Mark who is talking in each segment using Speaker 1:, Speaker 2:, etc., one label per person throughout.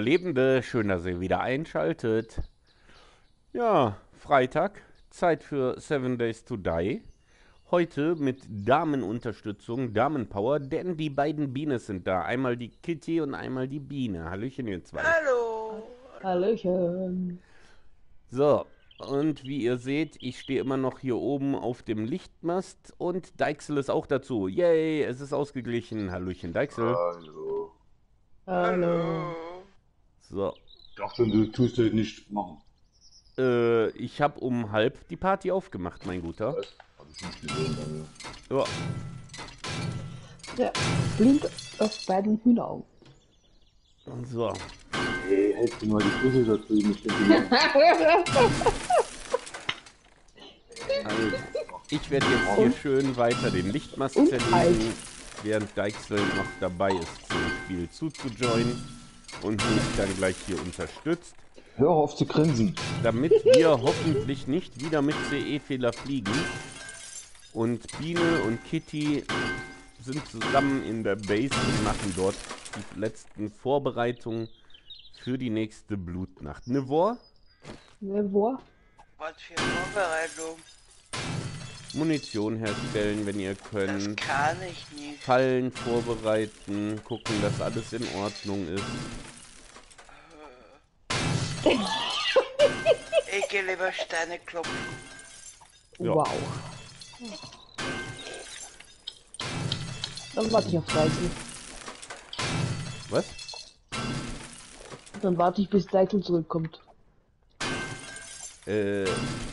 Speaker 1: Überlebende, schön, dass ihr wieder einschaltet. Ja, Freitag, Zeit für Seven Days to Die. Heute mit Damenunterstützung, Damenpower, denn die beiden Biene sind da. Einmal die Kitty und einmal die Biene. Hallöchen, ihr zwei.
Speaker 2: Hallo.
Speaker 3: Hallöchen.
Speaker 1: So, und wie ihr seht, ich stehe immer noch hier oben auf dem Lichtmast und Deichsel ist auch dazu. Yay, es ist ausgeglichen. Hallöchen, Deichsel.
Speaker 4: Hallo.
Speaker 3: Hallo.
Speaker 1: So,
Speaker 4: Ich dachte, du tust das nicht machen.
Speaker 1: äh, ich habe um halb die Party aufgemacht, mein Guter.
Speaker 4: Was? Hab ich nicht gesehen bei mir.
Speaker 1: Ja,
Speaker 3: Ja, blind auf beiden Hühneraugen.
Speaker 1: so.
Speaker 4: Hey, hältst du mal die Schlüssel da drüben?
Speaker 1: Also, ich werde jetzt hier schön weiter den Lichtmast zerlegen,
Speaker 3: alt.
Speaker 1: während Deichsel noch dabei ist, zum Spiel zuzujoinen und mich dann gleich hier unterstützt,
Speaker 4: hör auf zu grinsen.
Speaker 1: damit wir hoffentlich nicht wieder mit CE-Fehler fliegen. Und Biene und Kitty sind zusammen in der Base und machen dort die letzten Vorbereitungen für die nächste Blutnacht. Ne War?
Speaker 3: Wer wo?
Speaker 2: Was für Vorbereitung.
Speaker 1: Munition herstellen, wenn ihr
Speaker 2: Das
Speaker 1: könnt.
Speaker 2: kann ich nicht.
Speaker 1: Fallen vorbereiten, gucken, dass alles in Ordnung ist.
Speaker 2: Ich gehe lieber Steine klopfen.
Speaker 1: Ja.
Speaker 3: Wow. Dann warte ich auf Deichel.
Speaker 1: Was?
Speaker 3: Dann warte ich, bis Deichel zurückkommt.
Speaker 1: Äh,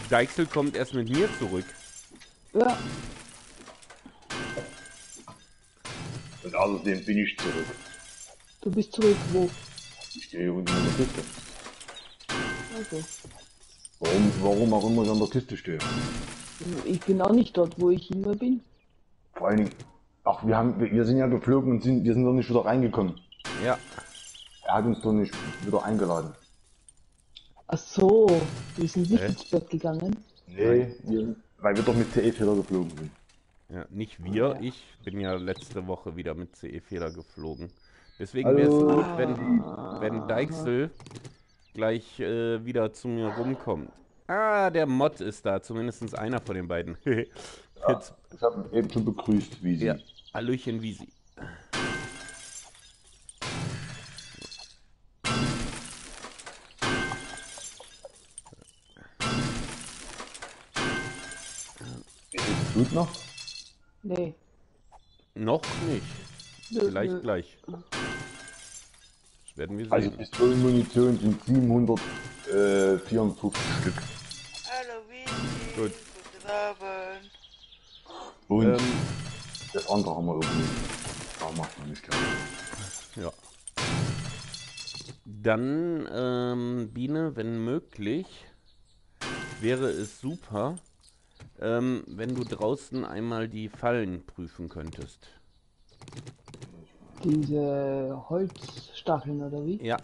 Speaker 1: Deichsel kommt erst mit mir zurück.
Speaker 3: Ja,
Speaker 4: Und außerdem bin ich zurück.
Speaker 3: du bist zurück. Wo?
Speaker 4: Ich stehe hier unten in der Kiste.
Speaker 3: Also.
Speaker 4: Warum, warum auch immer ich an der Kiste stehe.
Speaker 3: Ich bin auch nicht dort, wo ich immer bin.
Speaker 4: Vor allen Dingen, ach, wir, haben, wir wir sind ja geflogen und sind, wir sind doch nicht wieder reingekommen.
Speaker 1: Ja,
Speaker 4: Er hat uns doch nicht wieder eingeladen.
Speaker 3: Ach so, wir sind nicht
Speaker 1: Hä?
Speaker 3: ins Bett gegangen.
Speaker 4: Nee, wir, weil wir doch mit CE-Fehler geflogen sind.
Speaker 1: ja, nicht wir. Ich bin ja letzte Woche wieder mit CE-Fehler geflogen. Deswegen wäre es gut, wenn, wenn Deichsel gleich äh, wieder zu mir rumkommt. Ah, der Mod ist da, zumindest einer von den beiden. Jetzt,
Speaker 4: Ich habe ihn eben schon begrüßt, wie sie.
Speaker 1: ja, Hallöchen, wie
Speaker 4: gut noch?
Speaker 3: Nee.
Speaker 1: Noch nicht.
Speaker 3: Nö,
Speaker 1: Vielleicht
Speaker 3: nö.
Speaker 1: gleich. Das werden wir
Speaker 4: Also
Speaker 1: sehen.
Speaker 4: Pistolenmunition sind 754 Stück.
Speaker 2: Hallo, Wisi.
Speaker 1: Gut.
Speaker 2: Guten Abend.
Speaker 4: Und
Speaker 1: Ähm,
Speaker 4: das andere haben wir irgendwie. Da macht man nicht klar.
Speaker 1: Ja. Dann, ähm, Biene, wenn möglich, wäre es super, ähm, wenn du draußen einmal die Fallen prüfen könntest.
Speaker 3: Diese Holzstacheln oder wie?
Speaker 1: Ja.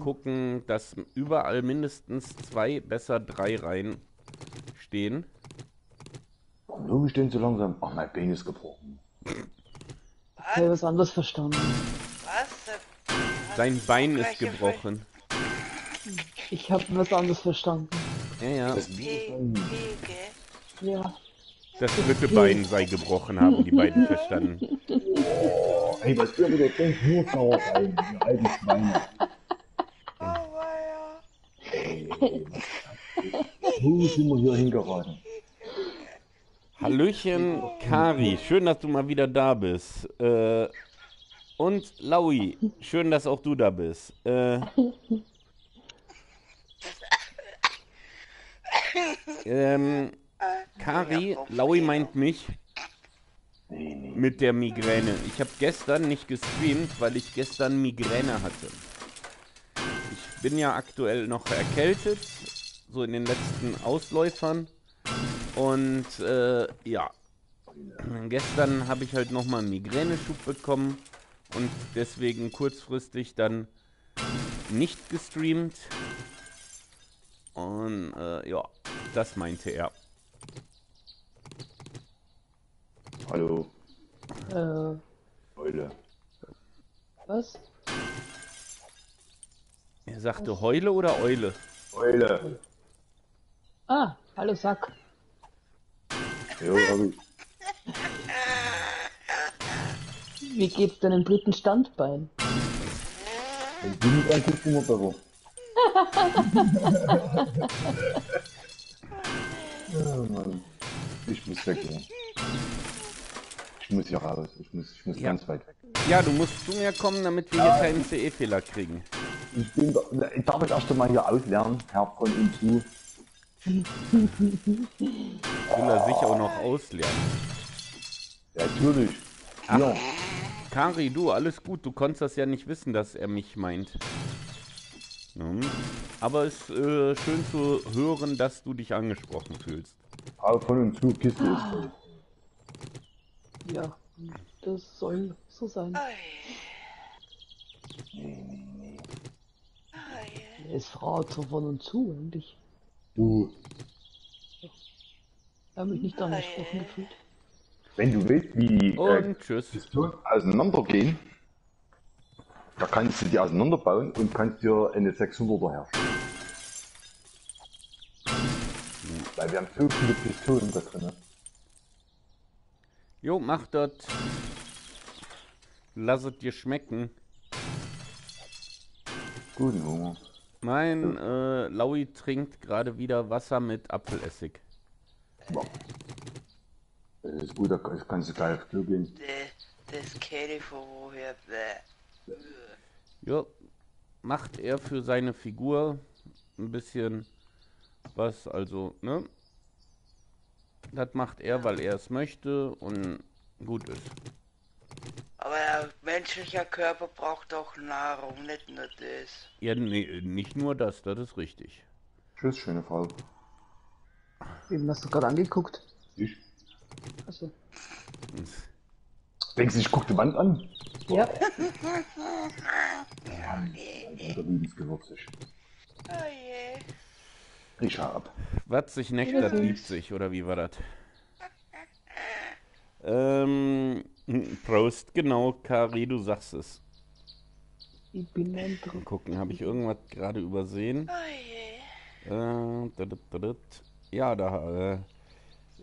Speaker 1: Gucken, dass überall mindestens zwei, besser drei Reihen stehen.
Speaker 4: Warum denn so langsam? Ach, mein Bein ist gebrochen.
Speaker 3: Ich habe was anderes verstanden.
Speaker 2: Was?
Speaker 1: Sein Bein ist gebrochen.
Speaker 3: Ich habe was anderes verstanden.
Speaker 1: Ja, ja.
Speaker 4: Das?
Speaker 3: Ja.
Speaker 1: Das dritte Bein sei gebrochen, haben die beiden verstanden.
Speaker 4: Oh, ey, was ihr wieder denkt, nur sauer ihr alten Schweine.
Speaker 2: Weia.
Speaker 4: Wo sind wir hier hingeraten?
Speaker 1: Hallöchen, Kari, schön, dass du mal wieder da bist. Äh, und Laui, schön, dass auch du da bist. Äh, ähm, Kari, Laui meint mich
Speaker 4: Nee, nee.
Speaker 1: mit der Migräne. Ich habe gestern nicht gestreamt, weil ich gestern Migräne hatte. Ich bin ja aktuell noch erkältet, so in den letzten Ausläufern. Und äh, ja, gestern habe ich halt nochmal einen Migräneschub bekommen und deswegen kurzfristig dann nicht gestreamt. Und äh, ja, das meinte er.
Speaker 4: Hallo,
Speaker 3: Äh,
Speaker 4: Leute.
Speaker 3: was?
Speaker 1: Er sagte Heule oder Eule?
Speaker 4: Eule.
Speaker 3: Ah, hallo Sack.
Speaker 4: Jo, Robby.
Speaker 3: Wie geht's deinem dritten Standbein?
Speaker 4: Wenn du nicht anguckst, immer Mann. Ich muss weg, ja. Ich muss hier raus. Ich muss, ich muss
Speaker 1: Ja.
Speaker 4: ganz weit weg.
Speaker 1: Ja, du musst zu mir kommen, damit wir hier keinen CE-Fehler kriegen.
Speaker 4: Ich bin da, darf ich erst einmal hier auslernen, Herr von und zu.
Speaker 1: Will er sich auch noch auslernen.
Speaker 4: Ja, natürlich. Ja.
Speaker 1: Kari, du, alles gut. Du konntest das ja nicht wissen, dass er mich meint. Hm. Aber es ist äh, schön zu hören, dass du dich angesprochen fühlst.
Speaker 4: Frau von und zu, Kiste ist voll.
Speaker 3: Ja, das soll so sein.
Speaker 2: Ei. Ei.
Speaker 3: Ist Frau zu von und zu eigentlich.
Speaker 4: Du,
Speaker 3: Ich habe mich nicht angesprochen gefühlt.
Speaker 4: wenn du willst, wie die äh,
Speaker 1: Und tschüss.
Speaker 4: Pistolen auseinandergehen, da kannst du die auseinanderbauen und kannst dir eine 600er herstellen. Weil wir haben so viele Pistolen da drin.
Speaker 1: Jo, mach das. Lass es dir schmecken.
Speaker 4: Guten Hunger.
Speaker 1: Mein äh, Laui trinkt gerade wieder Wasser mit Apfelessig.
Speaker 4: Das ist gut, da kannst du gleich auf Klo gehen.
Speaker 2: Das, das kenne ich von woher. Bäh.
Speaker 1: Ja, macht er für seine Figur ein bisschen was, also, ne? Das macht er, weil er es möchte und gut ist.
Speaker 2: Aber der menschliche Körper braucht auch Nahrung, nicht nur das.
Speaker 1: Ja, nee, nicht nur das, das ist richtig.
Speaker 4: Tschüss, schöne Frau.
Speaker 3: Wem hast du gerade angeguckt?
Speaker 4: Ich.
Speaker 3: Also,
Speaker 4: Denkst du, ich guck die Wand an?
Speaker 3: ja,
Speaker 4: Oder liebensgewürzig.
Speaker 2: Oh je.
Speaker 4: Ich hab.
Speaker 1: Was sich neckt, das liebt sich, oder wie war das? Ähm, Prost, genau, Kari, du sagst es.
Speaker 3: ich bin ein
Speaker 1: Mal gucken, habe ich irgendwas gerade übersehen?
Speaker 2: Oh je.
Speaker 1: Äh, dadut, dadut. Ja, da. Äh,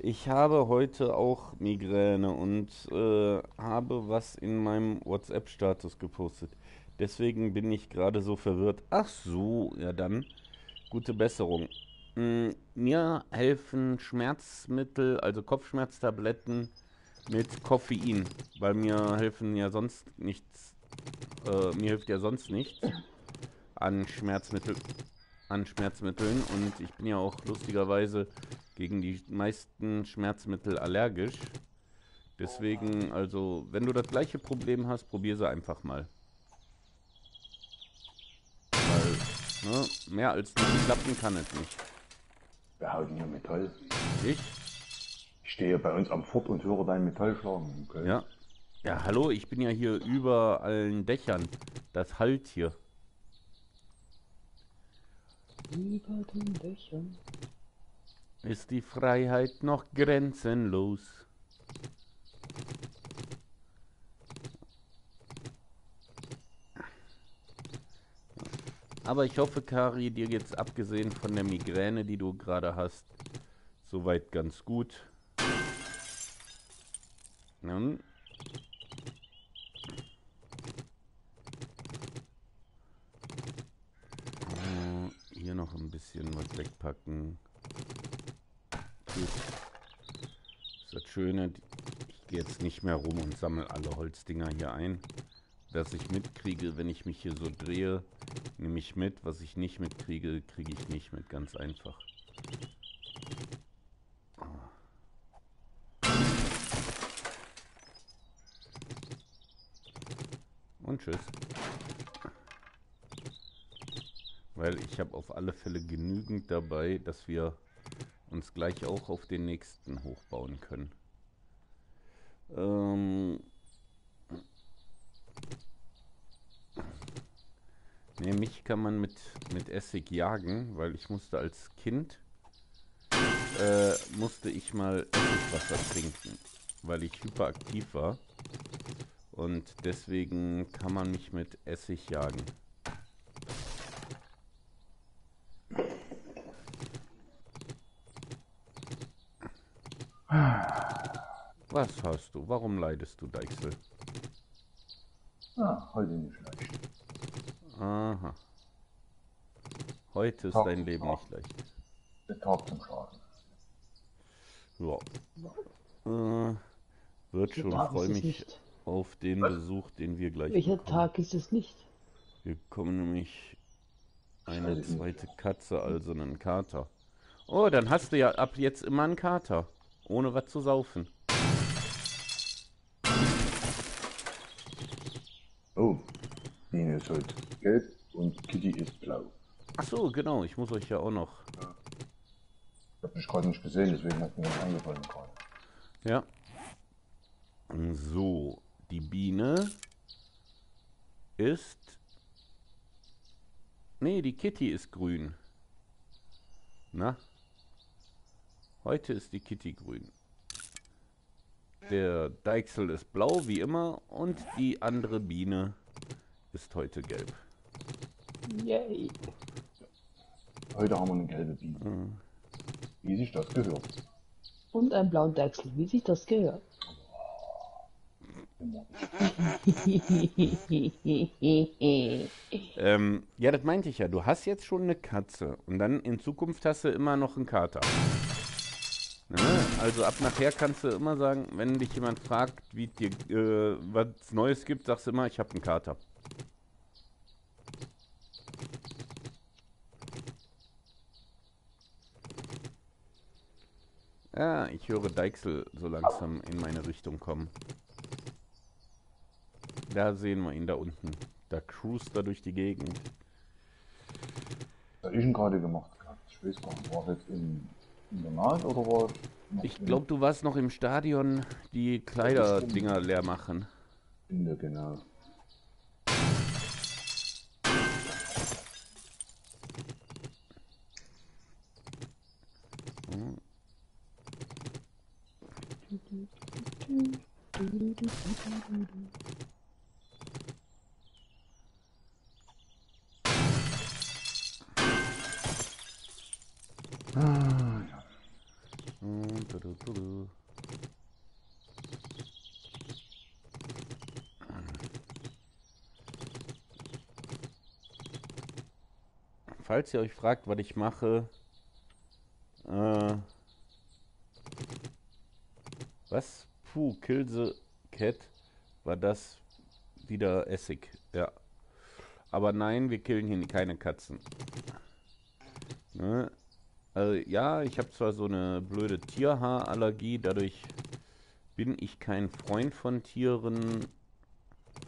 Speaker 1: ich habe heute auch Migräne und äh, habe was in meinem WhatsApp-Status gepostet. Deswegen bin ich gerade so verwirrt. Ach so, ja dann. Gute Besserung. Mm, mir helfen Schmerzmittel, also Kopfschmerztabletten mit Koffein, weil mir helfen ja sonst nichts. Äh, mir hilft ja sonst nichts an Schmerzmittel an Schmerzmitteln und ich bin ja auch lustigerweise gegen die meisten Schmerzmittel allergisch. Deswegen, also, wenn du das gleiche Problem hast, probier sie einfach mal. Weil, ne, mehr als nicht klappen kann es nicht.
Speaker 4: Wir hauen hier Metall.
Speaker 1: Ich?
Speaker 4: Ich stehe bei uns am Fort und höre dein Metall schlagen. Okay?
Speaker 1: Ja. Ja, hallo, ich bin ja hier über allen Dächern. Das halt hier.
Speaker 3: über den Dächern.
Speaker 1: Ist die Freiheit noch grenzenlos? Aber ich hoffe, Kari, dir geht's abgesehen von der Migräne, die du gerade hast, soweit ganz gut. Äh, Hier noch ein bisschen was wegpacken. Gut. Das ist das Schöne, ich gehe jetzt nicht mehr rum und sammle alle Holzdinger hier ein. Dass ich mitkriege, wenn ich mich hier so drehe, nehme ich mit. Was ich nicht mitkriege, kriege ich nicht mit. Ganz einfach. Und tschüss. Weil ich habe auf alle Fälle genügend dabei, dass wir uns gleich auch auf den nächsten hochbauen können. Ähm ne, mich kann man mit, mit Essig jagen, weil ich musste als Kind äh, musste ich mal Essigwasser trinken, weil ich hyperaktiv war. Und deswegen kann man mich mit Essig jagen. Was hast du? Warum leidest du, Deichsel?
Speaker 4: Ah, heute nicht leicht.
Speaker 1: Aha. Heute ist
Speaker 4: Tag
Speaker 1: dein Leben
Speaker 4: Schlafen.
Speaker 1: nicht leicht.
Speaker 4: Der Tag zum Schlafen.
Speaker 1: Ja. Äh, wird schon,
Speaker 3: Tag
Speaker 1: freue mich
Speaker 3: nicht.
Speaker 1: auf den Besuch, den wir gleich
Speaker 3: Welcher
Speaker 1: bekommen.
Speaker 3: Tag ist es nicht?
Speaker 1: Wir bekommen nämlich eine zweite Katze, also einen Kater. Oh, dann hast du ja ab jetzt immer einen Kater. Ohne was zu saufen.
Speaker 4: Oh, Ist heute gelb und Kitty ist blau.
Speaker 1: Ach so, genau. Ich muss euch ja auch noch.
Speaker 4: Ich habe dich gerade nicht gesehen, deswegen hat mir das eingefallen gerade.
Speaker 1: Ja. So, die Biene ist. Nee, die Kitty ist grün. Na? Heute ist die Kitty grün. Der Deichsel ist blau, wie immer, und die andere Biene ist heute gelb.
Speaker 3: Yay.
Speaker 4: Heute haben wir eine gelbe Biene. Wie sich das gehört.
Speaker 3: Und einen blauen Deichsel, wie sich das gehört.
Speaker 1: Ähm, ja, das meinte ich ja. Du hast jetzt schon eine Katze und dann in Zukunft hast du immer noch einen Kater. Ne? Also ab nachher kannst du immer sagen, wenn dich jemand fragt, wie dir äh, was Neues gibt, sagst du immer, ich habe einen Kater. Ja, ich höre Deichsel so langsam in meine Richtung kommen. Da sehen wir ihn da unten. Da cruist er durch die Gegend.
Speaker 4: Hab ich ihn gerade gemacht? Ich weiß gar nicht, war es jetzt im Internat oder war
Speaker 1: Ich glaube, du warst noch im Stadion die Kleiderdinger leer machen.
Speaker 4: in der genau. Ah, ja.
Speaker 1: Mm, tudu, tudu. Falls ihr euch fragt, was ich mache, äh, was? Puh, Kill the Cat, war das wieder Essig, ja. Aber nein, wir killen hier keine Katzen. Ne? Also ja, ich habe zwar so eine blöde Tierhaarallergie, dadurch bin ich kein Freund von Tieren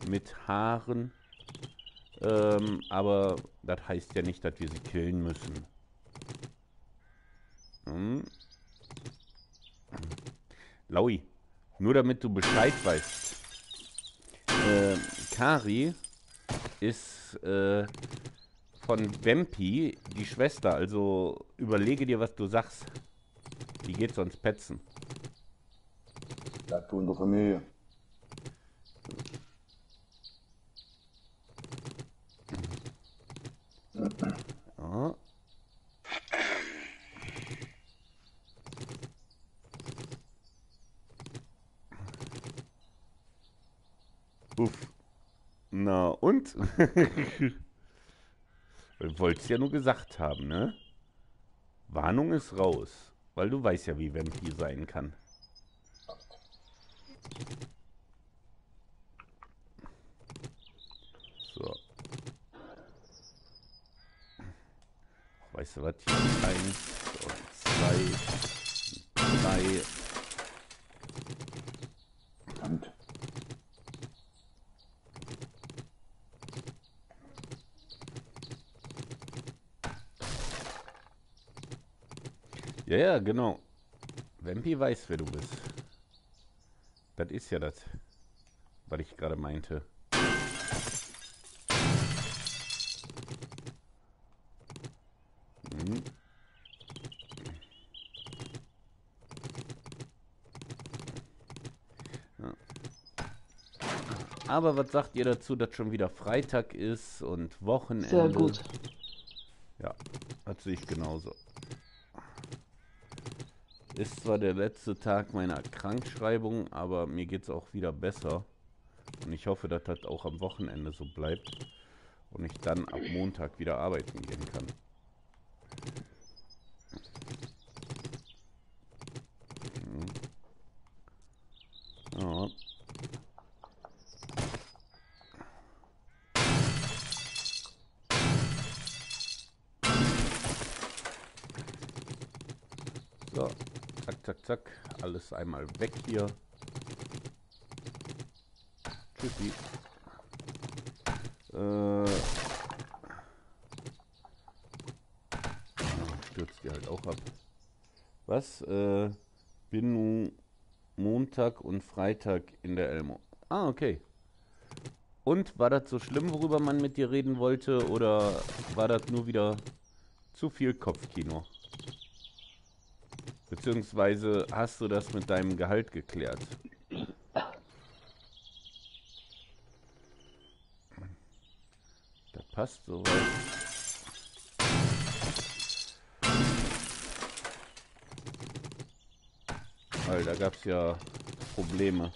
Speaker 1: mit Haaren. Ähm, aber das heißt ja nicht, dass wir sie killen müssen. Hm. Laui, nur damit du Bescheid weißt. Ähm, Kari ist äh, von Wempi die Schwester, also überlege dir, was du sagst. Die geht sonst petzen.
Speaker 4: Bleibt in der Familie.
Speaker 1: Ja. Uff. Na und? Du wolltest ja nur gesagt haben, ne? Warnung ist raus. Weil du weißt ja, wie Vampir sein kann. So. Weißt du was? Hier eins und zwei, drei.
Speaker 4: Verdammt.
Speaker 1: Ja, genau. Vampi weiß, wer du bist. Das ist ja das, was ich gerade meinte. Mhm. Ja. Aber was sagt ihr dazu, dass schon wieder Freitag ist und Wochenende?
Speaker 3: Sehr gut.
Speaker 1: Ja, das sehe ich genauso. Ist zwar der letzte Tag meiner Krankschreibung, aber mir geht's auch wieder besser. Und ich hoffe, dass das auch am Wochenende so bleibt. Und ich dann ab Montag wieder arbeiten gehen kann. Hm. Ja. So, zack, zack, zack. Alles einmal weg hier. Tschüssi. Äh. Stürzt die halt auch ab. Was? Äh, bin nun Montag und Freitag in der Elmo. Ah, okay. Und war das so schlimm, worüber man mit dir reden wollte, oder war das nur wieder zu viel Kopfkino? Beziehungsweise hast du das mit deinem Gehalt geklärt? Das passt soweit. Weil da gab es ja Probleme.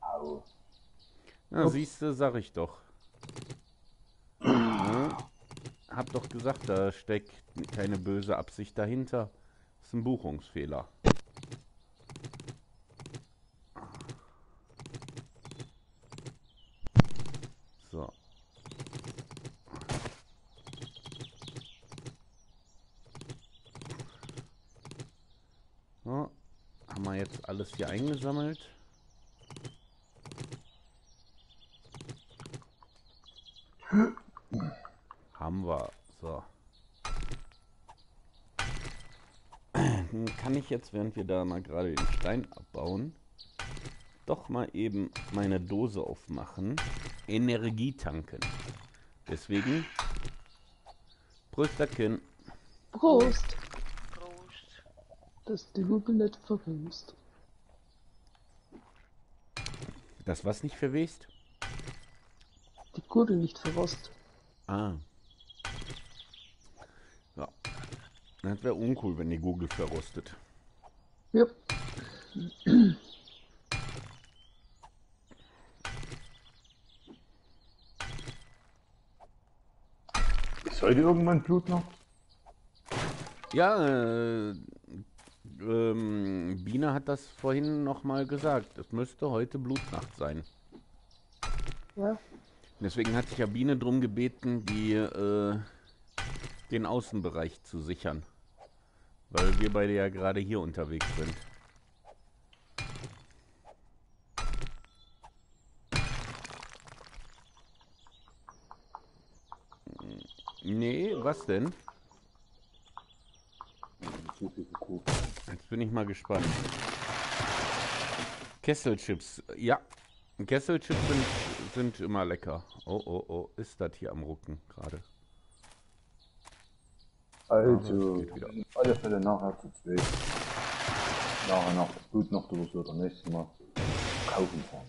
Speaker 4: Au.
Speaker 1: Na, siehst du, sag ich doch. Ja, hab doch gesagt, da steckt keine böse Absicht dahinter. Das ist ein Buchungsfehler. So. So, haben wir jetzt alles hier eingesammelt? Haben wir. So. Dann kann ich jetzt, während wir da mal gerade den Stein abbauen, doch mal eben meine Dose aufmachen. Energie tanken. Deswegen. Prösterchen.
Speaker 3: Prost!
Speaker 2: Prost.
Speaker 3: Dass die Gurke nicht verwüst.
Speaker 1: Das was nicht verwest?
Speaker 3: Die Gurke nicht verrost.
Speaker 1: Ah. Ja. Das wäre uncool, wenn die Google verrostet.
Speaker 3: Ja.
Speaker 4: Ist heute irgendwann Blut noch?
Speaker 1: Ja, äh, ähm, Biene hat das vorhin nochmal gesagt. Es müsste heute Blutnacht sein.
Speaker 3: Ja.
Speaker 1: Deswegen hat sich ja Biene drum gebeten, die, äh, den Außenbereich zu sichern. Weil wir beide ja gerade hier unterwegs sind. Nee, was denn? Jetzt bin ich mal gespannt. Kesselchips. Ja, Kesselchips sind, sind immer lecker. Oh, oh, oh. Ist das hier am Rucken gerade?
Speaker 4: Also, in alle Fälle nachher zu zweit. Nachher nach das Blut noch durch oder nächstes Mal kaufen fahren.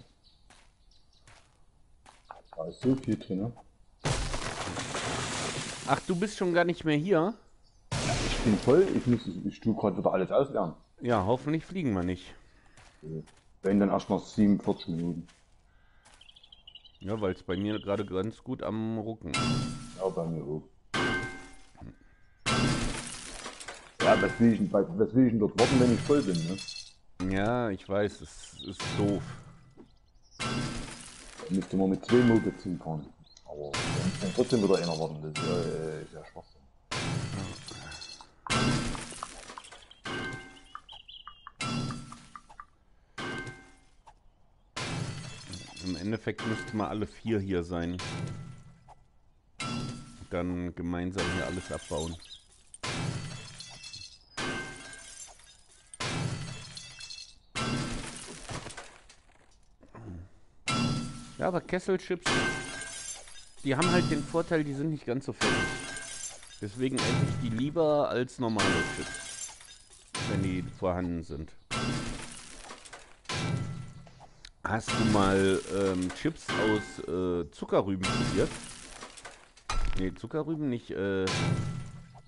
Speaker 4: Da ist so viel drin. ne?
Speaker 1: Ach, du bist schon gar nicht mehr hier?
Speaker 4: Ich bin voll, ich muss, ich tue gerade wieder alles auslernen.
Speaker 1: Ja, hoffentlich fliegen wir nicht.
Speaker 4: Wenn dann erst noch 47 Minuten.
Speaker 1: Ja, weil es bei mir gerade ganz gut am Rucken ist.
Speaker 4: Ja, bei mir auch. Was will, ich, was was will ich denn dort warten, wenn ich voll bin, ne?
Speaker 1: Ja, ich weiß, es ist doof.
Speaker 4: Müsste man mit zwei Mopeds hinfahren. Aber wenn trotzdem wieder einer warten, das ist ja, äh, ist ja Schwachsinn.
Speaker 1: Im Endeffekt müssten wir alle vier hier sein. Dann gemeinsam hier alles abbauen. Ja, aber Kesselchips die haben halt den Vorteil, die sind nicht ganz so fettig. Deswegen esse ich die lieber als normale Chips. Wenn die vorhanden sind. Hast du mal ähm, Chips aus äh, Zuckerrüben probiert? Nee, Zuckerrüben nicht, äh,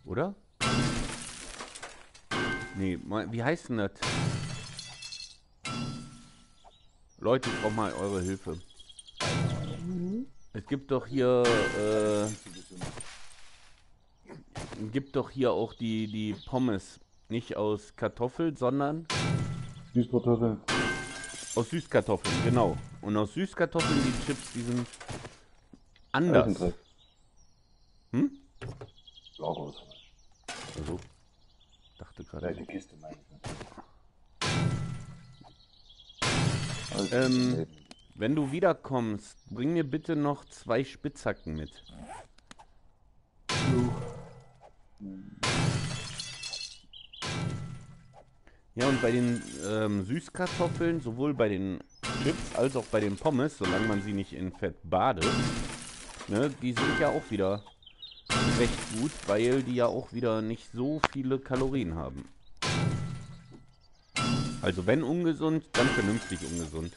Speaker 1: oder? Mal- wie heißt denn das? Leute, ich brauche mal eure Hilfe. Es gibt doch hier, äh, gibt doch hier auch die, die Pommes. Nicht aus Kartoffel, sondern
Speaker 4: Süßkartoffeln.
Speaker 1: aus Süßkartoffeln, genau. Und aus Süßkartoffeln, die Chips, die sind anders. Hm?
Speaker 4: Lagerhaus.
Speaker 1: Also, dachte gerade.
Speaker 4: Die Kiste ich. Also,
Speaker 1: Ähm. Wenn du wiederkommst, bring mir bitte noch zwei Spitzhacken mit. Ja, und bei den ähm, Süßkartoffeln, sowohl bei den Chips als auch bei den Pommes, solange man sie nicht in Fett badet, ne, die sind ja auch wieder recht gut, weil die ja auch wieder nicht so viele Kalorien haben. Also wenn ungesund, dann vernünftig ungesund.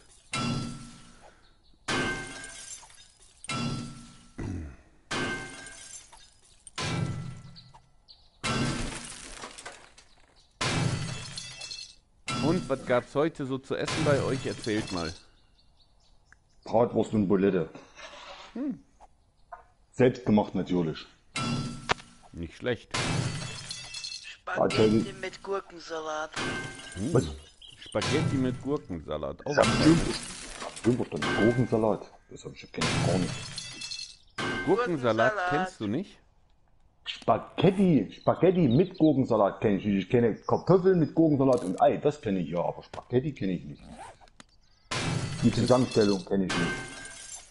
Speaker 1: Was gab's heute so zu essen bei euch? Erzählt mal.
Speaker 4: Bratwurst und Bulette. Selbst gemacht natürlich.
Speaker 1: Nicht schlecht.
Speaker 2: Spaghetti mit Gurkensalat.
Speaker 4: Was?
Speaker 1: Spaghetti mit Gurkensalat. Auch
Speaker 4: Das ist Jumbo-Stand. Gurkensalat. Das hab ich gar nicht.
Speaker 1: Gurkensalat
Speaker 2: Gurkensalat.
Speaker 1: kennst du nicht?
Speaker 4: Spaghetti, Spaghetti mit Gurkensalat kenne ich nicht. Ich kenne Kartoffeln mit Gurkensalat und Ei, das kenne ich ja, aber Spaghetti kenne ich nicht. Die Zusammenstellung kenne ich nicht.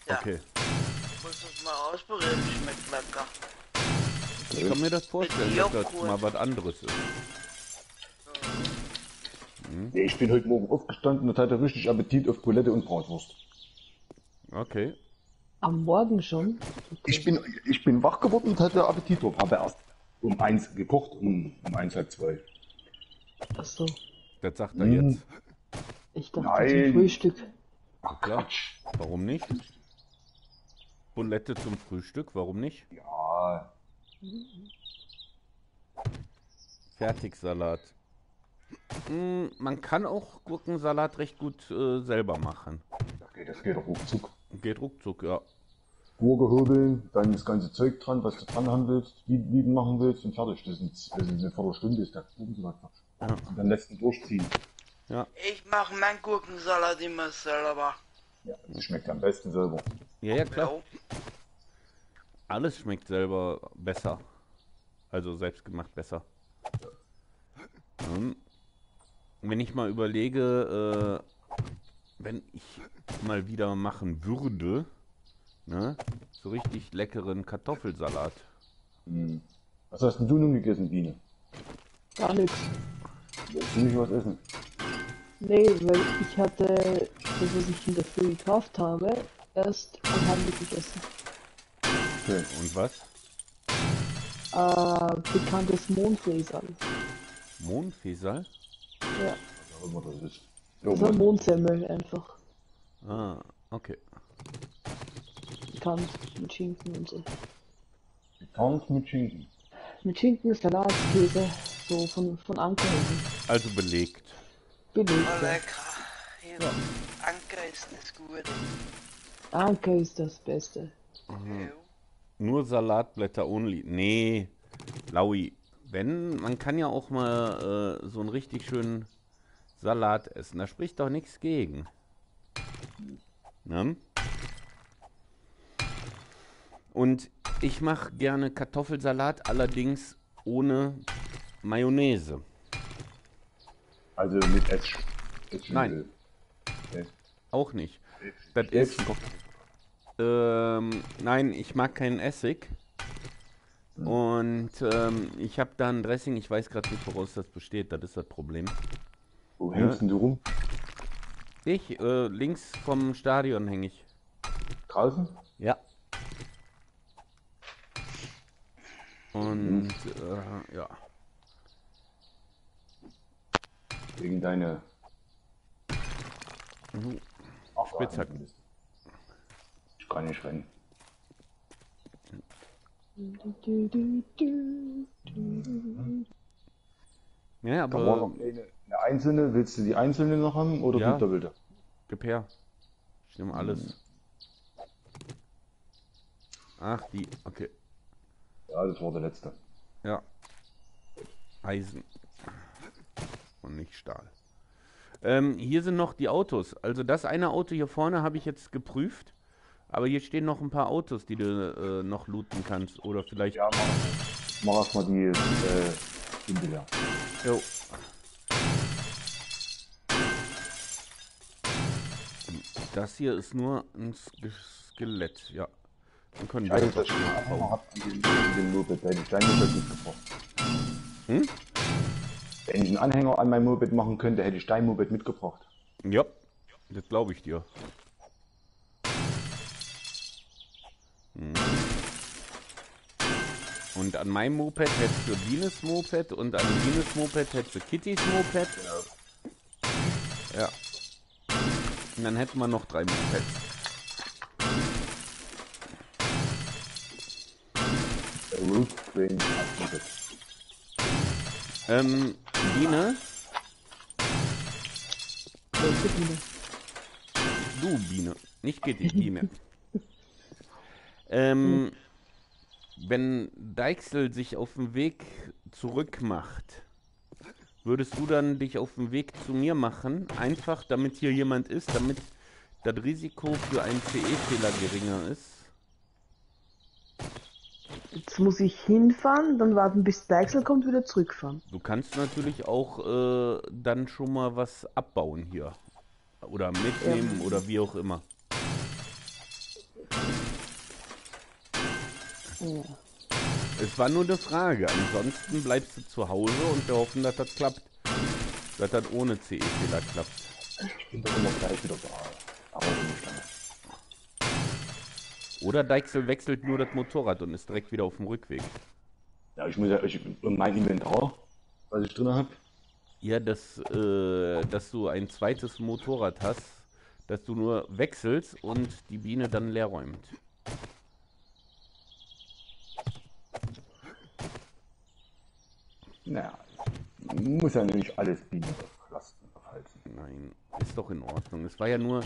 Speaker 2: Ja,
Speaker 1: Okay.
Speaker 2: muss das mal ausprobieren, schmeckt lecker.
Speaker 1: Ich kann mir das vorstellen, dass das mal was anderes ist.
Speaker 4: Nee, ich bin heute Morgen aufgestanden und hatte richtig Appetit auf Bulette und Bratwurst.
Speaker 1: Okay.
Speaker 3: Am Morgen schon?
Speaker 4: Ich bin, ich bin wach geworden und hatte Appetit drauf. Habe erst um eins gekocht, um, um eins halb zwei.
Speaker 3: Achso,
Speaker 1: Das sagt er
Speaker 4: Hm.
Speaker 1: jetzt.
Speaker 3: ich dachte
Speaker 4: Nein.
Speaker 3: zum Frühstück.
Speaker 4: Ach Quatsch.
Speaker 1: Warum nicht? Bulette zum Frühstück, warum nicht?
Speaker 4: Ja,
Speaker 1: Fertigsalat. Mm, man kann auch Gurkensalat recht gut äh, selber machen.
Speaker 4: das geht, das geht doch ruckzuck.
Speaker 1: Geht ruckzuck, ja.
Speaker 4: Gurke hobeln, dann das ganze Zeug dran, was du dran haben willst, du machen willst und fertig. Das ist, das ist eine Viertelstunde, ist der Gurkensalat.
Speaker 1: Ja.
Speaker 4: Und dann lässt du durchziehen.
Speaker 2: Ich mache meinen Gurkensalat immer selber.
Speaker 4: Ja, das schmeckt am besten selber.
Speaker 1: Ja, ja, klar. Alles schmeckt selber besser. Also selbstgemacht besser. Ähm, wenn ich mal überlege, äh, wenn ich mal wieder machen würde, ne, so richtig leckeren Kartoffelsalat.
Speaker 4: Hm. Was hast denn du nun gegessen, Biene?
Speaker 3: Gar nichts.
Speaker 4: Willst du nicht was essen?
Speaker 3: Nee, weil ich hatte das, was ich in der Früh gekauft habe, erst am Handel gegessen.
Speaker 4: Okay.
Speaker 1: Und was?
Speaker 3: Äh, bekanntes Mondfräsal.
Speaker 1: Mondfesal?
Speaker 3: Ja,
Speaker 4: Was auch immer das ist.
Speaker 3: So ein
Speaker 4: Irgendwas.
Speaker 3: Mondsemmel einfach.
Speaker 1: Ah, okay.
Speaker 3: Bekannt mit Schinken und so.
Speaker 4: Getarnt mit Schinken.
Speaker 3: Mit Schinken, Salat, Käse, so von, von Anker
Speaker 1: Also belegt.
Speaker 3: belegt.
Speaker 2: Oh,
Speaker 3: Ja.
Speaker 2: lecker. Ja. Anker ist das Gute.
Speaker 3: Anker ist das Beste.
Speaker 2: Jo.
Speaker 1: Nur Salatblätter only. Nee, Laui. Wenn, man kann ja auch mal äh, so einen richtig schönen Salat essen. Da spricht doch nichts gegen. Ne? Und ich mache gerne Kartoffelsalat, allerdings ohne Mayonnaise.
Speaker 4: Also mit Essig. Essig
Speaker 1: Nein.
Speaker 4: Okay.
Speaker 1: Auch nicht. Das ist, ähm, nein, ich mag keinen Essig. Und ähm, ich habe da ein Dressing, ich weiß gerade nicht, woraus das besteht, das ist das Problem.
Speaker 4: Wo hängst denn du rum?
Speaker 1: Ich, äh, links vom Stadion hänge ich.
Speaker 4: Draußen?
Speaker 1: Ja. Und äh, ja.
Speaker 4: Wegen deine
Speaker 1: Mhm. Spitzhacken.
Speaker 4: Ich kann nicht rennen.
Speaker 1: Ja, aber
Speaker 4: eine, einzelne, willst du die einzelne noch haben oder
Speaker 1: Ja.
Speaker 4: die doppelte?
Speaker 1: gib her. Ich nehme alles. Ach, die. Okay.
Speaker 4: Ja, das war der letzte.
Speaker 1: Ja. Eisen. Und nicht Stahl. Ähm, hier sind noch die Autos. Also das eine Auto hier vorne habe ich jetzt geprüft. Aber hier stehen noch ein paar Autos, die du äh, noch looten kannst. Oder vielleicht.
Speaker 4: Ja, mach, mach erst mal die äh.
Speaker 1: Jo. Das hier ist nur ein Ske Skelett, ja. Dann können wir das mal
Speaker 4: Anhänger
Speaker 1: abbauen.
Speaker 4: an dem Moped, Moped mitgebracht.
Speaker 1: Hm?
Speaker 4: Wenn ich einen Anhänger an mein Moped machen könnte, hätte ich dein Moped mitgebracht.
Speaker 1: Ja, das glaube ich dir. Hm. Und an meinem Moped hättest du Dines Moped und an Dines Moped hättest du Kittys Moped. Ja. Und dann hätten wir noch drei Mopeds. Ähm,
Speaker 3: Biene?
Speaker 1: du Biene, nicht Kitty, Biene. ähm, wenn Deichsel sich auf den Weg zurück macht, würdest du dann dich auf den Weg zu mir machen? Einfach, damit hier jemand ist, damit das Risiko für einen CE-Fehler geringer ist?
Speaker 3: Jetzt muss ich hinfahren, dann warten bis Deichsel kommt, wieder zurückfahren.
Speaker 1: Du kannst natürlich auch äh, dann schon mal was abbauen hier. Oder mitnehmen oder wie auch immer.
Speaker 3: Ja.
Speaker 1: Es war nur eine Frage. Ansonsten bleibst du zu Hause und wir hoffen, dass das klappt. Dass das ohne CE-Fehler klappt.
Speaker 4: Ich bin doch immer gleich wieder da. Aber nicht.
Speaker 1: Oder Deichsel wechselt nur das Motorrad und ist direkt wieder auf dem Rückweg.
Speaker 4: Ja, ich muss ja, ich, mein Inventar, was ich drin habe,
Speaker 1: Ja, dass, äh, dass du ein zweites Motorrad hast, dass du nur wechselst und die Biene dann leer räumt.
Speaker 4: Naja, muss ja nicht alles auflasten, aufhalten.
Speaker 1: Nein, ist doch in Ordnung. Es war ja nur,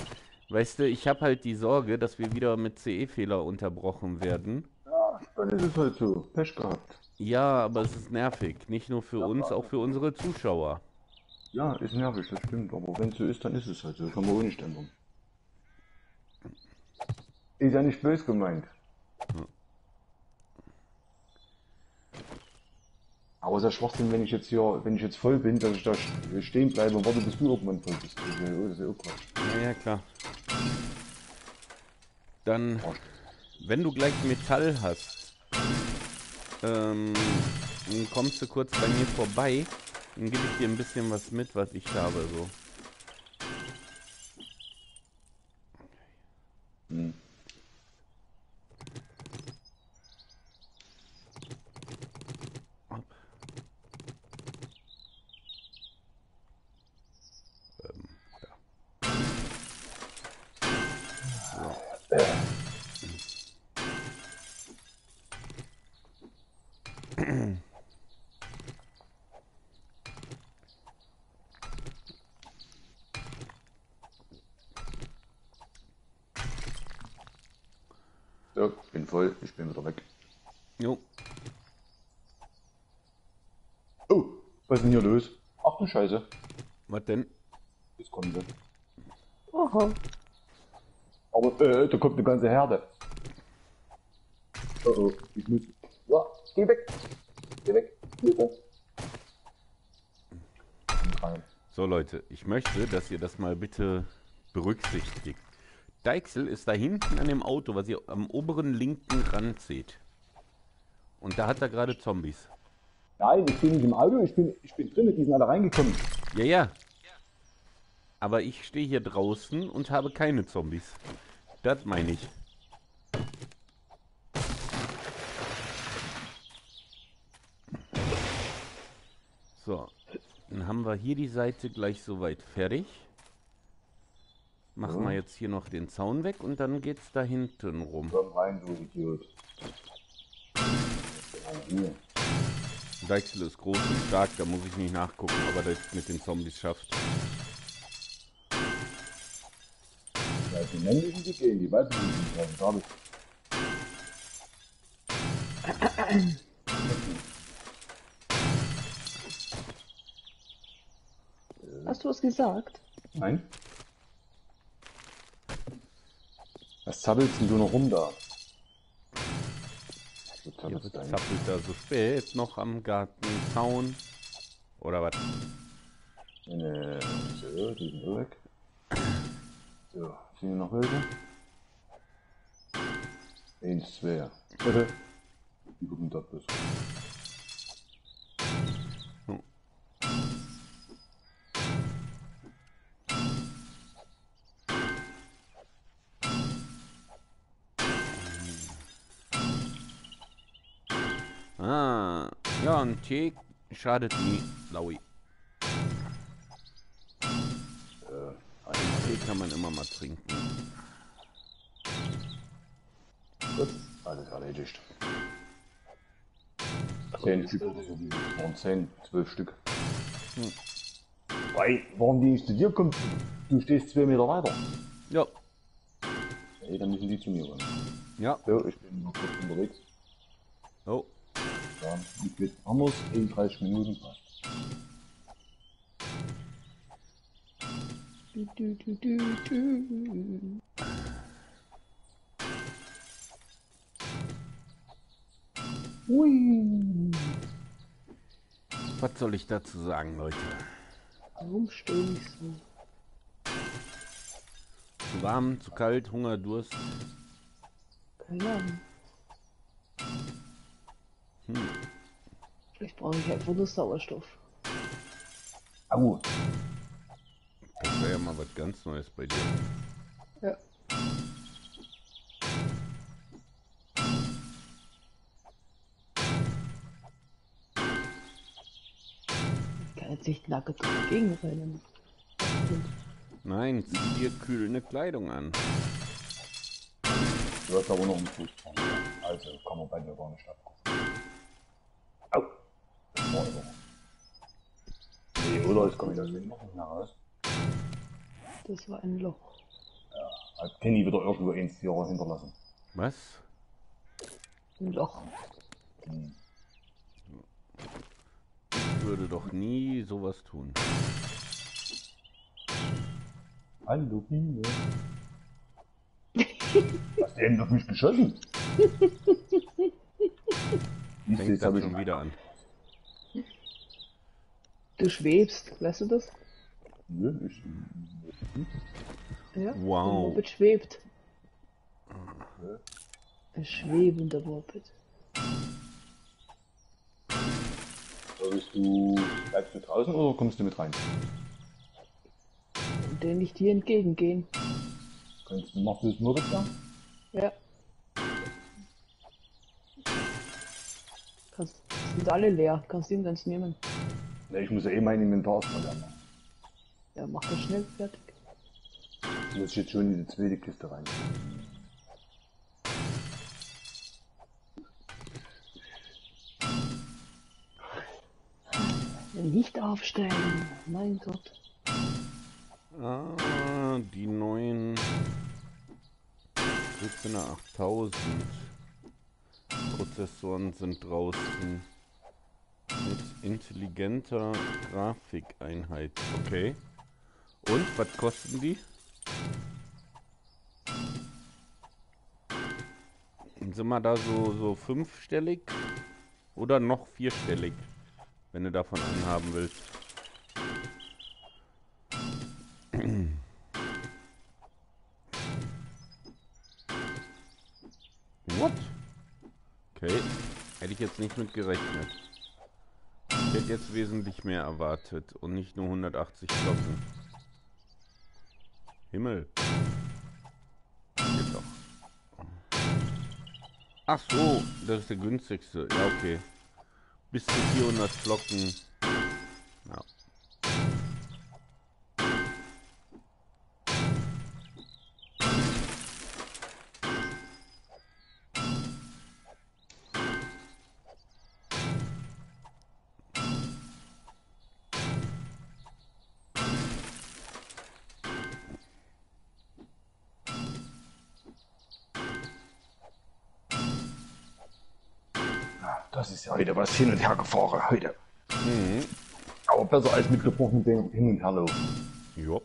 Speaker 1: weißt du, ich habe halt die Sorge, dass wir wieder mit CE-Fehler unterbrochen werden.
Speaker 4: Ja, dann ist es halt so. Pech gehabt.
Speaker 1: Ja, aber es ist nervig. Nicht nur für uns, auch für unsere Zuschauer.
Speaker 4: Ja, ist nervig, das stimmt. Aber wenn es so ist, dann ist es halt so. Kann man auch nicht ändern. Ist ja nicht böse gemeint. Aber ja Schwachsinn, wenn ich jetzt hier, wenn ich jetzt voll bin, dass ich da stehen bleibe und warte, bis du irgendwann voll bist. Das ist ja, das ist ja auch Quatsch.
Speaker 1: Ja, ja, klar. Dann, wenn du gleich Metall hast, ähm, dann kommst du kurz bei mir vorbei. Dann gebe ich dir ein bisschen was mit, was ich habe, so.
Speaker 4: Hm.
Speaker 1: Hopp. Ähm, da.
Speaker 4: So, ich bin voll, ich bin wieder weg.
Speaker 1: Jo,
Speaker 4: Oh, was ist denn hier los? Ach du Scheiße.
Speaker 1: was denn?
Speaker 4: Jetzt kommen sie.
Speaker 3: Oho.
Speaker 4: Aber äh, da kommt eine ganze Herde. Oh oh, ich muss. Ja, geh weg. Geh weg. Rein.
Speaker 1: So Leute, ich möchte, dass ihr das mal bitte berücksichtigt. Deichsel ist da hinten an dem Auto, was ihr am oberen linken Rand seht. Und da hat er gerade Zombies.
Speaker 4: Nein, ich bin nicht im Auto, ich bin, ich bin drinnen, die sind alle reingekommen.
Speaker 1: Ja, ja. Aber ich stehe hier draußen und habe keine Zombies. Das meine ich. So, dann haben wir hier die Seite gleich soweit fertig. Machen wir jetzt hier noch den Zaun weg und dann geht's da hinten rum.
Speaker 4: Komm rein, du Idiot. Hier.
Speaker 1: Deichsel ist groß und stark, da muss ich nicht nachgucken, ob er das mit den Zombies schafft.
Speaker 4: Ja, die männlichen, die gehen, die weiblichen, die. Da hab ich.
Speaker 3: Hast du was gesagt?
Speaker 4: Nein? Was zappelst denn du noch rum da? Was
Speaker 1: Hier zappelt da so spät noch am Gartenzaun. Oder was?
Speaker 4: Nee, so, die sind weg. So, sind noch welche? Eins, zwei. Die gucken dort bis.
Speaker 1: Tee schadet nie, Laui. Tee kann man immer mal trinken.
Speaker 4: Gut, alles erledigt. Zehn Stück oder so, die waren zehn, zwölf Stück.
Speaker 1: Hm.
Speaker 4: Weil, warum die nicht zu dir kommt, du stehst zwei Meter weiter.
Speaker 1: Ja,
Speaker 4: Ey, dann müssen die zu mir kommen.
Speaker 1: ja.
Speaker 4: So, ich bin noch kurz unterwegs.
Speaker 1: Oh,
Speaker 4: Ja, ich bin anders in 30 Minuten.
Speaker 3: Du, du, du, du, du. Ui.
Speaker 1: was soll ich dazu sagen, Leute?
Speaker 3: Warum stehe ich so?
Speaker 1: Zu warm, zu kalt, Hunger, Durst.
Speaker 3: Keine Ahnung.
Speaker 1: Hm.
Speaker 3: Vielleicht brauche ich einfach nur Sauerstoff.
Speaker 4: Au,
Speaker 1: Das wäre ja mal was ganz Neues bei dir.
Speaker 3: Ja. Ich kann jetzt nicht nackt dagegen rennen.
Speaker 1: Nein, zieh dir kühlende Kleidung an.
Speaker 4: du hast aber noch einen Fuß. Also kann man bei dir gar nicht abgucken. Das? Jetzt komme ich das Ding noch raus.
Speaker 3: Das war ein Loch.
Speaker 4: Hat Kenny wieder irgendwo eins hier hinterlassen.
Speaker 1: Was?
Speaker 3: Ein Loch.
Speaker 4: Hm.
Speaker 1: Ich würde doch nie sowas tun.
Speaker 4: Hallo, Biene. Hast du eben auf mich geschossen?
Speaker 1: Fängt
Speaker 4: ich
Speaker 1: schon wieder an.
Speaker 3: Du schwebst, weißt du das?
Speaker 4: Nö, ich,
Speaker 3: Ja.
Speaker 1: Wow.
Speaker 3: Der Moped schwebt. Ein schwebender Moped.
Speaker 4: Sollst du, bleibst du draußen oder kommst du mit rein?
Speaker 3: Und der nicht dir entgegengehen.
Speaker 4: Kannst du, machst du das nur das da?
Speaker 3: Ja. Kannst, sind alle leer. Kannst ihn ganz nehmen.
Speaker 4: Ne, ich muss ja eh mein Inventar erstmal lernen.
Speaker 3: Ja, mach das schnell fertig.
Speaker 4: Muss ich jetzt schon in die zweite Kiste rein.
Speaker 3: Nicht aufsteigen. Mein Gott.
Speaker 1: Ah, die neuen 14er 8000 Prozessoren sind draußen mit intelligenter Grafikeinheit. Okay. Und was kosten die? Sind wir da so, so fünfstellig oder noch vierstellig, wenn du davon einen haben willst? What? Okay, hätte ich jetzt nicht mit gerechnet. Ich hätte jetzt wesentlich mehr erwartet und nicht nur 180 Glocken. Himmel. Geht doch. Ach so, das ist der günstigste. Ja, okay. Bis zu 400 Flocken
Speaker 4: Das ist ja heute was hin und her gefahren heute.
Speaker 1: Mhm.
Speaker 4: Aber besser als mit gebrochenen Beinen hin und her laufen.
Speaker 1: Jo.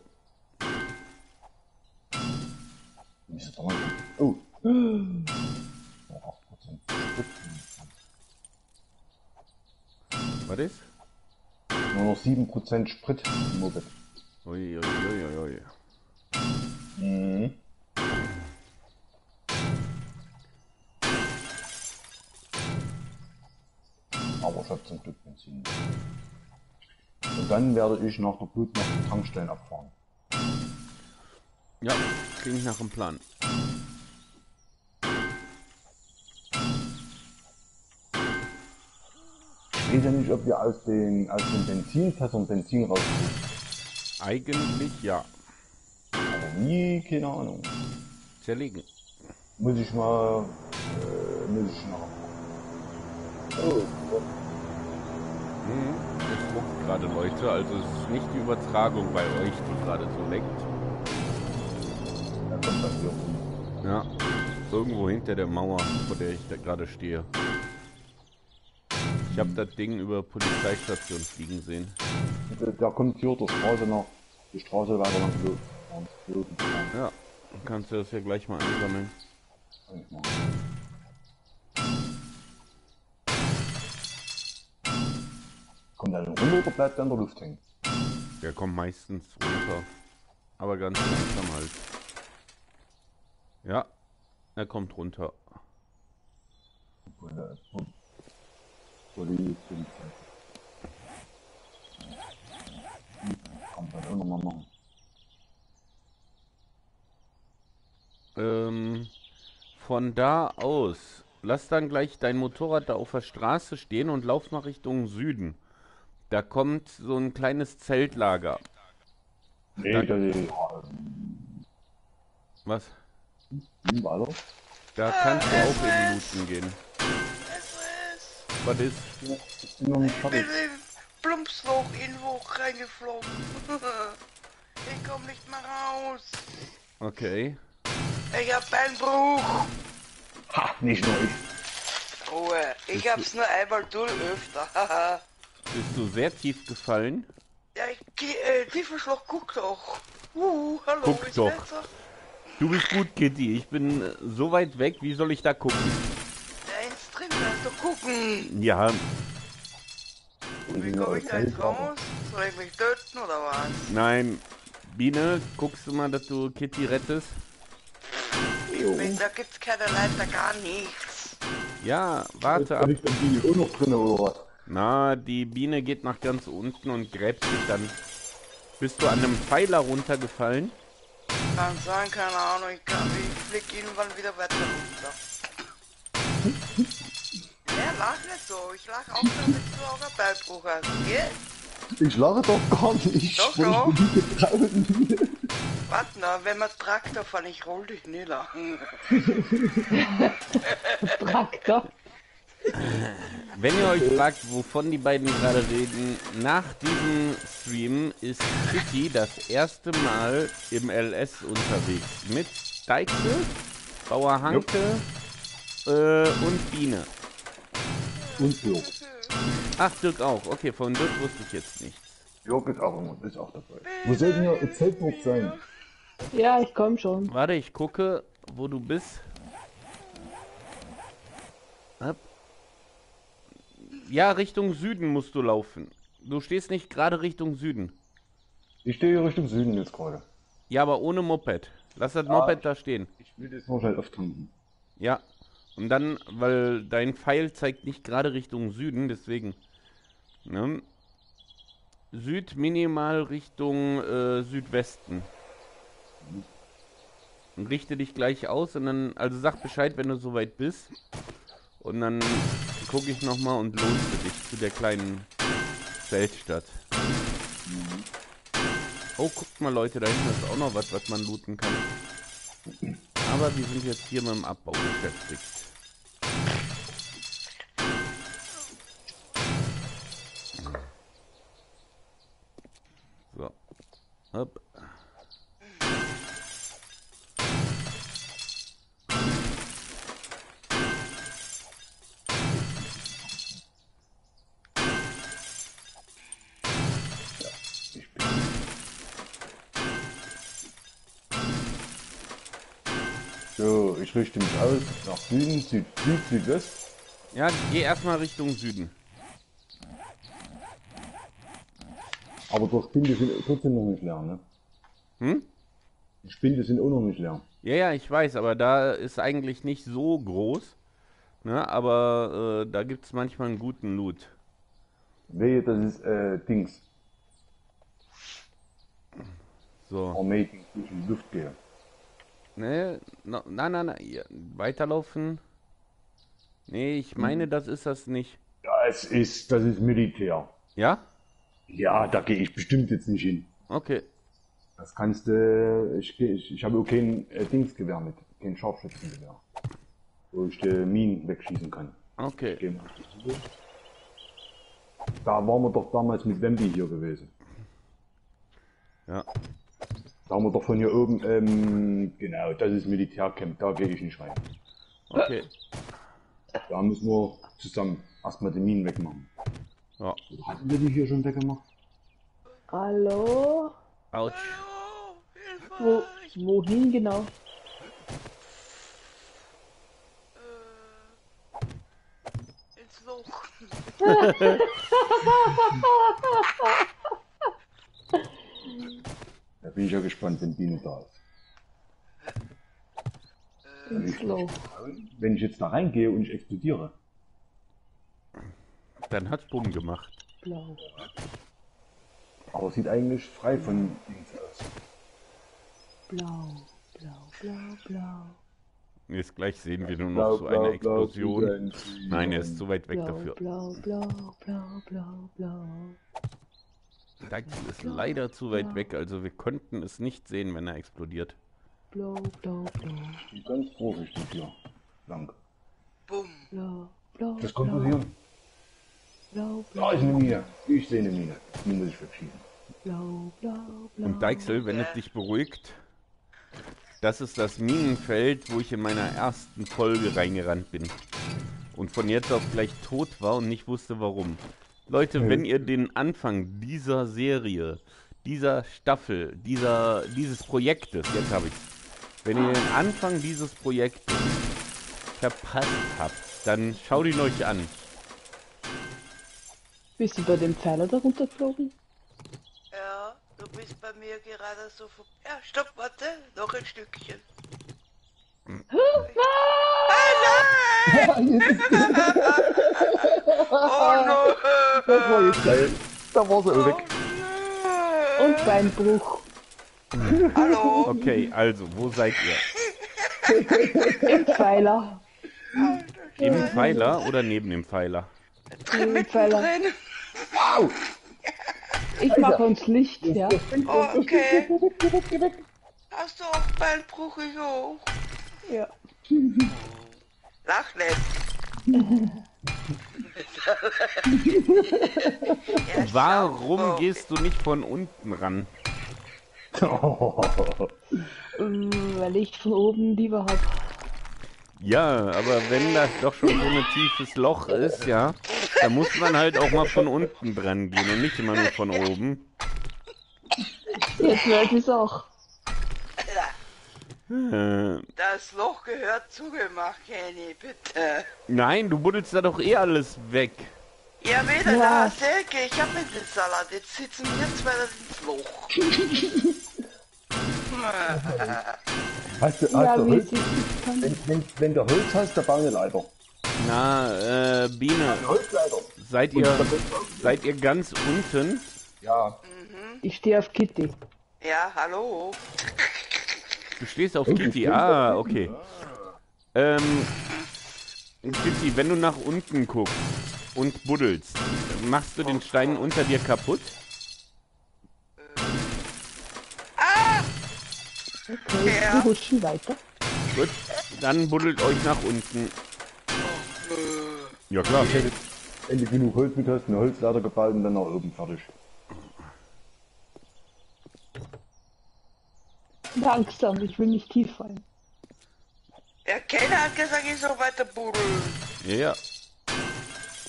Speaker 4: Wie ist das nochmal? Oh. Ja, 8% Sprit.
Speaker 1: Was ist?
Speaker 4: Nur noch 7% Sprit im Moped.
Speaker 1: Ui, ui.
Speaker 4: Und dann werde ich nach der Blut nach den Tankstellen abfahren.
Speaker 1: Ja, klingt nach dem Plan.
Speaker 4: Ich weiß ja nicht, ob wir aus den, aus den Benzinfässern Benzin rauskriegen.
Speaker 1: Eigentlich ja.
Speaker 4: Aber wie, keine Ahnung.
Speaker 1: Zerlegen.
Speaker 4: Muss ich mal, äh, muss ich nach. Oh,
Speaker 1: Mhm. Es ruckt gerade Leute, also es ist nicht die Übertragung bei euch, die gerade so leckt.
Speaker 4: da kommt dann hier rum.
Speaker 1: Ja. Irgendwo hinter der Mauer, vor der ich da gerade stehe. Ich habe das Ding über Polizeistation fliegen sehen.
Speaker 4: Der kommt hier der Straße nach, die Straße weiter lang gelaufen.
Speaker 1: Ja, dann kannst du das ja gleich mal einsammeln.
Speaker 4: Kommt er denn runter oder bleibt er in der Luft hängen?
Speaker 1: Der kommt meistens runter. Aber ganz langsam halt. Ja, er kommt runter. Ähm, von da aus, lass dann gleich dein Motorrad da auf der Straße stehen und lauf mal Richtung Süden. Da kommt so ein kleines Zeltlager.
Speaker 4: Nee, das ist
Speaker 1: Was?
Speaker 4: hm, weiter.
Speaker 1: Da kannst du auch in Looten gehen. Was ist?
Speaker 4: Ich bin noch nicht
Speaker 2: Ich
Speaker 4: fertig.
Speaker 2: bin im Plumpsloch irgendwo reingeflogen. ich komm nicht mehr raus.
Speaker 1: Okay.
Speaker 2: Ich hab Beinbruch.
Speaker 4: Ha, nicht nur ich.
Speaker 2: Ruhe. Ich hab's nur einmal durch öfter.
Speaker 1: Bist du sehr tief gefallen?
Speaker 2: ja, ich geh, äh, Tiefenschloch, guck doch. Uh, hallo,
Speaker 1: Guck doch.
Speaker 2: besser.
Speaker 1: Du bist gut, Kitty. Ich bin äh, so weit weg. Wie soll ich da gucken?
Speaker 2: Da ist drin, lass doch gucken.
Speaker 1: Ja,
Speaker 2: Wie komme ich da jetzt raus? Soll ich mich töten oder was?
Speaker 1: nein. Biene, guckst du mal, dass du Kitty rettest?
Speaker 2: Wenn, da gibt's keine Leiter, gar nichts.
Speaker 1: Ja, warte ab.
Speaker 4: liegt dann die auch noch drin oder was?
Speaker 1: Na, die Biene geht nach ganz unten und gräbt sich dann. Bist du an einem Pfeiler runtergefallen?
Speaker 2: Kann sein, keine Ahnung, ich, kann, ich flieg irgendwann wieder weiter runter. Ja, lach nicht so. Ich lach auch, damit du auch einen Beinbruch hast. Gell?
Speaker 4: Ich lache doch gar nicht.
Speaker 2: Doch, doch.
Speaker 4: nicht.
Speaker 2: Warte noch, wenn man Traktor fahren, ich roll dich nie lachen.
Speaker 3: Traktor.
Speaker 1: Wenn ihr euch fragt, wovon die beiden gerade reden, nach diesem Stream ist Kitty das erste Mal im LS unterwegs. Mit Deichsel, Bauer Hanke äh, und Biene.
Speaker 4: Und Jörg.
Speaker 1: Ach, Dirk auch. Okay, von Dirk wusste ich jetzt nichts.
Speaker 4: Jörg ist auch, ist auch dabei. Wo soll denn hier Zeltburg sein?
Speaker 3: Ja, ich komm schon.
Speaker 1: Warte, ich gucke, wo du bist. Ab. Ja, Richtung Süden musst du laufen. Du stehst nicht gerade Richtung Süden.
Speaker 4: Ich stehe Richtung Süden jetzt gerade.
Speaker 1: Ja, aber ohne Moped. Lass das Moped da stehen.
Speaker 4: Ich will das nur schnell auftanken.
Speaker 1: Ja. Und dann, weil dein Pfeil zeigt nicht gerade Richtung Süden, deswegen. Ne? Süd minimal Richtung äh, Südwesten. Und richte dich gleich aus und dann, also sag Bescheid, wenn du soweit bist. Und dann gucke ich nochmal und loste dich zu der kleinen Zeltstadt. Oh, guckt mal Leute, da hinten ist auch noch was, was man looten kann. Aber wir sind jetzt hier mit dem Abbau beschäftigt. So. Hopp.
Speaker 4: Richte mich aus nach Süden, Süd, Süd, Südwest.
Speaker 1: Ja, geh erstmal Richtung Süden.
Speaker 4: Aber die Spinde sind trotzdem noch nicht leer, ne?
Speaker 1: Hm?
Speaker 4: Die Spinde sind auch noch nicht leer.
Speaker 1: Ja, ja, ich weiß, aber da ist eigentlich nicht so groß. Ne, aber äh, da gibt es manchmal einen guten Loot.
Speaker 4: Wehe, das ist äh, Dings.
Speaker 1: So.
Speaker 4: Armee-Dings, wo ich in die Luft gehe.
Speaker 1: Ne, no, nein, nein, nein, ja, weiterlaufen. Nee, ich meine, das ist das nicht.
Speaker 4: Das ist, das ist Militär.
Speaker 1: Ja?
Speaker 4: Ja, da gehe ich bestimmt jetzt nicht hin.
Speaker 1: Okay.
Speaker 4: Das kannst du, ich, ich, ich habe auch kein äh, Dingsgewehr mit, kein Scharfschützengewehr. Wo ich die Minen wegschießen kann.
Speaker 1: Okay.
Speaker 4: Da waren wir doch damals mit Wemby hier gewesen.
Speaker 1: Ja.
Speaker 4: Da haben wir doch von hier oben, ähm, genau, das ist Militärcamp, da gehe ich nicht rein.
Speaker 1: Okay.
Speaker 4: Da müssen wir zusammen erstmal die Minen wegmachen.
Speaker 1: Ja.
Speaker 4: Hatten wir die hier schon weggemacht?
Speaker 3: Hallo?
Speaker 1: Autsch.
Speaker 3: Wo, wohin genau?
Speaker 2: äh, ins Loch.
Speaker 4: Bin ich ja gespannt, wenn Biene da ist.
Speaker 3: Ins Loch.
Speaker 4: Wenn ich jetzt da reingehe und ich explodiere,
Speaker 1: Dann hat's Bumm gemacht.
Speaker 3: Blau.
Speaker 4: aber sieht eigentlich frei von Dings aus.
Speaker 3: Blau. Blau, blau, blau.
Speaker 1: Jetzt gleich sehen wir nur noch
Speaker 4: Blau,
Speaker 1: so
Speaker 4: blau,
Speaker 1: eine
Speaker 4: blau,
Speaker 1: Explosion.
Speaker 4: Ziegen.
Speaker 1: Nein, er ist zu weit weg
Speaker 3: Blau,
Speaker 1: dafür.
Speaker 3: blau, blau, blau, blau, blau.
Speaker 1: Deichsel ist leider zu weit weg, also wir konnten es nicht sehen, wenn er explodiert.
Speaker 3: Blau, blau, blau,
Speaker 4: Ich bin ganz vorsichtig hier. Lang.
Speaker 2: Bumm.
Speaker 3: blau, blau,
Speaker 4: Das kommt
Speaker 3: blau,
Speaker 4: passieren.
Speaker 3: blau,
Speaker 4: Da
Speaker 3: blau,
Speaker 4: ist eine Mine. Ich sehe eine Mine. Die muss ich wegschießen.
Speaker 3: blau, blau, blau.
Speaker 1: Und Deichsel, wenn es dich beruhigt, das ist das Minenfeld, wo ich in meiner ersten Folge reingerannt bin. Und von jetzt auf gleich tot war und nicht wusste warum. Leute, wenn ihr den Anfang dieser Serie, dieser Staffel, dieser, dieses Projektes, jetzt habe ich wenn ihr den Anfang dieses Projektes verpasst habt, dann schaut ihn euch an.
Speaker 3: Bist du bei dem Pfeiler da runtergeflogen?
Speaker 2: Ja, du bist bei mir gerade so vor... Ja, stopp, warte, noch ein Stückchen. Oh no!
Speaker 4: Das war jetzt geil. Da war sie auch weg.
Speaker 3: Und Beinbruch.
Speaker 2: Hallo!
Speaker 1: Okay, also, wo seid ihr?
Speaker 3: Im Pfeiler.
Speaker 1: Im Pfeiler oder neben dem Pfeiler?
Speaker 3: Im Pfeiler.
Speaker 2: Drin.
Speaker 4: Wow!
Speaker 3: Ich mache uns Licht, ja.
Speaker 2: Oh, okay. Hast du auch Beinbruch? Ich auch.
Speaker 3: Ja.
Speaker 2: Lach nicht.
Speaker 1: Warum gehst du nicht von unten ran?
Speaker 3: Weil ich von oben lieber hab.
Speaker 1: Ja, aber wenn das doch schon so ein tiefes Loch ist, ja, dann muss man halt auch mal von unten dran gehen und nicht immer nur von oben.
Speaker 3: Jetzt weiß ich's auch.
Speaker 2: Das Loch gehört zugemacht, Kenny, bitte.
Speaker 1: nein, du buddelst da doch eh alles weg.
Speaker 2: Ja, wieder
Speaker 3: Ja.
Speaker 2: da, Selke, ich hab mit dem Salat. Jetzt sitzen wir zwei ins Loch.
Speaker 4: Hast du, hast
Speaker 3: Ja,
Speaker 4: du
Speaker 3: wie
Speaker 4: Holz? Wenn, wenn, wenn du Holz hast, da bau eine Leiter.
Speaker 1: Na, äh, Biene,
Speaker 4: Holzleiter.
Speaker 1: seid ihr, seid ihr ganz unten?
Speaker 4: Ja.
Speaker 3: Ich stehe auf Kitty.
Speaker 2: Ja, hallo.
Speaker 1: Du stehst auf Kitty, ah, okay. Ähm, Kitty, wenn du nach unten guckst und buddelst, machst du den Stein unter dir kaputt?
Speaker 3: Okay,
Speaker 2: Ja.
Speaker 3: wir huschen weiter.
Speaker 1: Gut, dann buddelt euch nach unten. Ja klar.
Speaker 4: Wenn du genug Holz mit hast, eine Holzleiter gebaut und dann nach oben fertig.
Speaker 3: Langsam, ich will nicht tief fallen.
Speaker 2: Ja, keiner hat gesagt, ich soll weiter buddeln.
Speaker 1: Ja.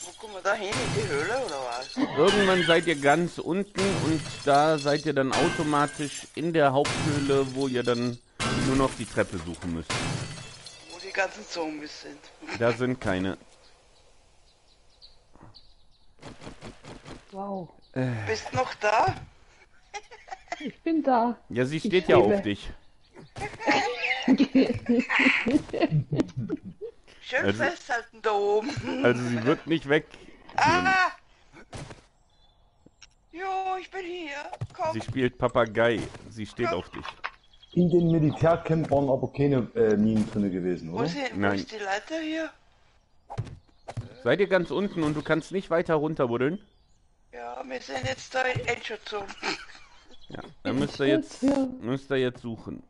Speaker 2: Wo kommen wir da hin? In die Höhle oder was?
Speaker 1: Irgendwann seid ihr ganz unten und da seid ihr dann automatisch in der Haupthöhle, wo ihr dann nur noch die Treppe suchen müsst.
Speaker 2: ganzen Zombies sind.
Speaker 1: Da sind keine.
Speaker 3: Wow.
Speaker 2: Bist noch da?
Speaker 3: Ich bin da.
Speaker 1: Ja, sie steht ja
Speaker 3: lebe.
Speaker 1: auf dich.
Speaker 2: Schön
Speaker 1: Also-
Speaker 2: festhalten da oben.
Speaker 1: Also sie wird nicht weg.
Speaker 2: Ah! Jo, ich bin hier. Komm.
Speaker 1: Sie spielt Papagei. Sie steht auf dich.
Speaker 4: In dem Militärcamp waren aber keine äh, Minen drin gewesen,
Speaker 2: Wo
Speaker 4: oder?
Speaker 2: ist, die, wo
Speaker 1: Nein.
Speaker 2: ist die Leiter hier?
Speaker 1: Seid ihr ganz unten und du kannst nicht weiter runterbuddeln?
Speaker 2: Ja, wir sind jetzt da in Endschutzung.
Speaker 1: Ja, dann müsst ihr jetzt,
Speaker 3: Ja.
Speaker 1: müsst ihr jetzt suchen.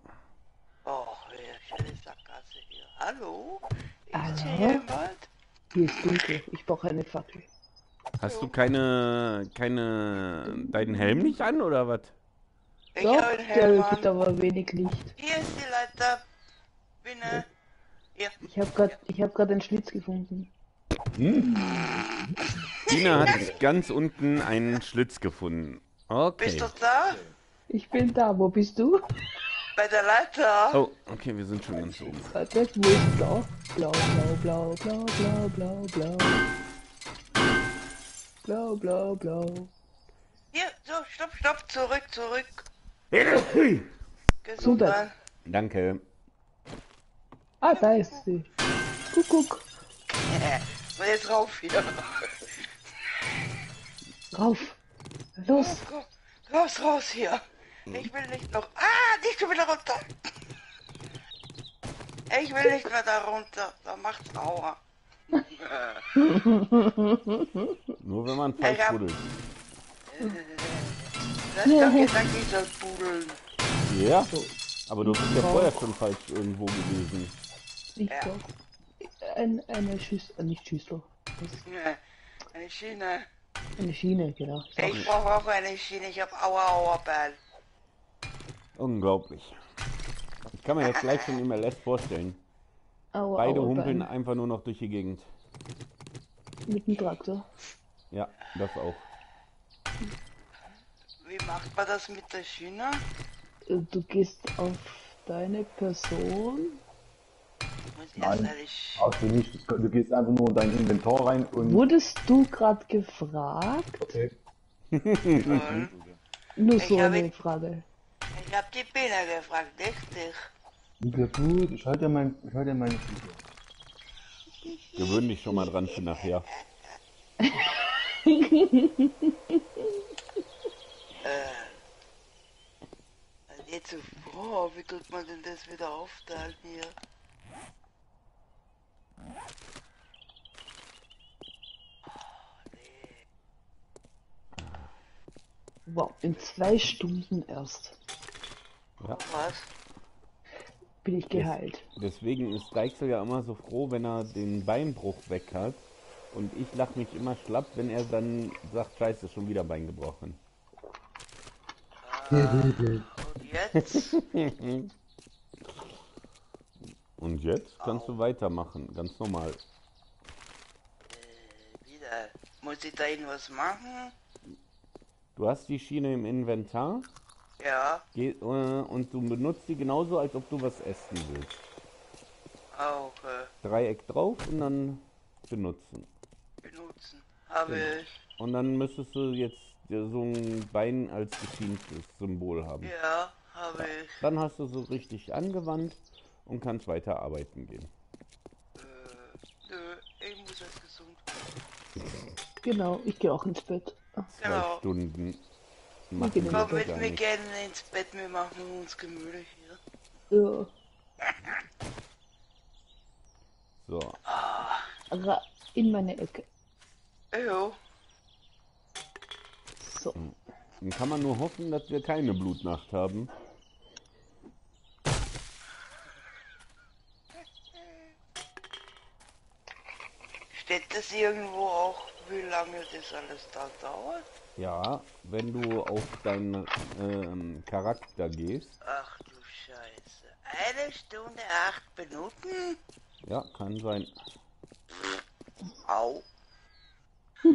Speaker 2: Oh, welche Sackgasse hier. Hallo? Ist hier jemand?
Speaker 3: Hier ist dunkel. Ich brauche eine Fackel.
Speaker 1: Hast du keine, keine, deinen Helm nicht an oder was?
Speaker 2: Ich
Speaker 3: Doch,
Speaker 2: habe einen
Speaker 3: der
Speaker 2: Helm
Speaker 3: gibt
Speaker 2: an.
Speaker 3: aber wenig Licht.
Speaker 2: Hier ist die Leiter. Binne. Hier.
Speaker 3: Ich habe gerade ich hab grad einen Schlitz gefunden.
Speaker 1: Tina hat ganz unten einen Schlitz gefunden. Okay.
Speaker 2: Bist du da?
Speaker 3: Ich bin da. Wo bist du?
Speaker 2: Bei der Leiter?
Speaker 1: Oh, okay, wir sind schon ganz oben.
Speaker 3: Warte, ist blau? Blau, blau, blau, blau, blau, blau, blau. Blau, blau, blau.
Speaker 2: Hier, so, stopp, stopp, zurück, zurück.
Speaker 3: Gesundheit.
Speaker 1: Danke.
Speaker 3: Ah, da ist sie. Kuckuck.
Speaker 2: Und jetzt rauf hier.
Speaker 3: Rauf. Los.
Speaker 2: Komm, Raus, raus hier. Ich will nicht noch. Ah, nicht schon wieder runter. Ich will nicht mehr da runter. Da macht's Aua.
Speaker 1: Nur wenn man falsch
Speaker 2: Ja.
Speaker 1: buddelt.
Speaker 2: Das ist doch gesagt, ich soll budeln.
Speaker 1: Ja. Aber du bist ja vorher schon falsch irgendwo gewesen.
Speaker 3: Ich
Speaker 2: Ja.
Speaker 3: brauch ein, eine Schüssel, äh, nicht Schüssel.
Speaker 2: Eine Schiene.
Speaker 3: Eine Schiene, genau.
Speaker 2: Ich brauche auch eine Schiene. Ich hab Aua, Aua, Ball.
Speaker 1: Unglaublich. Ich kann mir jetzt gleich schon im LS vorstellen.
Speaker 3: Aua,
Speaker 1: Beide
Speaker 3: aua,
Speaker 1: humpeln
Speaker 3: Bein.
Speaker 1: einfach nur noch durch die Gegend.
Speaker 3: Mit dem Traktor.
Speaker 1: Ja, das auch.
Speaker 2: Wie macht man das mit der Schiene?
Speaker 3: Äh, Du gehst auf deine Person.
Speaker 2: Muss
Speaker 4: Nein.
Speaker 2: Sch
Speaker 4: Also nicht, du gehst einfach nur in dein Inventar rein und.
Speaker 3: Wurdest du gerade gefragt?
Speaker 4: Okay.
Speaker 3: Nur
Speaker 2: Ich
Speaker 3: so
Speaker 2: habe-
Speaker 3: eine Frage.
Speaker 2: Ich hab die Biene gefragt, dich.
Speaker 4: Ja gut, ich halte ja mein, ich halte ja meine Füße.
Speaker 1: Gewöhn dich schon mal dran für nachher.
Speaker 2: Jetzt so, boah, wie tut man denn das wieder aufteilen hier?
Speaker 3: Wow, in zwei Stunden erst
Speaker 1: Ja.
Speaker 2: Was?
Speaker 3: bin ich geheilt.
Speaker 1: Deswegen ist Deichsel ja immer so froh, wenn er den Beinbruch weg hat. Und ich lach mich immer schlapp, wenn er dann sagt, scheiße, schon wieder Bein gebrochen.
Speaker 2: Und jetzt?
Speaker 1: Und jetzt kannst du weitermachen, ganz normal.
Speaker 2: wieder. Muss ich da irgendwas machen?
Speaker 1: Du hast die Schiene im Inventar
Speaker 2: Ja,
Speaker 1: geh, äh, und du benutzt die genauso, als ob du was essen willst.
Speaker 2: auch äh,
Speaker 1: Dreieck drauf und dann benutzen.
Speaker 2: benutzen. Habe ich.
Speaker 1: Und dann müsstest du jetzt so ein Bein als geschientes Symbol haben.
Speaker 2: Ja, habe ich.
Speaker 1: Dann hast du so richtig angewandt und kannst weiter arbeiten gehen.
Speaker 2: Äh, nö, ich muss jetzt gesund.
Speaker 3: Genau, ich gehe auch ins Bett. Ah,
Speaker 1: Zwei
Speaker 2: Genau.
Speaker 1: Stunden machen
Speaker 3: die
Speaker 2: Komm mit mir
Speaker 1: nicht.
Speaker 2: gerne ins Bett, wir machen uns gemütlich hier.
Speaker 3: Ja.
Speaker 1: So,
Speaker 3: Ra in meine Ecke.
Speaker 2: Jo,
Speaker 3: So.
Speaker 1: dann kann man nur hoffen, dass wir keine Blutnacht haben.
Speaker 2: Steht das irgendwo auch, wie lange das alles da dauert?
Speaker 1: Ja, wenn du auf deinen ähm, Charakter gehst,
Speaker 2: Ach du Scheiße. Eine Stunde, acht Minuten?
Speaker 1: ja, kann sein.
Speaker 2: Au.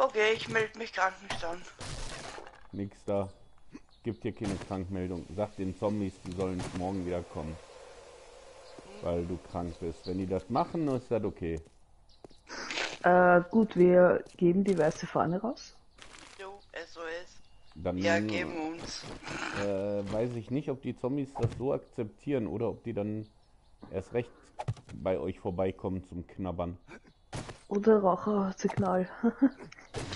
Speaker 2: Okay, ich melde mich Krankenstand.
Speaker 1: Nix da. Gibt hier keine Krankmeldung. Sag den Zombies, die sollen morgen wieder kommen. Weil du krank bist. Wenn die das machen, ist das okay.
Speaker 3: Äh, gut, wir geben die weiße Fahne raus.
Speaker 2: Jo, SOS.
Speaker 1: Dann
Speaker 2: Ja, geben uns.
Speaker 1: äh, weiß ich nicht, ob die Zombies das so akzeptieren oder ob die dann erst recht bei euch vorbeikommen zum Knabbern.
Speaker 3: Oder Rauchersignal.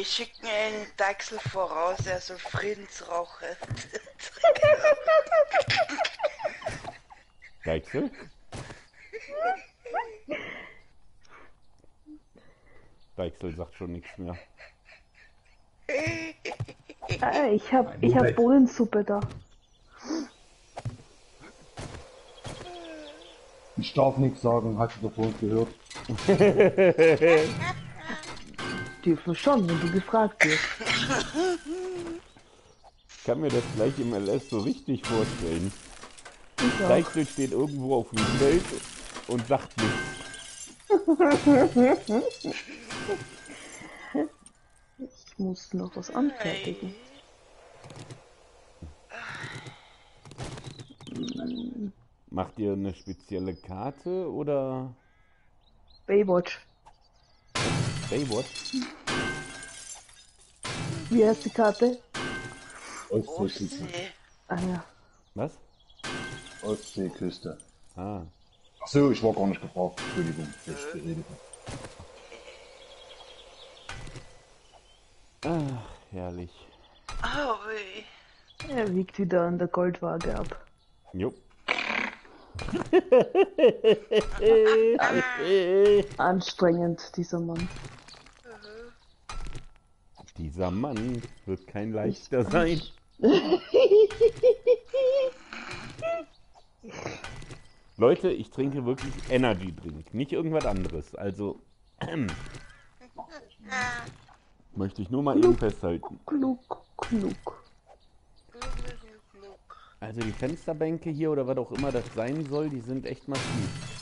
Speaker 2: Wir schicken einen Dachsel voraus, er soll Friedensraucher.
Speaker 1: Deichsel? Deichsel sagt schon nichts mehr.
Speaker 3: äh, ich hab, ich hab. Bohnensuppe da.
Speaker 4: Ich darf nichts sagen, hast du davon gehört?
Speaker 3: Dürfen schon, wenn du gefragt wirst.
Speaker 1: Ich kann mir das gleich im LS so richtig vorstellen.
Speaker 3: Ich.
Speaker 1: Deichsel steht irgendwo auf dem Feld und sagt nichts.
Speaker 3: Ich muss noch was anfertigen.
Speaker 1: Macht ihr eine spezielle Karte oder
Speaker 3: Baywatch.
Speaker 1: Baywatch?
Speaker 3: Wie heißt die Karte?
Speaker 4: Ostseeküste.
Speaker 2: Ostsee.
Speaker 3: Ah ja.
Speaker 1: Was?
Speaker 4: Ostseeküste.
Speaker 1: Ah,
Speaker 4: Ach so, ich war gar nicht gefragt. Entschuldigung, ich geredet.
Speaker 1: ach, herrlich.
Speaker 2: Ah, weh.
Speaker 3: Er wiegt wieder an der Goldwaage ab.
Speaker 1: Jo.
Speaker 3: Anstrengend, dieser Mann.
Speaker 1: Dieser Mann wird kein leichter sein. Leute, ich trinke wirklich Energy Drink, nicht irgendwas anderes. Also möchte ich nur mal eben festhalten.
Speaker 3: Klug, klug.
Speaker 1: Also die Fensterbänke hier oder was auch immer das sein soll, die sind echt massiv.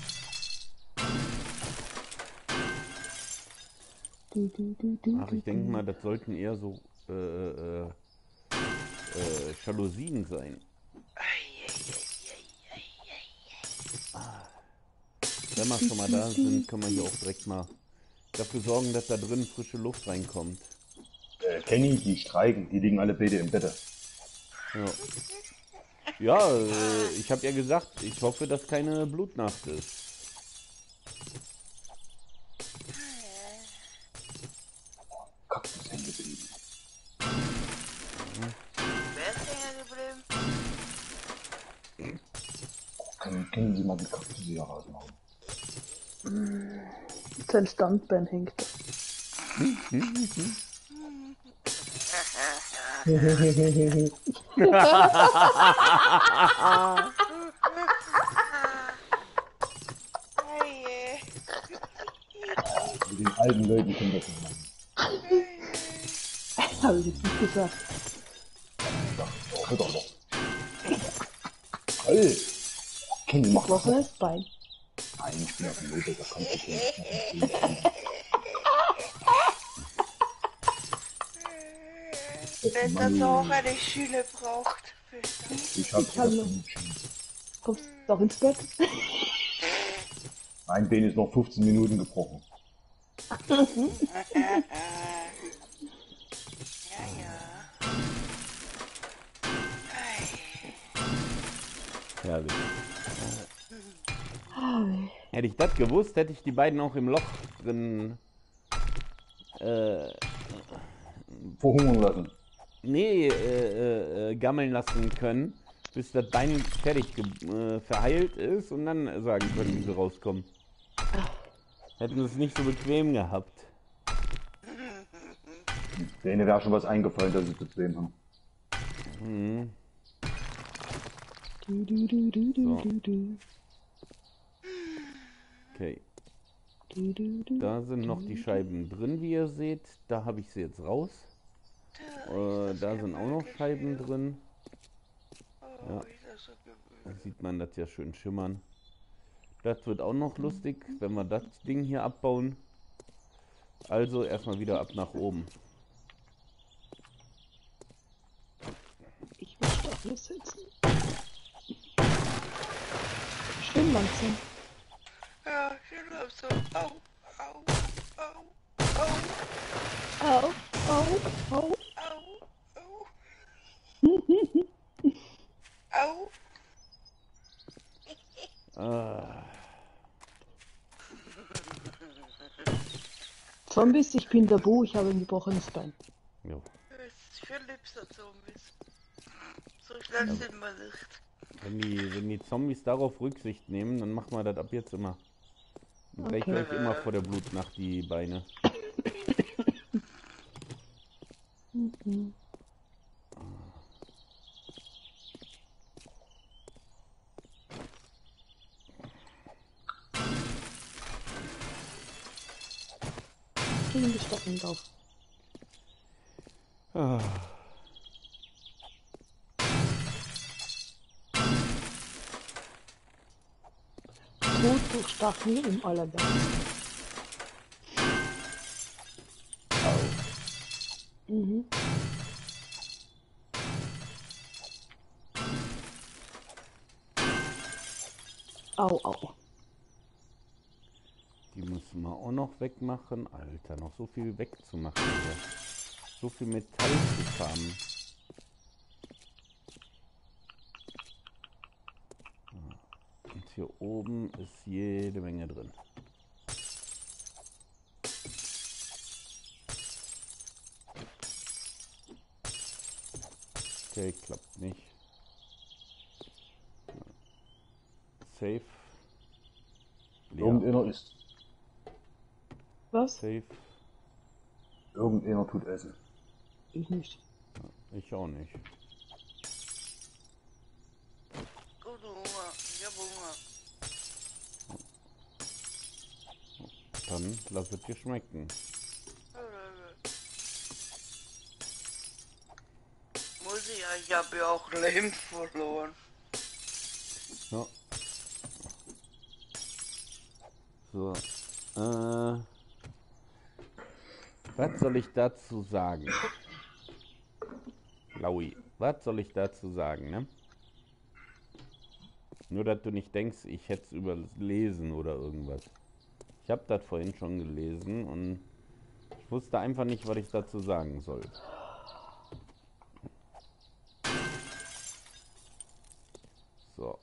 Speaker 1: Ach, ich denke mal, das sollten eher so äh, äh, äh, Jalousien sein.
Speaker 2: Ei, ei, ei, ei, ei.
Speaker 1: Wenn wir schon mal da sind, können wir hier auch direkt mal dafür sorgen, dass da drin frische Luft reinkommt.
Speaker 4: Äh, Kenny, die streiken, die liegen alle beide im Bett.
Speaker 1: Ja, ja äh, ich habe ja gesagt, ich hoffe, dass keine Blutnacht ist.
Speaker 4: Kaktus hängen geblieben.
Speaker 2: Wer ist hängen geblieben?
Speaker 4: Können, können Sie mal die Kaktus hier rausmachen?
Speaker 3: Sein Standbein hängt.
Speaker 4: Mit den alten Leuten können das nicht machen.
Speaker 3: Habe ich jetzt nicht gesagt.
Speaker 4: Hör doch noch. Hey! Kenny, mach das.
Speaker 3: heißt Bein?
Speaker 4: Nein, ich bin auf dem Löwe, da kannst du nicht.
Speaker 2: Wenn das auch eine Schiene braucht.
Speaker 4: Ich hab
Speaker 3: kann
Speaker 4: das
Speaker 3: noch.
Speaker 4: nicht.
Speaker 3: Kommst du doch ins Bett?
Speaker 4: Mein Bein ist noch 15 Minuten gebrochen.
Speaker 1: Herrlich. Hätte ich das gewusst, hätte ich die beiden auch im Loch drin. Äh,
Speaker 4: Verhungern lassen.
Speaker 1: nee, äh, äh, äh, gammeln lassen können, bis das Bein fertig ge- äh, verheilt ist und dann sagen können, wie sie rauskommen. Hätten sie es nicht so bequem gehabt.
Speaker 4: Denen wäre schon was eingefallen, dass sie bequem haben.
Speaker 1: Mhm.
Speaker 3: Du, du, du, du, du,
Speaker 1: So. Okay. Da sind noch die Scheiben drin, wie ihr seht. Da habe ich sie jetzt raus. Äh, da sind auch noch Scheiben drin. Ja. Da sieht man das ja schön schimmern. Das wird auch noch lustig, wenn wir das Ding hier abbauen. Also erstmal wieder ab nach oben.
Speaker 3: Ich will starten. hier sitzen. Langsam.
Speaker 2: Ja, langsam. Au, au, au, au,
Speaker 3: Au, au, au.
Speaker 2: au, au. Au.
Speaker 1: Ah,
Speaker 3: Zombies, ich bin der Bu, ich habe ein gebrochenes Bein.
Speaker 1: jo.
Speaker 2: Für liebster Zombies. So schnell sind wir nicht.
Speaker 1: Wenn die, wenn die Zombies darauf Rücksicht nehmen, dann machen wir das ab jetzt immer. Dann breche
Speaker 3: Okay.
Speaker 1: euch immer vor der Blutnacht die Beine.
Speaker 3: Mhm. Gegen die Stadt und auf.
Speaker 1: Ah,
Speaker 3: Stachel im allerbesten. Mhm. Au, au.
Speaker 1: die müssen wir auch noch wegmachen. Alter, noch so viel wegzumachen. Hier. So viel Metall zu farmen. Ah, Und hier oben ist jede Menge drin. Okay, klappt nicht. Safe.
Speaker 4: Irgendeiner ist.
Speaker 3: Was?
Speaker 1: Safe.
Speaker 4: Irgendeiner tut essen.
Speaker 3: Ich nicht.
Speaker 1: Ich auch nicht.
Speaker 2: Gut, Hunger. Ich hab Hunger.
Speaker 1: Dann lass es dir schmecken.
Speaker 2: Muss ich ja, ich habe ja auch Leben verloren.
Speaker 1: Ja. So. Äh, was soll ich dazu sagen? Laui, was soll ich dazu sagen, ne? Nur, dass du nicht denkst, ich hätte es überlesen oder irgendwas. Ich habe das vorhin schon gelesen und ich wusste einfach nicht, was ich dazu sagen soll. So.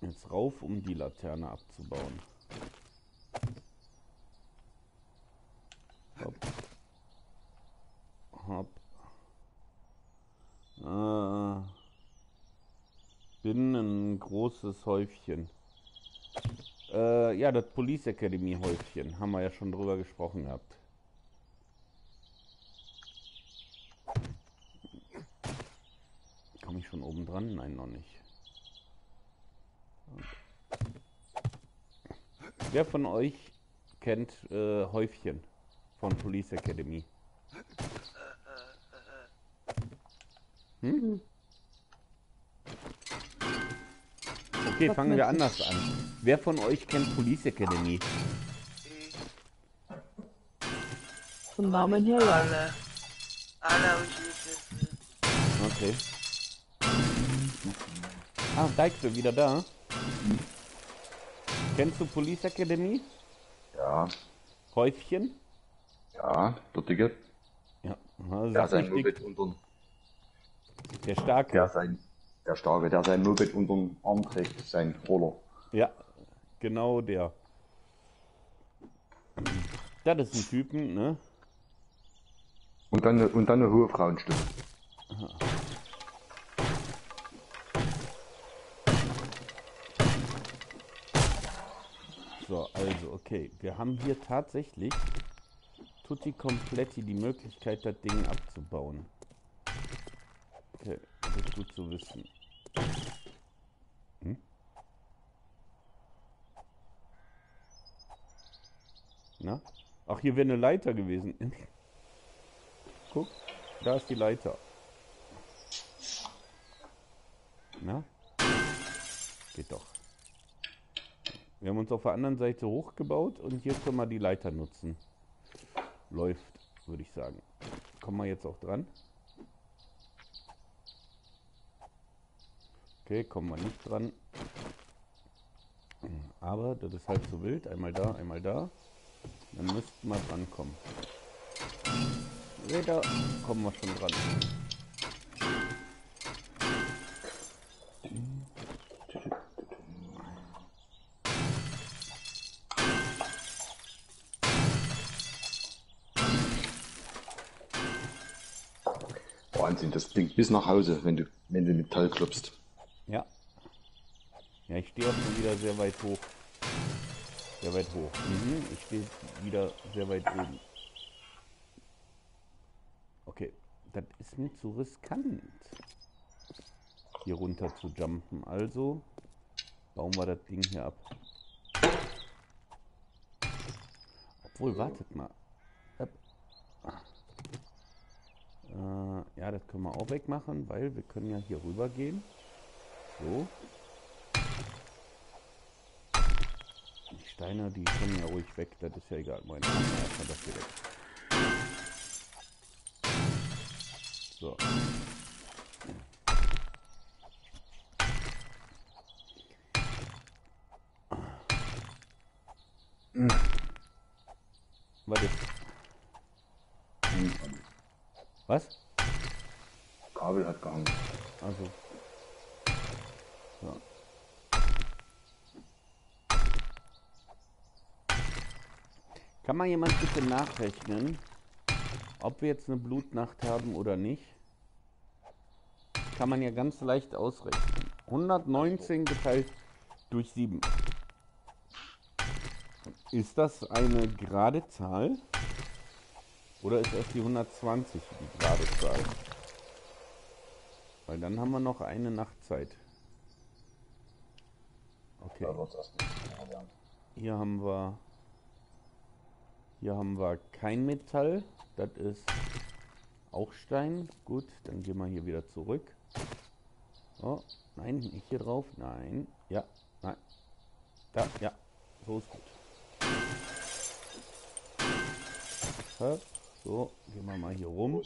Speaker 1: Jetzt rauf, um die Laterne abzubauen. Hopp. Hopp. Äh, bin ein großes Häufchen. Äh, ja, das Police Academy Häufchen. Haben wir ja schon drüber gesprochen gehabt. Komme ich schon oben dran? Nein, noch nicht. Wer von euch kennt äh, Häufchen von Police Academy? Hm? Okay, fangen wir anders an. Wer von euch kennt Police Academy?
Speaker 2: Ich,
Speaker 3: Von Namen her, ja.
Speaker 2: alle. Alle habe ich.
Speaker 1: Okay. Ah, Dykes wieder da. Kennst du Police Academy?
Speaker 4: Ja,
Speaker 1: Häufchen?
Speaker 4: ja, der Dicke.
Speaker 1: Ja,
Speaker 4: Der
Speaker 1: sag
Speaker 4: sein
Speaker 1: nicht dick.
Speaker 4: Moped
Speaker 1: Der Starke.
Speaker 4: der sein, der Starke, der sein Moped unterm Arm trägt, sein Roller.
Speaker 1: Ja, genau der. Das ist ein Typen, ne?
Speaker 4: Und dann, eine- und dann eine hohe Frauenstimme.
Speaker 1: So, also, okay. Wir haben hier tatsächlich tutti completi die Möglichkeit, das Ding abzubauen. Okay, das ist gut zu wissen. Hm? Na? Ach, hier wäre eine Leiter gewesen. Guck, da ist die Leiter. Na? Geht doch. Wir haben uns auf der anderen Seite hochgebaut und hier können wir die Leiter nutzen. Läuft, würde ich sagen. Kommen wir jetzt auch dran? Okay, kommen wir nicht dran. Aber das ist halt so wild. Einmal da, einmal da. Dann müssten wir drankommen. Nee, da kommen wir schon dran.
Speaker 4: Wahnsinn, das klingt bis nach Hause, wenn du, wenn du Metall klopfst.
Speaker 1: Stehe auch schon wieder sehr weit hoch. Sehr weit hoch. Mhm, ich stehe wieder sehr weit oben. Okay, das ist mir zu riskant, hier runter zu jumpen. Also bauen wir das Ding hier ab. Obwohl, wartet mal. Äh, ja, das können wir auch wegmachen, weil wir können ja hier rüber gehen. So. Die Steine, die können ja ruhig weg, das ist ja egal. Wir erstmal das hier weg. So. Was ist? Was?
Speaker 4: Kabel hat gehangen.
Speaker 1: Also. So. Kann mal jemand bitte nachrechnen, ob wir jetzt eine Blutnacht haben oder nicht? Kann man ja ganz leicht ausrechnen. 119 geteilt durch 7. Ist das eine gerade Zahl? Oder ist erst die 120 die gerade Zahl? Weil dann haben wir noch eine Nachtzeit. Okay. Hier haben wir. Hier haben wir kein Metall. Das ist auch Stein. Gut, dann gehen wir hier wieder zurück. Oh, nein, nicht hier drauf. Nein. Ja, nein. Da, ja. So ist gut. Hopp, So, gehen wir mal hier rum.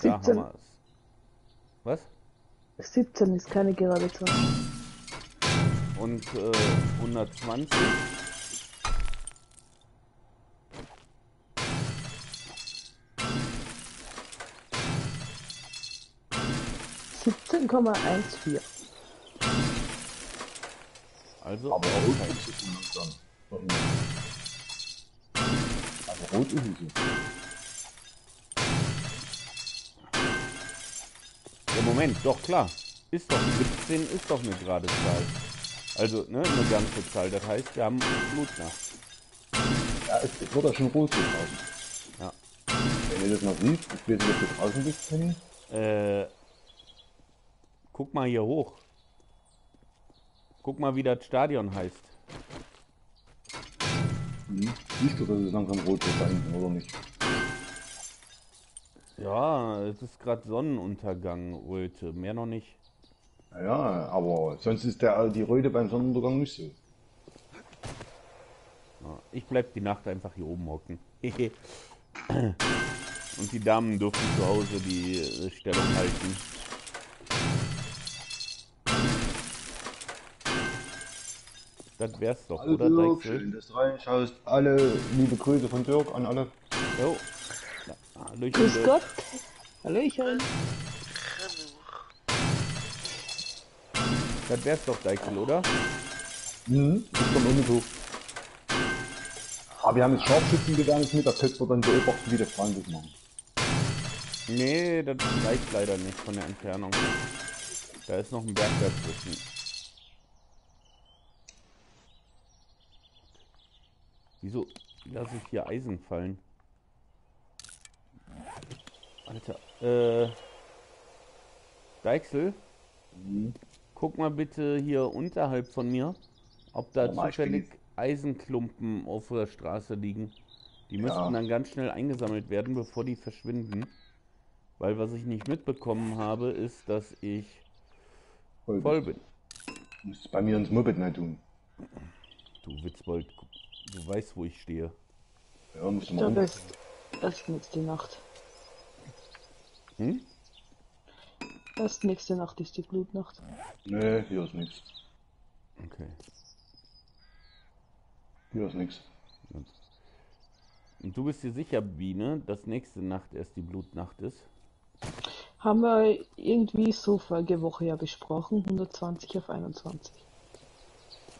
Speaker 1: Da haben
Speaker 3: 17.
Speaker 1: wir es. Was?
Speaker 3: 17 ist keine gerade Zahl.
Speaker 1: Und äh, 120.
Speaker 3: Siebzehn Komma eins vier.
Speaker 1: Also
Speaker 4: Aber
Speaker 1: auch
Speaker 4: rot
Speaker 1: kein
Speaker 4: ist es dann. Also rot ist es.
Speaker 1: Ja, Moment, doch klar. Ist doch 17 ist doch eine gerade Zahl. Also, ne, eine ganze Zahl. Das heißt, wir haben Blutnacht.
Speaker 4: Ja, es, es wird ja schon rot draußen.
Speaker 1: Ja.
Speaker 4: Wenn ihr das noch siehst, ich weiß nicht, ob du draußen bist, Penny.
Speaker 1: Äh, guck mal hier hoch. Guck mal, wie das Stadion heißt.
Speaker 4: Mhm. Siehst du, dass es langsam rot wird da hinten, oder nicht?
Speaker 1: Ja, es ist gerade Sonnenuntergang, Röte. Mehr noch nicht.
Speaker 4: Ja, aber sonst ist der, die Röte beim Sonnenuntergang nicht so.
Speaker 1: Ich bleib die Nacht einfach hier oben hocken. Und die Damen dürfen zu Hause die äh, Stellung halten. Das wär's doch, oder
Speaker 4: Also,
Speaker 1: Deichsel?
Speaker 4: schön, dass du reinschaust. Alle liebe Grüße von Dirk an alle.
Speaker 1: Jo. Ja, Hallöchen,
Speaker 3: Grüß
Speaker 1: Dirk.
Speaker 3: Gott. Hallöchen.
Speaker 1: Das wär's doch, Deichsel, oder?
Speaker 4: Mhm. Ich komme mit hoch. Aber wir haben jetzt Scharfschützengewehr nicht mit, da könnten wir dann beobachten, wie der Freund das machen.
Speaker 1: Nee, das reicht leider nicht von der Entfernung. Da ist noch ein Berg dazwischen. Wieso lasse ich hier Eisen fallen? Alter, äh. Deichsel? Guck mal bitte hier unterhalb von mir, ob da
Speaker 4: ich
Speaker 1: zufällig Eisenklumpen auf der Straße liegen. Die müssten
Speaker 4: Ja.
Speaker 1: dann ganz schnell eingesammelt werden, bevor die verschwinden. Weil was ich nicht mitbekommen habe, ist, dass ich
Speaker 4: Voll.
Speaker 1: voll bin.
Speaker 4: Du musst es bei mir ins Moped nicht tun.
Speaker 1: Du Witzbold, du weißt, wo ich stehe.
Speaker 4: Ja, musst du
Speaker 3: Da
Speaker 4: mal.
Speaker 3: bist erst die Nacht.
Speaker 1: Hm?
Speaker 3: Erst nächste Nacht ist die Blutnacht.
Speaker 4: Nee, hier ist nichts.
Speaker 1: Okay.
Speaker 4: Hier ist nichts.
Speaker 1: Und du bist dir sicher, Biene, dass nächste Nacht erst die Blutnacht ist?
Speaker 3: Haben wir irgendwie so vorige Woche ja besprochen, 120 auf 21.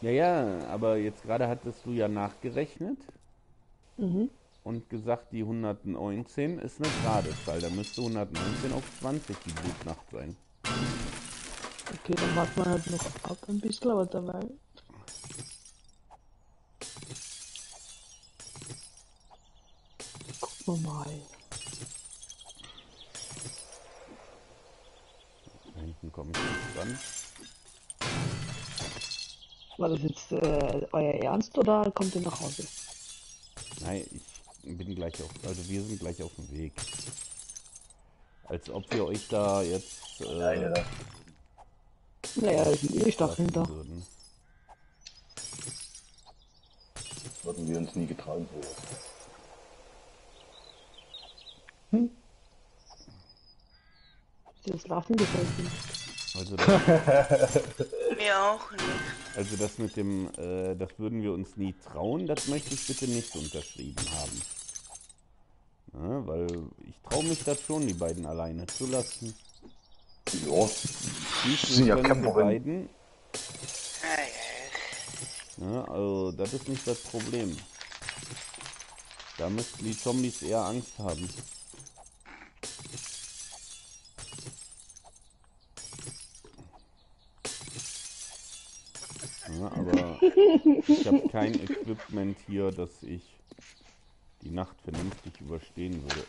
Speaker 1: Ja, ja, aber jetzt gerade hattest du ja nachgerechnet
Speaker 3: Mhm.
Speaker 1: und gesagt, die 119 ist eine gerade Zahl. Da müsste 119 auf 20 die Blutnacht sein.
Speaker 3: Okay, dann warten wir halt noch ab ein bisschen, aber dabei. Gucken wir mal.
Speaker 1: Da hinten komme ich nicht dran.
Speaker 3: War das jetzt äh, euer Ernst oder kommt ihr nach Hause?
Speaker 1: Nein, ich bin gleich auf, also wir sind gleich auf dem Weg. Als ob wir euch da jetzt äh,
Speaker 3: Naja, es sind eh Staffeln
Speaker 1: lassen
Speaker 3: da.
Speaker 1: würden.
Speaker 4: Würden wir uns nie getrauen. So.
Speaker 3: Das Laufen gefällt mir.
Speaker 1: Also das,
Speaker 2: Mir auch nicht.
Speaker 1: Also das mit dem, äh, das würden wir uns nie trauen, das möchte ich bitte nicht unterschrieben haben. Ja, weil ich traue mich das schon, die beiden alleine zu lassen.
Speaker 4: Ja,
Speaker 1: Schießen
Speaker 4: sind ja
Speaker 1: können beiden.
Speaker 2: Ja,
Speaker 1: also das ist nicht das Problem. Da müssten die Zombies eher Angst haben. Ja, aber ich habe kein Equipment hier, dass ich die Nacht vernünftig überstehen würde.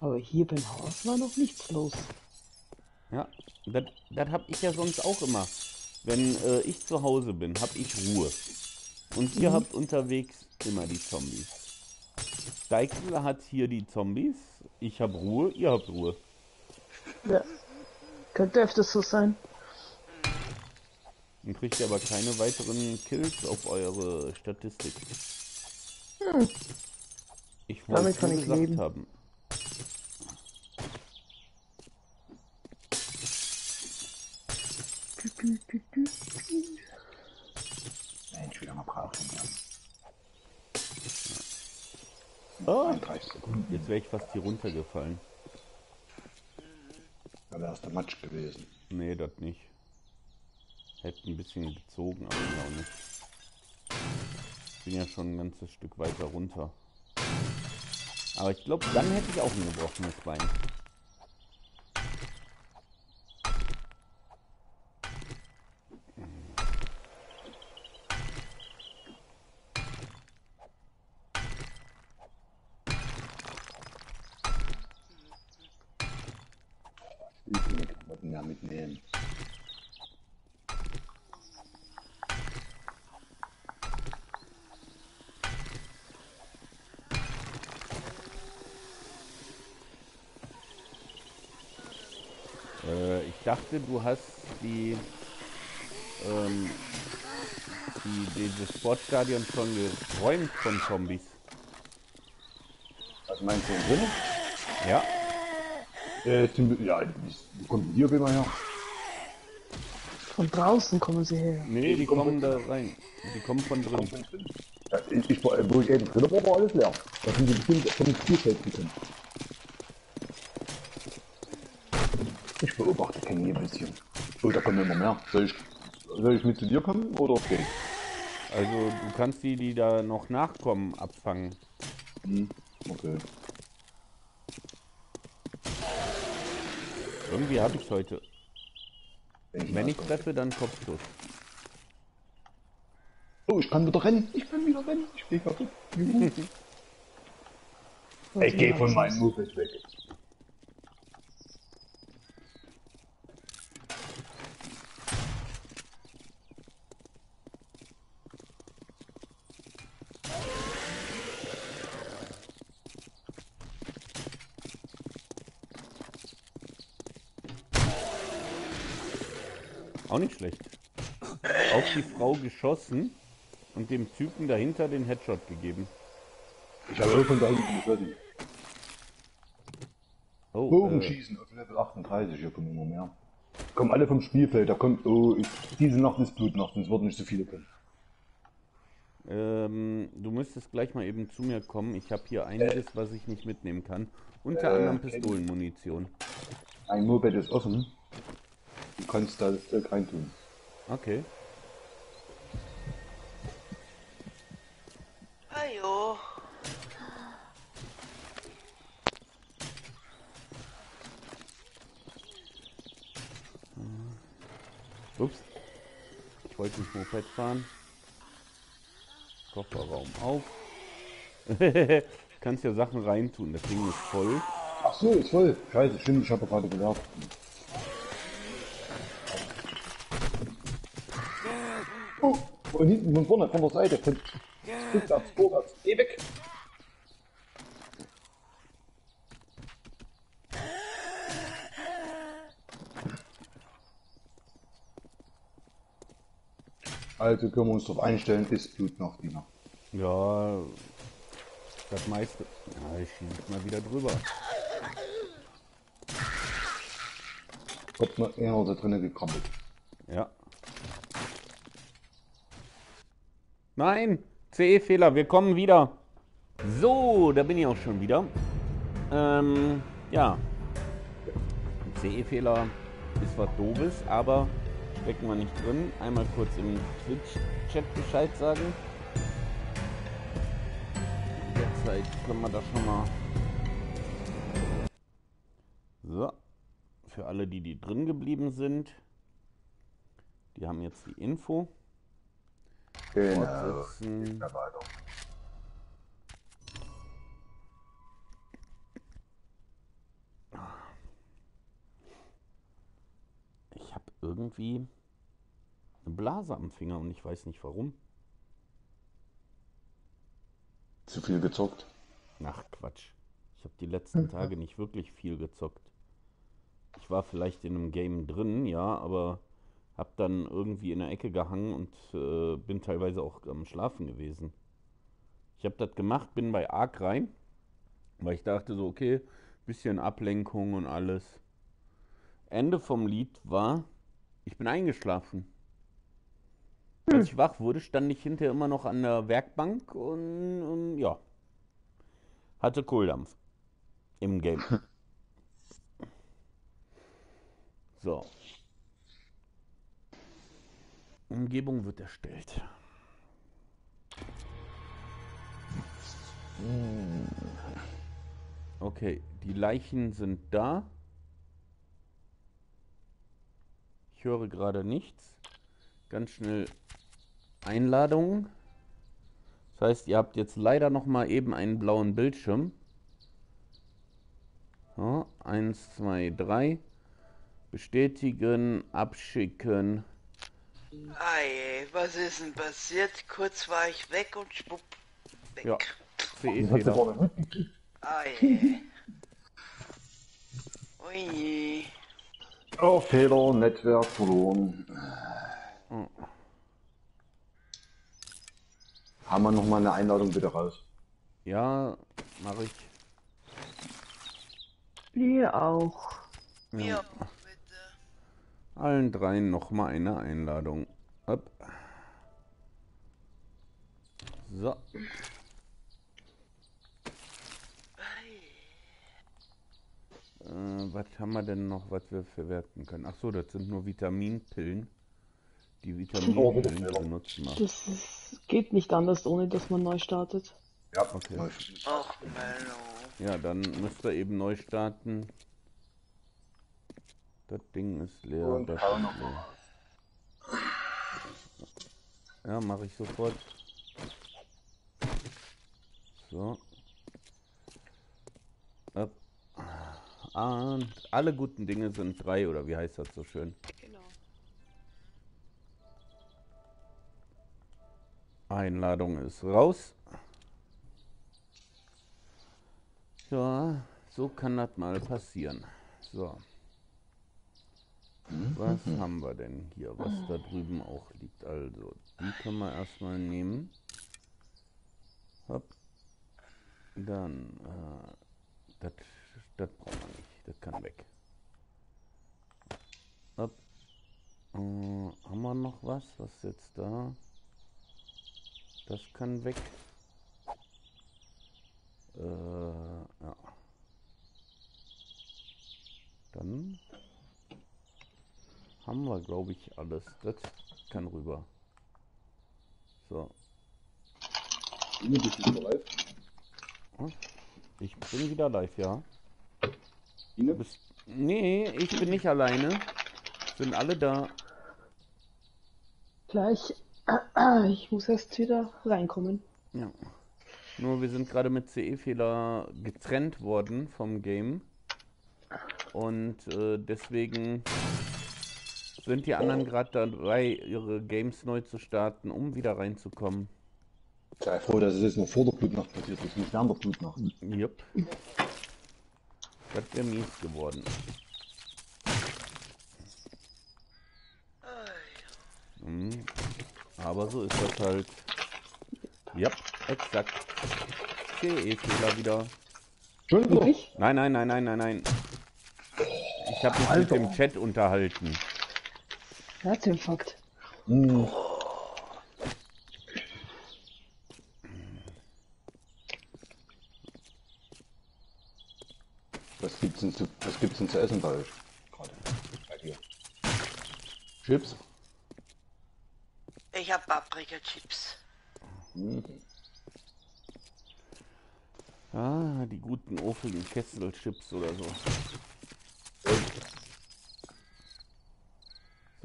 Speaker 3: Aber hier beim Haus war noch nichts los.
Speaker 1: Ja, das, habe ich ja sonst auch immer. Wenn äh, ich zu Hause bin, habe ich Ruhe. Und ihr habt unterwegs immer die Zombies. Deichsel hat hier die Zombies, ich habe Ruhe, ihr habt Ruhe.
Speaker 3: Ja. Könnte öfters so sein.
Speaker 1: Dann kriegt ihr aber keine weiteren Kills auf eure Statistik. Ich wollte
Speaker 3: Damit kann ich
Speaker 1: gesagt
Speaker 3: leben.
Speaker 1: haben.
Speaker 4: Mensch, wie lange braucht man
Speaker 1: Oh,
Speaker 4: 30 Sekunden.
Speaker 1: jetzt wäre ich fast hier runtergefallen.
Speaker 4: Da wäre es der Matsch gewesen.
Speaker 1: Nee, das nicht. Hätte ein bisschen gezogen, aber auch nicht. Ich bin ja schon ein ganzes Stück weiter runter. Aber ich glaube, dann hätte ich auch ein gebrochenes Bein.
Speaker 4: Ich mit, wollten ja mitnehmen.
Speaker 1: Dachte, du hast die, ähm, die dieses Sportstadion schon geräumt von Zombies.
Speaker 4: Was meinst du drin?
Speaker 1: Ja.
Speaker 4: Äh, wir- ja, wie kommt hier gehen wir her?
Speaker 3: Von draußen kommen sie her.
Speaker 1: Nee, die kommen da rein. Die kommen von drin.
Speaker 4: Ich, ich, wo ich eben drin war, war alles leer. Da sind die bestimmt vom Spielfeld gekommen. Ich ein bisschen. Oh, da kommen immer mehr. Soll ich, soll ich mit zu dir kommen oder okay?
Speaker 1: Also du kannst die, die da noch nachkommen, abfangen.
Speaker 4: Hm, okay.
Speaker 1: Irgendwie habe ich heute.
Speaker 4: Wenn
Speaker 1: Wenn ich treffe, dann Kopfschuss.
Speaker 4: Oh, ich kann wieder rennen. Ich kann wieder rennen. Ich gehe kaputt. Ich gehe von meinem Moped weg.
Speaker 1: Auch nicht schlecht. Auf die Frau geschossen Und dem Typen dahinter den Headshot gegeben.
Speaker 4: Ich habe von da hinten fertig.
Speaker 1: Oh, äh,
Speaker 4: Bogenschießen auf Level 38, hier kommen immer mehr. Kommen alle vom Spielfeld, da kommt, oh, ich, diese Nacht ist Blutnacht, sonst würden nicht so viele kommen.
Speaker 1: ähm, du müsstest gleich mal eben zu mir kommen. Ich habe hier einiges, was ich nicht mitnehmen kann. Unter
Speaker 4: Äh,
Speaker 1: anderem Pistolenmunition.
Speaker 4: Ein Moped ist offen. Du kannst da das Zeug reintun.
Speaker 1: Okay.
Speaker 2: Hallo.
Speaker 1: Ups. Ich wollte nicht Moped fahren. Kofferraum auf. Kannst ja Sachen reintun. Das Ding ist voll.
Speaker 4: Ach so, ist voll. Scheiße, stimmt, ich habe gerade gedacht. Von hinten, von vorne, von der Seite, von rückwärts, vorwärts, geh weg. Also können wir uns darauf einstellen, ist Blut noch die Nacht.
Speaker 1: Ja. Das meiste. Ja, ich schiebe mal wieder drüber.
Speaker 4: Kommt noch einer da drinnen gekrabbelt.
Speaker 1: Ja. Nein! CE-Fehler, wir kommen wieder. So, da bin ich auch schon wieder. Ähm, ja. CE-Fehler ist was doofes, aber stecken wir nicht drin. Einmal kurz im Twitch-Chat Bescheid sagen. Derzeit können wir das schon mal. So. Für alle, die, die drin geblieben sind, die haben jetzt die Info.
Speaker 4: Genau.
Speaker 1: Fortsetzen. Ich habe irgendwie eine Blase am Finger und ich weiß nicht warum.
Speaker 4: Zu viel gezockt.
Speaker 1: Ach Quatsch. Ich habe die letzten Tage nicht wirklich viel gezockt. Ich war vielleicht in einem Game drin, ja, aber habe dann irgendwie in der Ecke gehangen und äh, bin teilweise auch am Schlafen gewesen. Ich habe das gemacht, bin bei Ark rein, weil ich dachte so, okay, bisschen Ablenkung und alles. Ende vom Lied war, ich bin eingeschlafen. Als ich wach wurde, stand ich hinterher immer noch an der Werkbank und, und ja, hatte Kohldampf im Game. So. Umgebung wird erstellt. Okay, die Leichen sind da. Ich höre gerade nichts. Ganz schnell Einladungen. Das heißt, ihr habt jetzt leider noch mal eben einen blauen Bildschirm. So, eins, zwei, drei. Bestätigen, abschicken.
Speaker 2: Ei, was ist denn passiert? Kurz war ich weg und schwupp, weg.
Speaker 1: Ja. CE-Fehler.
Speaker 4: vorne mitgekriegt.
Speaker 2: Ei. Ui.
Speaker 4: Oh, Fehler, Netzwerk verloren. Haben wir noch mal eine Einladung bitte raus?
Speaker 1: Ja, mache ich.
Speaker 3: Wir auch.
Speaker 2: Mir auch bitte.
Speaker 1: Allen dreien noch mal eine Einladung. Hopp. So. Äh, was haben wir denn noch, was wir verwerten können? Ach so, das sind nur Vitaminpillen. Die
Speaker 4: Oh,
Speaker 1: Vitaminpillen
Speaker 4: selber.
Speaker 1: benutzen wir.
Speaker 3: Das ist, geht nicht anders, ohne dass man neu startet.
Speaker 4: Ja,
Speaker 1: Okay.
Speaker 2: Menno.
Speaker 1: Ja, dann müsst ihr eben neu starten. Das Ding ist leer,
Speaker 4: Und
Speaker 1: das ist leer. Ja, mache ich sofort. So. Up. Und alle guten Dinge sind drei, oder wie heißt das so schön?
Speaker 3: Genau.
Speaker 1: Einladung ist raus. Ja, so kann das mal passieren. So. Was haben wir denn hier, was da drüben auch liegt? Also, die können wir erstmal nehmen. Hopp. Dann, äh, das, das brauchen wir nicht. Das kann weg. Hopp. Äh, haben wir noch was? Was ist jetzt da? Das kann weg. Äh, ja. Dann haben wir, glaube ich, alles. Das kann rüber. So,
Speaker 4: bist du wieder live?
Speaker 1: ich bin wieder live, ja.
Speaker 4: Ine?
Speaker 1: Bist, nee, ich bin nicht alleine. Sind alle da.
Speaker 3: Gleich. Ich muss erst wieder reinkommen.
Speaker 1: Ja. Nur wir sind gerade mit CE-Fehler getrennt worden vom Game. Und äh, deswegen sind die anderen gerade dabei, ihre Games neu zu starten, um wieder reinzukommen.
Speaker 4: Sei froh, dass es jetzt noch vor der Blutnacht passiert ist, nicht während der Blutnacht.
Speaker 1: Jupp. Das wäre mies geworden. Mhm. Aber so ist das halt. Ja, exakt. CE-Fehler wieder.
Speaker 3: Wirklich?
Speaker 1: Nein, nein, nein, nein, nein, nein. Ich habe mich mit
Speaker 4: Alter.
Speaker 1: dem Chat unterhalten.
Speaker 3: Herzinfarkt.
Speaker 4: Hm. Was gibt's denn zu, was gibt's denn zu essen bei euch? Gerade. Bei dir. Chips?
Speaker 2: Ich hab Paprika-Chips.
Speaker 1: Ah, die guten ofeligen Kesselchips oder so.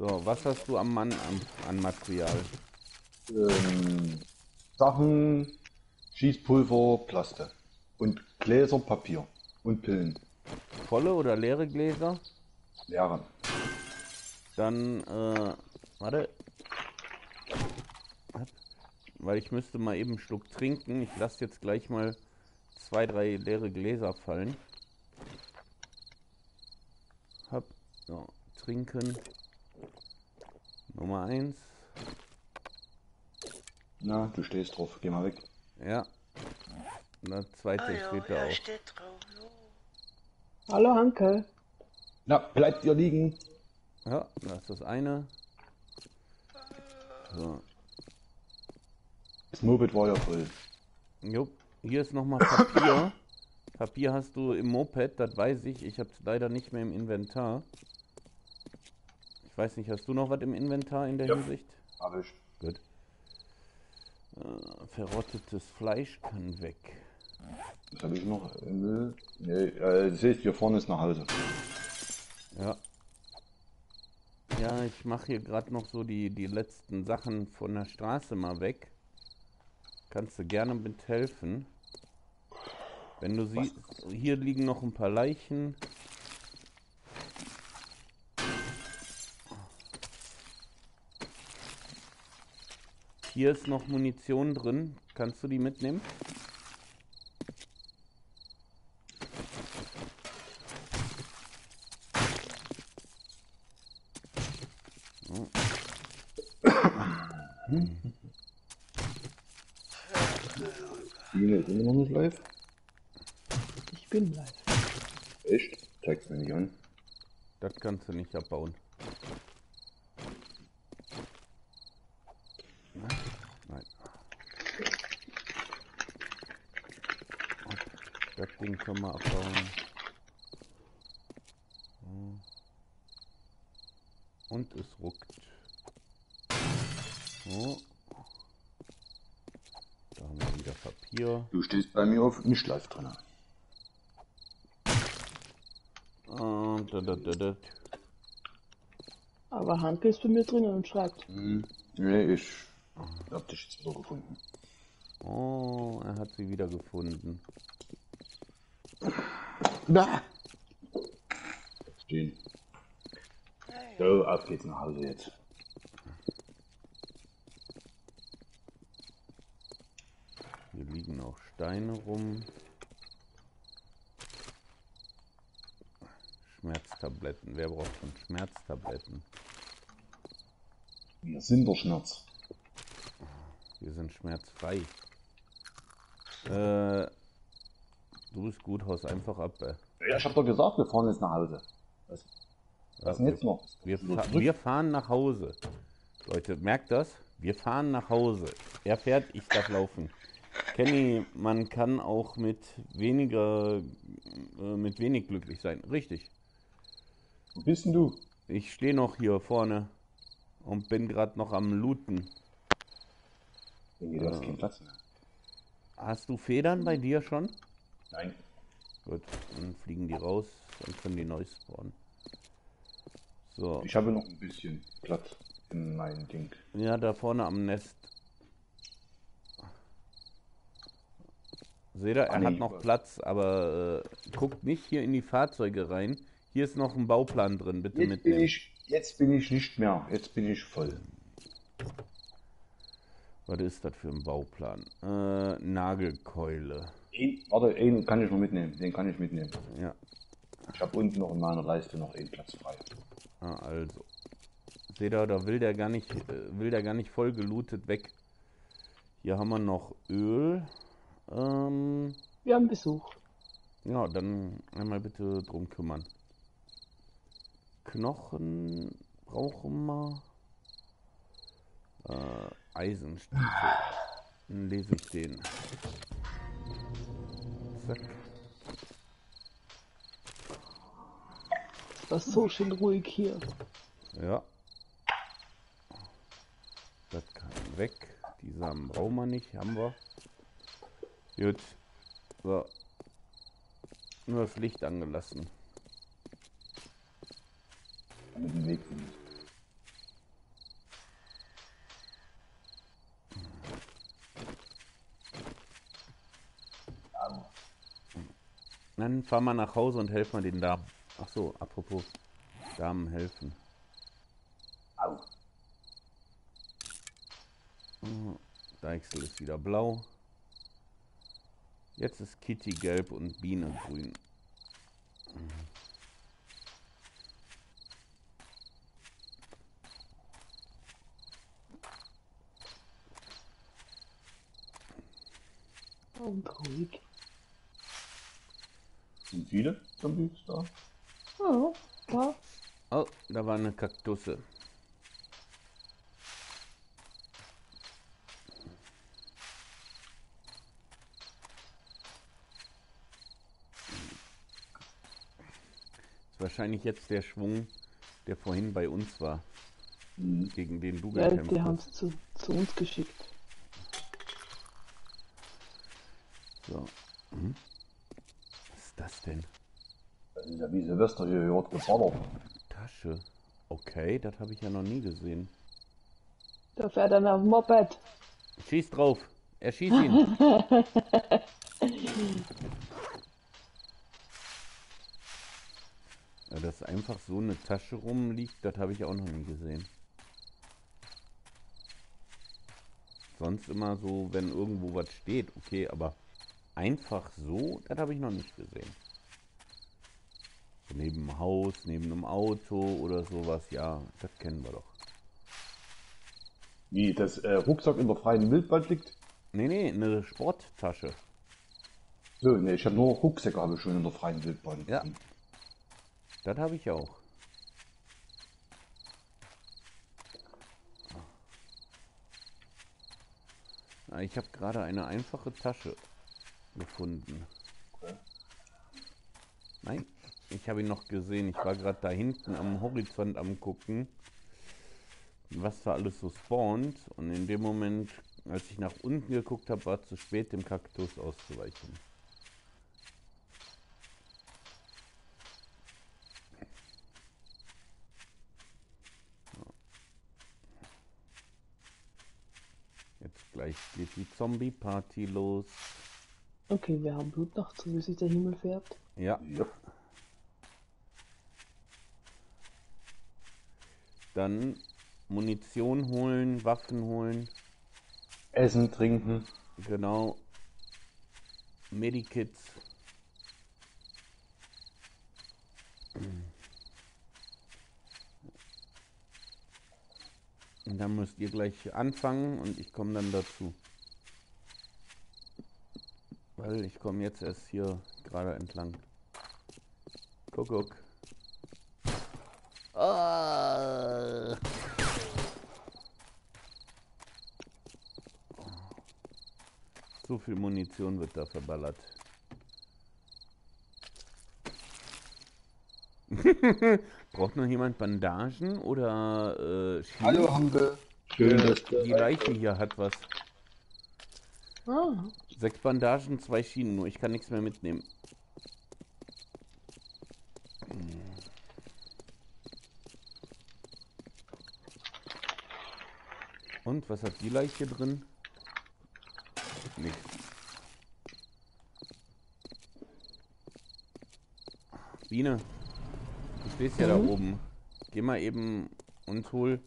Speaker 1: So, was hast du am Mann am, an Material?
Speaker 4: Ähm, Sachen, Schießpulver, Plaste. Und Gläser, Papier. Und Pillen.
Speaker 1: Volle oder leere Gläser?
Speaker 4: Leeren.
Speaker 1: Dann, äh, warte. Weil ich müsste mal eben einen Schluck trinken. Ich lasse jetzt gleich mal zwei, drei leere Gläser fallen. Hopp. So, trinken. Nummer eins.
Speaker 4: Na, du stehst drauf. Geh mal weg.
Speaker 1: Ja. Der zweite
Speaker 2: ja,
Speaker 1: steht da
Speaker 2: ja,
Speaker 1: auch.
Speaker 2: steht.
Speaker 3: Hallo Hanke.
Speaker 4: Na, bleibt ihr liegen.
Speaker 1: Ja, das ist das eine. So.
Speaker 4: Das Moped war ja voll.
Speaker 1: Jo, hier ist nochmal Papier. Papier hast du im Moped, das weiß ich. Ich habe es leider nicht mehr im Inventar. Ich weiß nicht, hast du noch was im Inventar in der
Speaker 4: Ja.
Speaker 1: Hinsicht?
Speaker 4: Hab ich.
Speaker 1: Gut. Äh, verrottetes Fleisch kann weg.
Speaker 4: Was habe ich noch? Müll? Nee, äh, seht, hier vorne ist nach Hause.
Speaker 1: Ja. Ja, ich mache hier gerade noch so die, die letzten Sachen von der Straße mal weg. Kannst du gerne mithelfen. Wenn du siehst, hier liegen noch ein paar Leichen. Hier ist noch Munition drin. Kannst du die mitnehmen?
Speaker 4: Ine ist immer noch nicht live.
Speaker 3: Ich bin live.
Speaker 4: Echt? Zeig's mir nicht an.
Speaker 1: Das kannst du nicht abbauen. Nein. Können wir abbauen. Und es ruckt. So. Da haben wir wieder Papier.
Speaker 4: Du stehst bei mir auf nicht live drin.
Speaker 1: Und da, da, da, da.
Speaker 3: Aber Hanke ist bei mir drinnen und schreibt.
Speaker 4: Hm. Nee, ich hab dich jetzt wieder gefunden.
Speaker 1: Oh, er hat sie wieder gefunden.
Speaker 4: Da! Stehen. So, auf geht's nach Hause jetzt.
Speaker 1: Hier liegen auch Steine rum. Schmerztabletten. Wer braucht schon Schmerztabletten?
Speaker 4: Wir sind der Schmerz.
Speaker 1: Wir sind schmerzfrei. Äh, du bist gut, haus einfach ab. Äh.
Speaker 4: Ja, ich hab doch gesagt, wir fahren jetzt nach Hause. Was, was denn
Speaker 1: wir-
Speaker 4: jetzt noch?
Speaker 1: Wir, fa wir fahren nach Hause. Leute, merkt das? Wir fahren nach Hause. Er fährt, ich darf laufen. Kenny, man kann auch mit weniger, äh, mit wenig glücklich sein. Richtig.
Speaker 4: Wo bist denn du?
Speaker 1: Ich stehe noch hier vorne und bin gerade noch am Looten.
Speaker 4: Denke, du hast keinen Platz mehr.
Speaker 1: Hast du Federn bei dir schon?
Speaker 4: Nein.
Speaker 1: Gut, dann fliegen die raus, dann können die neu spawnen. So,
Speaker 4: Ich habe noch ein bisschen Platz in meinem Ding.
Speaker 1: ja, da vorne am Nest. Seht ihr, er
Speaker 4: Ah, nee,
Speaker 1: hat noch? Platz, aber äh, guckt nicht hier in die Fahrzeuge rein. Hier ist noch ein Bauplan drin, bitte
Speaker 4: Jetzt bin
Speaker 1: mitnehmen.
Speaker 4: ich, jetzt bin ich nicht mehr. Jetzt bin ich voll.
Speaker 1: Was ist das für ein Bauplan? Äh, Nagelkeule.
Speaker 4: Ein, warte, einen kann ich noch mitnehmen. Den kann ich mitnehmen.
Speaker 1: Ja,
Speaker 4: Ich habe unten noch in meiner Leiste noch einen Platz frei.
Speaker 1: ah, also. Seht ihr, da will der gar nicht, äh, will der gar nicht voll gelootet weg. Hier haben wir noch Öl. Ähm,
Speaker 3: Wir haben Besuch.
Speaker 1: ja, dann einmal bitte drum kümmern. Knochen brauchen wir. Äh, Eisenstiefel. Dann lese ich den. Zack.
Speaker 3: Es war so schön ruhig hier.
Speaker 1: Ja. Das kann weg. Die Samen brauchen wir nicht, haben wir. Gut. So. Nur das Licht angelassen.
Speaker 4: Dem Weg bin
Speaker 1: Dann fahren wir nach Hause und helfen wir den Damen. Ach so, apropos Damen helfen.
Speaker 4: Au.
Speaker 1: Deichsel ist wieder blau. Jetzt ist Kitty gelb und Biene grün.
Speaker 3: Und ruhig.
Speaker 4: Sind viele Zombies da?
Speaker 3: Ja, da.
Speaker 1: Oh, da war eine Kaktusse. Ist wahrscheinlich jetzt der Schwung, der vorhin bei uns war. Gegen den du
Speaker 3: Ja,
Speaker 1: gekämpft
Speaker 3: die haben
Speaker 1: hast.
Speaker 3: es zu, zu uns geschickt.
Speaker 1: So. Mhm. Das denn?
Speaker 4: Das ist ja wie Silvester, hier wird geballert.
Speaker 1: Tasche. Okay, das habe ich ja noch nie gesehen.
Speaker 3: Da fährt einer auf dem Moped.
Speaker 1: Schieß drauf. Er schießt ihn. ja, dass einfach so eine Tasche rumliegt, das habe ich auch noch nie gesehen. Sonst immer so, wenn irgendwo was steht, okay, aber einfach so, das habe ich noch nicht gesehen. Neben dem Haus, neben einem Auto oder sowas, ja, das kennen wir doch.
Speaker 4: Wie das äh, Rucksack in der freien Wildbahn liegt?
Speaker 1: Nee, nee, eine Sporttasche.
Speaker 4: So, ne, ich habe nur Rucksäcke habe ich schon in der freien Wildbahn.
Speaker 1: Ja. Das habe ich auch. Ich habe gerade eine einfache Tasche gefunden.
Speaker 4: Okay.
Speaker 1: Nein, ich habe ihn noch gesehen. Ich war gerade da hinten am Horizont am gucken, was da alles so spawnt. Und in dem Moment, als ich nach unten geguckt habe, war es zu spät, dem Kaktus auszuweichen. Jetzt gleich geht die Zombie-Party los.
Speaker 3: Okay, wir haben Blutnacht, so wie sich der Himmel färbt.
Speaker 1: Ja,
Speaker 4: Ja.
Speaker 1: Dann Munition holen, Waffen holen.
Speaker 4: Essen, trinken.
Speaker 1: Genau. Medikits. Und dann müsst ihr gleich anfangen und ich komme dann dazu. Weil ich komme jetzt erst hier gerade entlang. Guck, guck. Ah. So viel Munition wird da verballert. Braucht noch jemand Bandagen oder äh, Schienen?
Speaker 4: Hallo Hampe. Schön,
Speaker 1: Äh,
Speaker 4: dass du
Speaker 1: die Leiche hier hat was.
Speaker 3: Ah,
Speaker 1: Sechs Bandagen, zwei Schienen nur. Ich kann nichts mehr mitnehmen. Und was hat die Leiche drin? Nichts. Biene, du stehst ja da oben. Geh mal eben und hol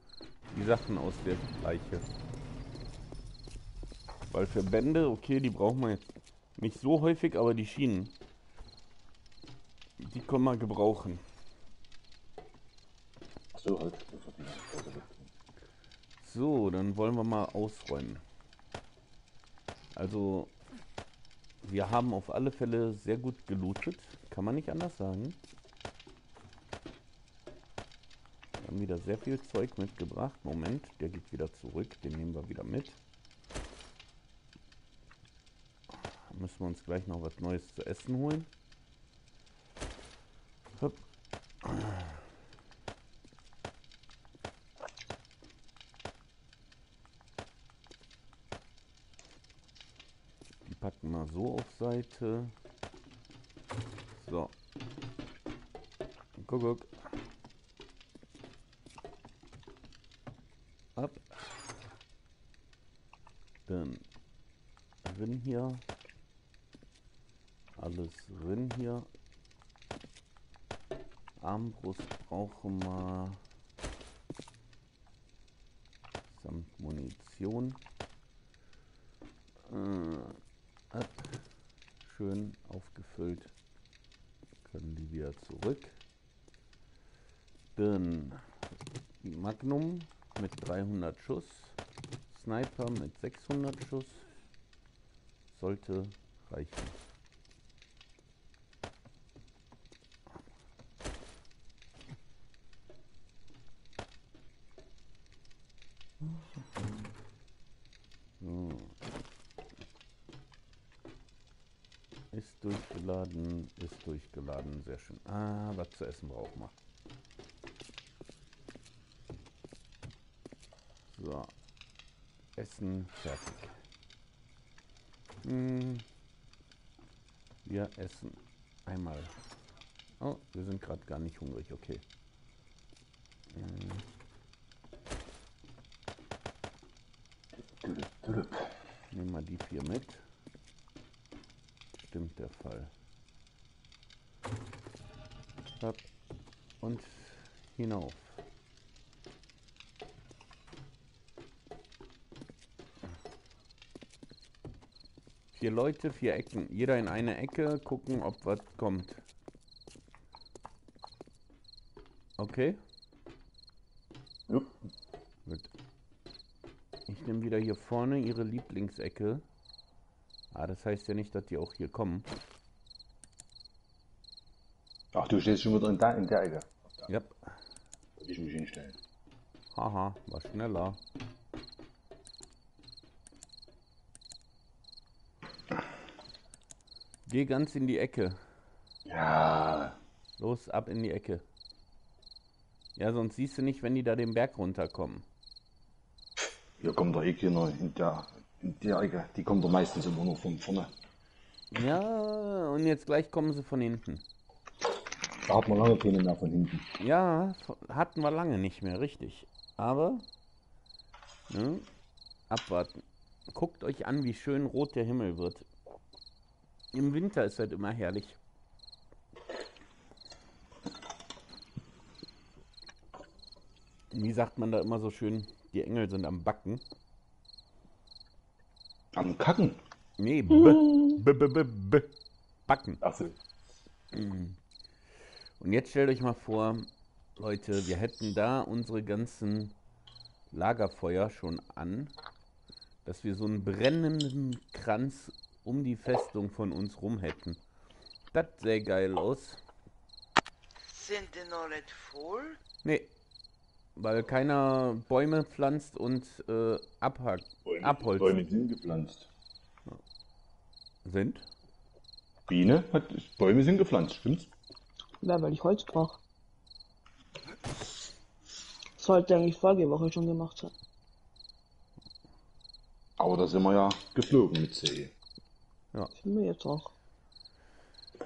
Speaker 1: die Sachen aus der Leiche. Weil für Bände, okay, die brauchen wir jetzt nicht so häufig, aber die Schienen, die können wir gebrauchen.
Speaker 4: So halt.
Speaker 1: So, dann wollen wir mal ausräumen. Also, wir haben auf alle Fälle sehr gut gelootet, kann man nicht anders sagen. Wir haben wieder sehr viel Zeug mitgebracht. Moment, der geht wieder zurück, den nehmen wir wieder mit. Müssen wir uns gleich noch was Neues zu essen holen. Hopp. Die packen wir so auf Seite. So. Guck, guck. Ab. Dann drin hier. Alles drin hier. Armbrust brauchen wir. Samt Munition. Äh, ab. Schön aufgefüllt. Können die wieder zurück. Dann die Magnum mit 300 Schuss. Sniper mit 600 Schuss. Sollte reichen. So. Ist durchgeladen, ist durchgeladen, sehr schön. Ah, was zu essen brauchen wir. So. Essen fertig. Hm. Wir essen einmal. Oh, wir sind gerade gar nicht hungrig, okay. Hm. Nehmen wir die vier mit. Stimmt der Fall. Und hinauf. Vier Leute, vier Ecken. Jeder in eine Ecke, gucken, ob was kommt. Okay?
Speaker 4: Ja.
Speaker 1: Gut. Ich nehme wieder hier vorne ihre Lieblingsecke. Ah, das heißt ja nicht, dass die auch hier kommen.
Speaker 4: Ach, du stehst schon wieder in der, in der Ecke.
Speaker 1: Ja.
Speaker 4: Ich muss hinstellen.
Speaker 1: Haha, war schneller. Geh ganz in die Ecke.
Speaker 4: Ja.
Speaker 1: Los, ab in die Ecke. Ja, sonst siehst du nicht, wenn die da den Berg runterkommen.
Speaker 4: Hier kommt der Ecke noch in der, in der Ecke. Die kommt doch meistens immer nur von vorne.
Speaker 1: Ja, und jetzt gleich kommen sie von hinten.
Speaker 4: Da hat man lange keine mehr von hinten.
Speaker 1: Ja, hatten wir lange nicht mehr, richtig. Aber, ne, abwarten. Guckt euch an, wie schön rot der Himmel wird. Im Winter ist das immer herrlich. Wie sagt man da immer so schön, die Engel sind am Backen?
Speaker 4: Am Kacken.
Speaker 1: Nee, b, b, b, b, b, Backen.
Speaker 4: Ach so.
Speaker 1: Und jetzt stellt euch mal vor, Leute, wir hätten da unsere ganzen Lagerfeuer schon an, dass wir so einen brennenden Kranz um die Festung von uns rum hätten. Das sähe geil aus.
Speaker 2: Sind die noch nicht voll?
Speaker 1: Nee, weil keiner Bäume pflanzt und äh, abhackt, abholzt.
Speaker 4: Bäume sind gepflanzt.
Speaker 1: Sind?
Speaker 4: Biene hat, Bäume sind gepflanzt, stimmt's?
Speaker 3: Ja, weil ich Holz brauche. Sollte eigentlich Folgewoche schon gemacht sein.
Speaker 4: Aber da sind wir ja geflogen mit See.
Speaker 3: Sind wir jetzt auch.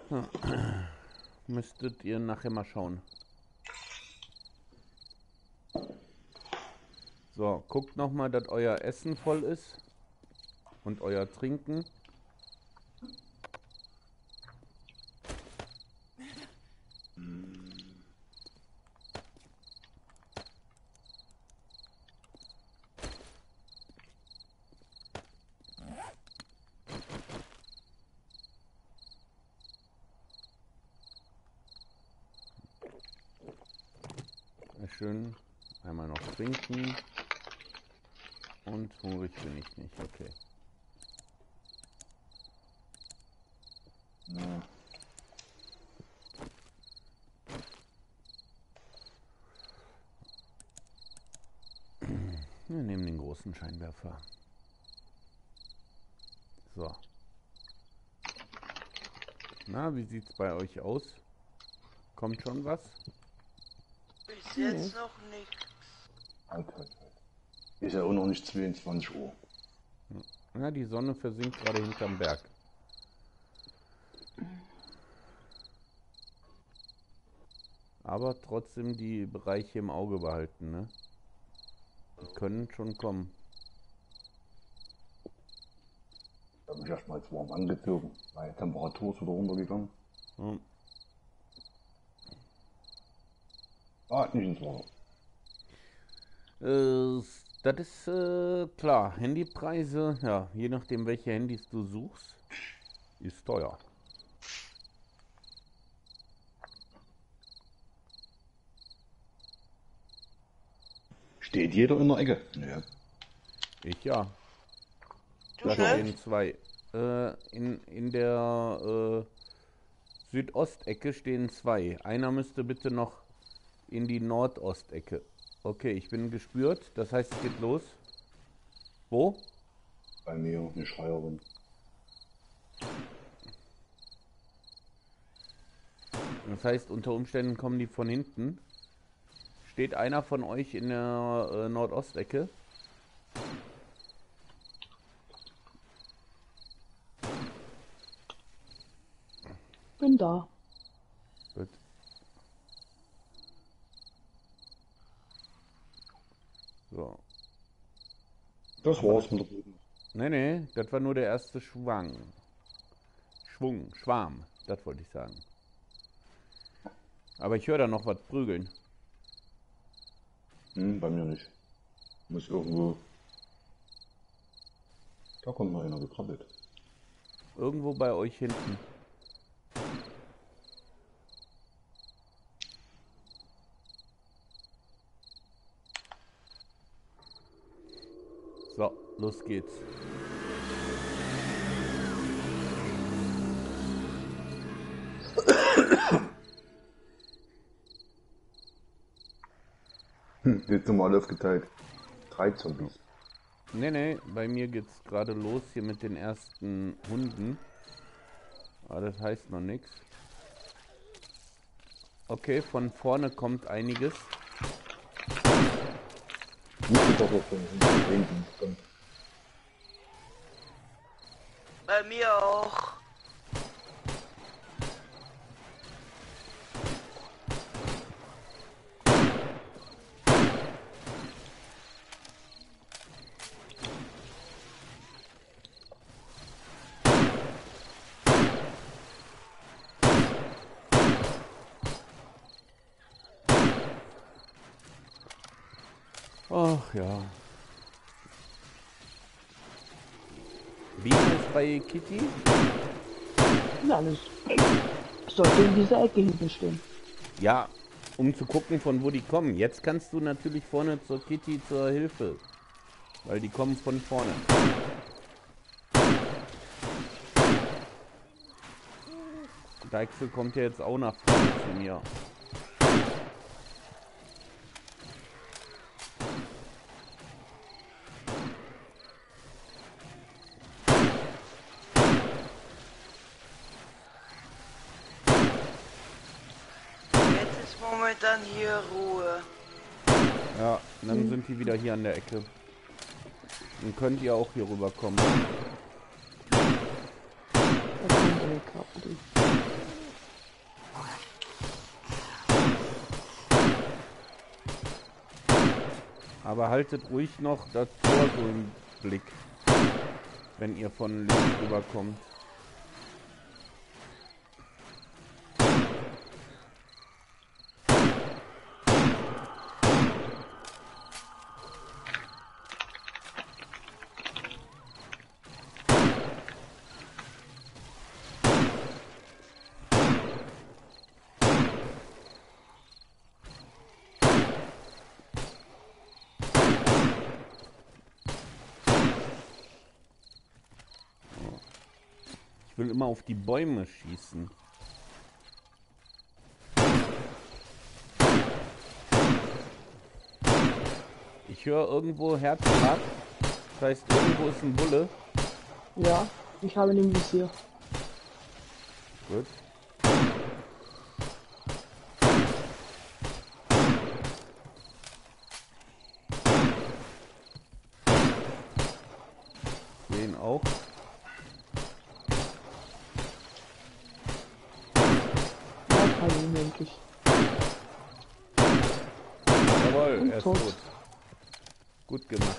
Speaker 1: Müsstet ihr nachher mal schauen. So, guckt nochmal, dass euer Essen voll ist. Und euer Trinken. Sehr schön. Einmal trinken. Und hungrig bin ich nicht, okay.
Speaker 4: Ja.
Speaker 1: Wir nehmen den großen Scheinwerfer. So. Na, wie sieht's bei euch aus? Kommt schon was?
Speaker 2: Bis jetzt noch nicht.
Speaker 4: Halt, halt, halt. Ist ja auch noch nicht 22 Uhr.
Speaker 1: Ja, die Sonne versinkt gerade hinterm Berg. Aber trotzdem die Bereiche im Auge behalten, ne? Die können schon kommen.
Speaker 4: Da habe ich erstmal jetzt warm angezogen. Meine Temperatur ist wieder runtergegangen.
Speaker 1: Hm.
Speaker 4: Ah, nicht ins Wasser.
Speaker 1: Äh, das ist äh, klar. Handypreise, ja, je nachdem welche Handys du suchst, ist teuer.
Speaker 4: Steht jeder in der Ecke? Ja.
Speaker 1: Ich ja.
Speaker 2: Du
Speaker 1: Da
Speaker 2: selbst?
Speaker 1: stehen zwei. Äh, in, in der äh, Südostecke stehen zwei. Einer müsste bitte noch in die Nordostecke. Okay, ich bin gespürt. Das heißt, es geht los. Wo?
Speaker 4: Bei mir eine Schreierin.
Speaker 1: Das heißt, unter Umständen kommen die von hinten. Steht einer von euch in der äh, Nordostecke?
Speaker 3: Bin da.
Speaker 1: Gut. So.
Speaker 4: Das war's mit der Boden.
Speaker 1: Nee, nee, das war nur der erste Schwang. Schwung, Schwarm, das wollte ich sagen. Aber ich höre da noch was prügeln.
Speaker 4: Hm, bei mir nicht. Muss irgendwo. Da kommt noch einer gekrabbelt.
Speaker 1: Irgendwo bei euch hinten. So, los geht's.
Speaker 4: Hm, jetzt nochmal aufgeteilt. Drei Zombies.
Speaker 1: Nee, nee, bei mir geht's gerade los hier mit den ersten Hunden. Aber das heißt noch nichts. Okay, von vorne kommt einiges.
Speaker 4: Nicht doch von hinten kommt.
Speaker 2: Bei mir auch.
Speaker 1: Ach ja. Biene ist bei Kitty.
Speaker 3: Alles. Sollte in dieser Ecke hinten stehen.
Speaker 1: Ja, um zu gucken, von wo die kommen. Jetzt kannst du natürlich vorne zur Kitty zur Hilfe. Weil die kommen von vorne. Deichsel kommt ja jetzt auch nach vorne zu mir.
Speaker 2: Jetzt ist momentan hier Ruhe.
Speaker 1: Ja, dann sind die wieder hier an der Ecke. Dann könnt ihr auch hier rüberkommen. Aber haltet ruhig noch das Tor so im Blick, wenn ihr von links rüberkommt. Immer auf die Bäume schießen. Ich höre irgendwo Herzschlag. Das heißt, irgendwo ist ein Bulle.
Speaker 3: Ja, ich habe ihn im Visier.
Speaker 1: Gut. Den auch.
Speaker 3: Ja, ich habe ihn endlich.
Speaker 1: Jawohl,
Speaker 3: Und
Speaker 1: er ist
Speaker 3: tot.
Speaker 1: tot. Gut gemacht.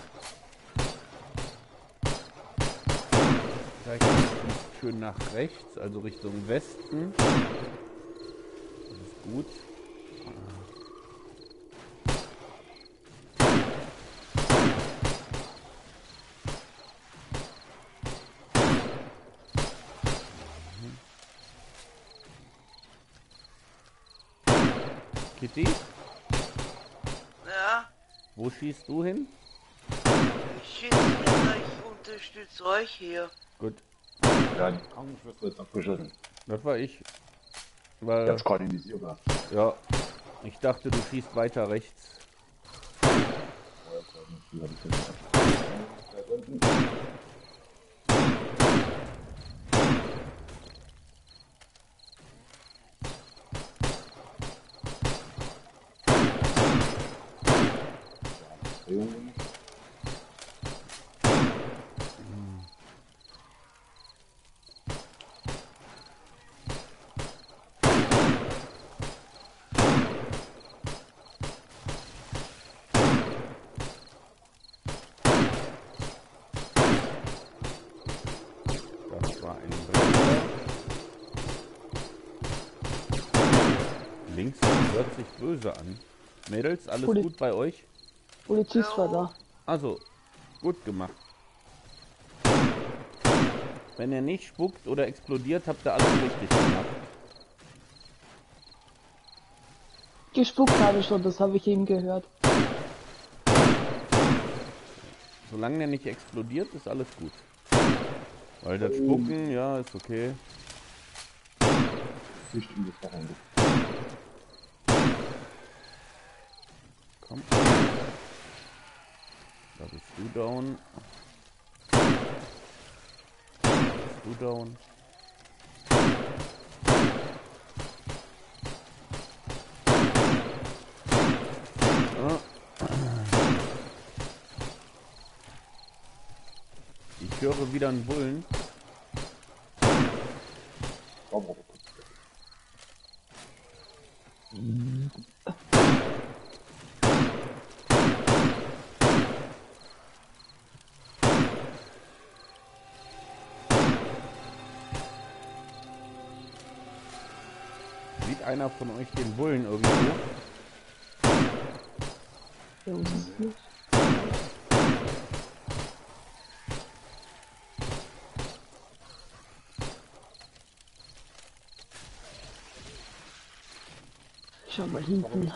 Speaker 1: Da schießt schön nach rechts, also Richtung Westen. Das ist gut. Kitty,
Speaker 2: Ja,
Speaker 1: wo schießt du hin?
Speaker 2: ich schieße hier, ich unterstütze euch hier.
Speaker 1: Gut,
Speaker 4: Krankenschwester ist abgeschossen.
Speaker 1: das war ich. Weil,
Speaker 4: Visier gehabt.
Speaker 1: ja, ich dachte, du schießt weiter rechts.
Speaker 4: Wie hab ich das gemacht? Drehungen.
Speaker 1: Das war ein Bremser. Links hört sich böse an. Mädels, alles
Speaker 3: Poli-
Speaker 1: gut bei euch?
Speaker 3: Polizist war da.
Speaker 1: Also, gut gemacht. Wenn er nicht spuckt oder explodiert, habt ihr alles richtig gemacht.
Speaker 3: Gespuckt habe ich schon, das habe ich eben gehört.
Speaker 1: Solange der nicht explodiert, ist alles gut. Weil das Spucken, ja, ist okay.
Speaker 4: Licht in das
Speaker 1: Komm. Da bist du down. Du down. Ah. Ich höre wieder einen Bullen. Einer von euch den Bullen
Speaker 3: los? Schau mal hinten.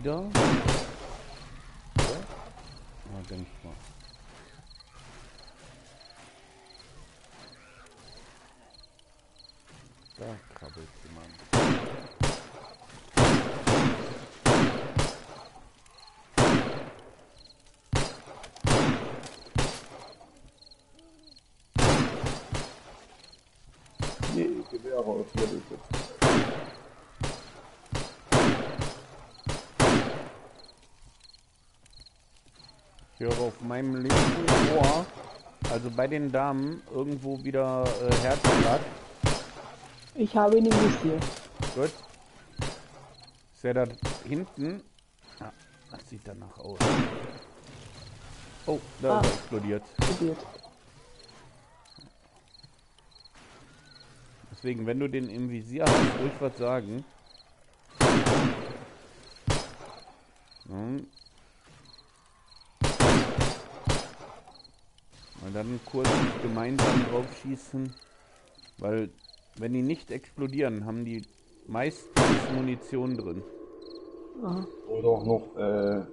Speaker 1: Wieder. Ja, Na, denk mal. Da krabbelt jemand.
Speaker 4: Nee, Gewehre auf Level 5.
Speaker 1: höre auf meinem linken Ohr, also bei den Damen, irgendwo wieder äh, Herzschlag.
Speaker 3: Ich habe ihn im Visier.
Speaker 1: Gut. Ist er da hinten? Ah, das sieht danach aus. Oh, da
Speaker 3: Ah.
Speaker 1: ist er explodiert.
Speaker 3: Probiert.
Speaker 1: Deswegen, wenn du den im Visier hast, ruhig was sagen. Hm. Mal dann kurz gemeinsam drauf schießen. Weil, wenn die nicht explodieren, haben die meistens Munition drin.
Speaker 3: Aha.
Speaker 4: Oder auch noch äh,
Speaker 1: Oder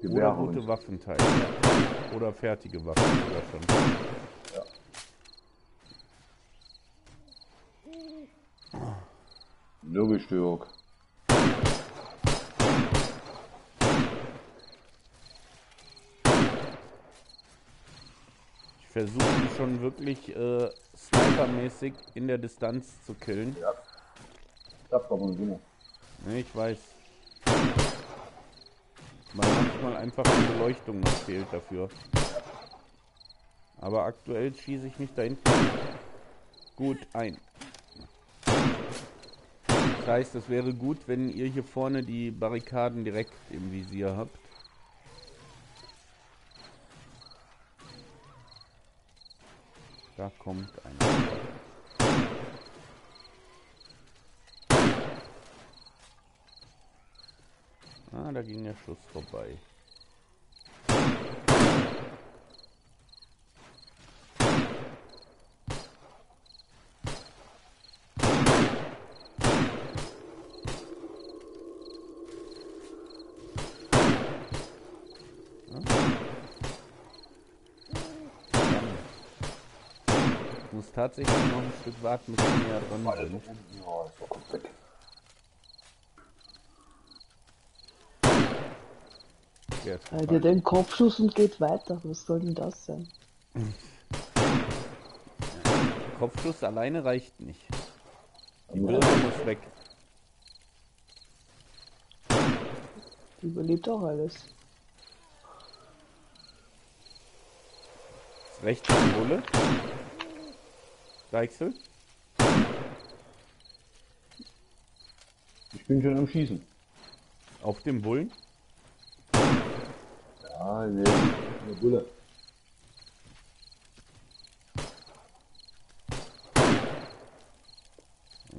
Speaker 4: Gewehre.
Speaker 1: gute
Speaker 4: und-
Speaker 1: Waffenteile. Ja. Oder fertige Waffen sogar schon.
Speaker 4: Wirbelstörung.
Speaker 1: Ich versuche die schon wirklich äh, snipermäßig in der Distanz zu killen.
Speaker 4: Das war mein Sinne.
Speaker 1: Ne, ich weiß. Weil manchmal einfach die Beleuchtung noch fehlt dafür. Aber aktuell schieße ich mich da hinten gut ein. Das heißt, es wäre gut, wenn ihr hier vorne die Barrikaden direkt im Visier habt. Da kommt einer. Ah, da ging der Schuss vorbei. Muss tatsächlich noch ein Stück warten, bis wir näher dran sind.
Speaker 4: Ja, weg.
Speaker 1: Der
Speaker 3: Er den Kopfschuss und geht weiter. Was soll denn das sein?
Speaker 1: Kopfschuss alleine reicht nicht. Die
Speaker 4: Ja.
Speaker 1: Birne muss weg.
Speaker 3: Die überlebt auch alles.
Speaker 1: Rechts ein Bulle. Deichsel.
Speaker 4: Ich bin schon am Schießen.
Speaker 1: Auf dem Bullen.
Speaker 4: Ja, nee, eine Bulle.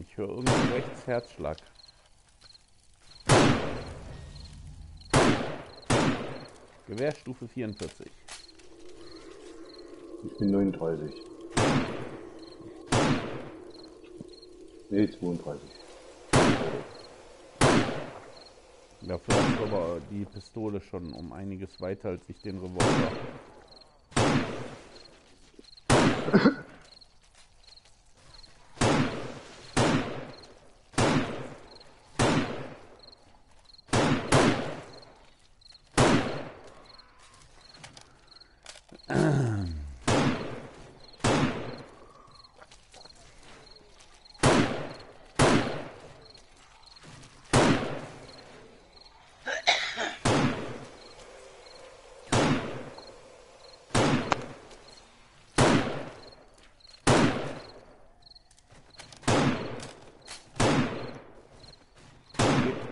Speaker 1: Ich höre irgendwo rechts Herzschlag. Gewehrstufe 44.
Speaker 4: Ich bin 39. Nee, 32.
Speaker 1: Dafür hast du aber die Pistole schon um einiges weiter als ich den Revolver.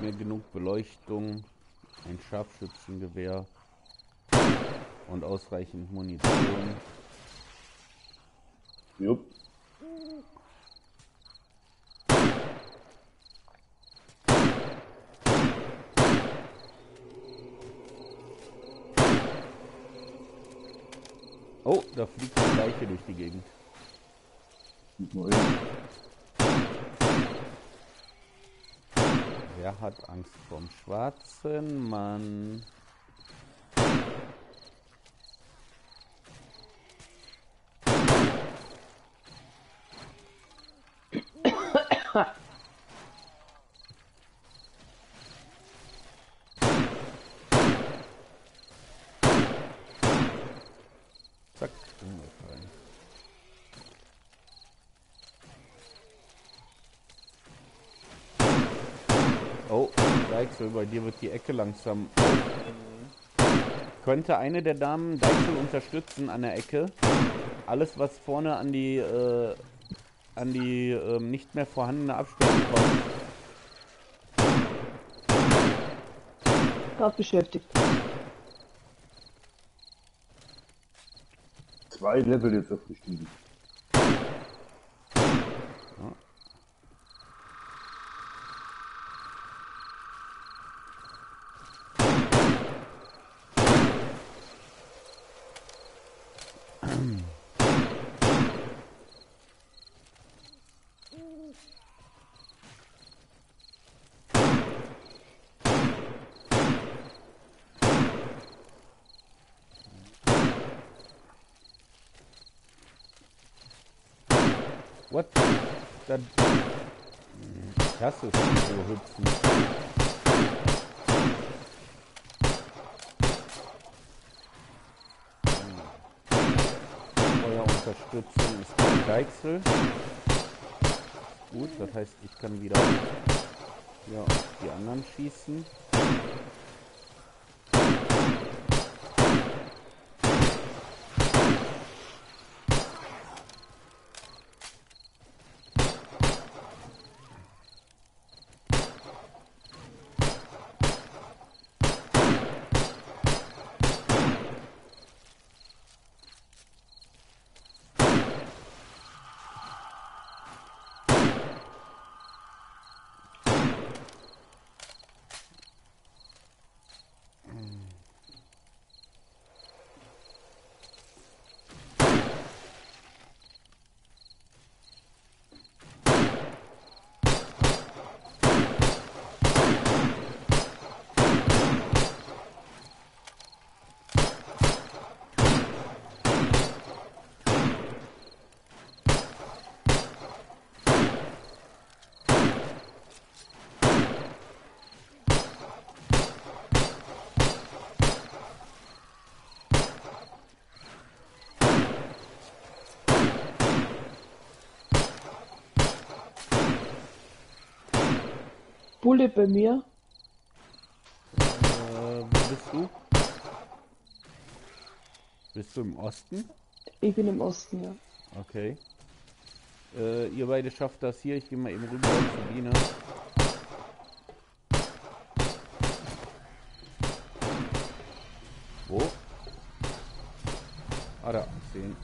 Speaker 1: keine genug Beleuchtung, ein Scharfschützengewehr und ausreichend Munition.
Speaker 4: Jupp.
Speaker 1: Oh, da fliegt eine Leiche durch die Gegend.
Speaker 4: Guck mal hin.
Speaker 1: Wer hat Angst vorm schwarzen Mann? Deichsel, bei dir wird die Ecke langsam. Könnte eine der Damen Deichsel unterstützen an der Ecke? Alles, was vorne an die, äh, an die ähm, nicht mehr vorhandene Absperrung kommt.
Speaker 3: Gerade beschäftigt.
Speaker 4: Zwei Level jetzt aufgestiegen.
Speaker 1: What? Da... Das ist so hüpfen. Feuerunterstützung ist kein Deichsel. Gut, das heißt, ich kann wieder ja, auf die anderen schießen.
Speaker 3: Bulle bei mir.
Speaker 1: Äh, wo bist du? Bist du im Osten?
Speaker 3: Ich bin im Osten, ja.
Speaker 1: Okay. Äh, ihr beide schafft das hier. Ich gehe mal eben rüber zu Dina. Wo? Ah, da. Ich sehe ihn.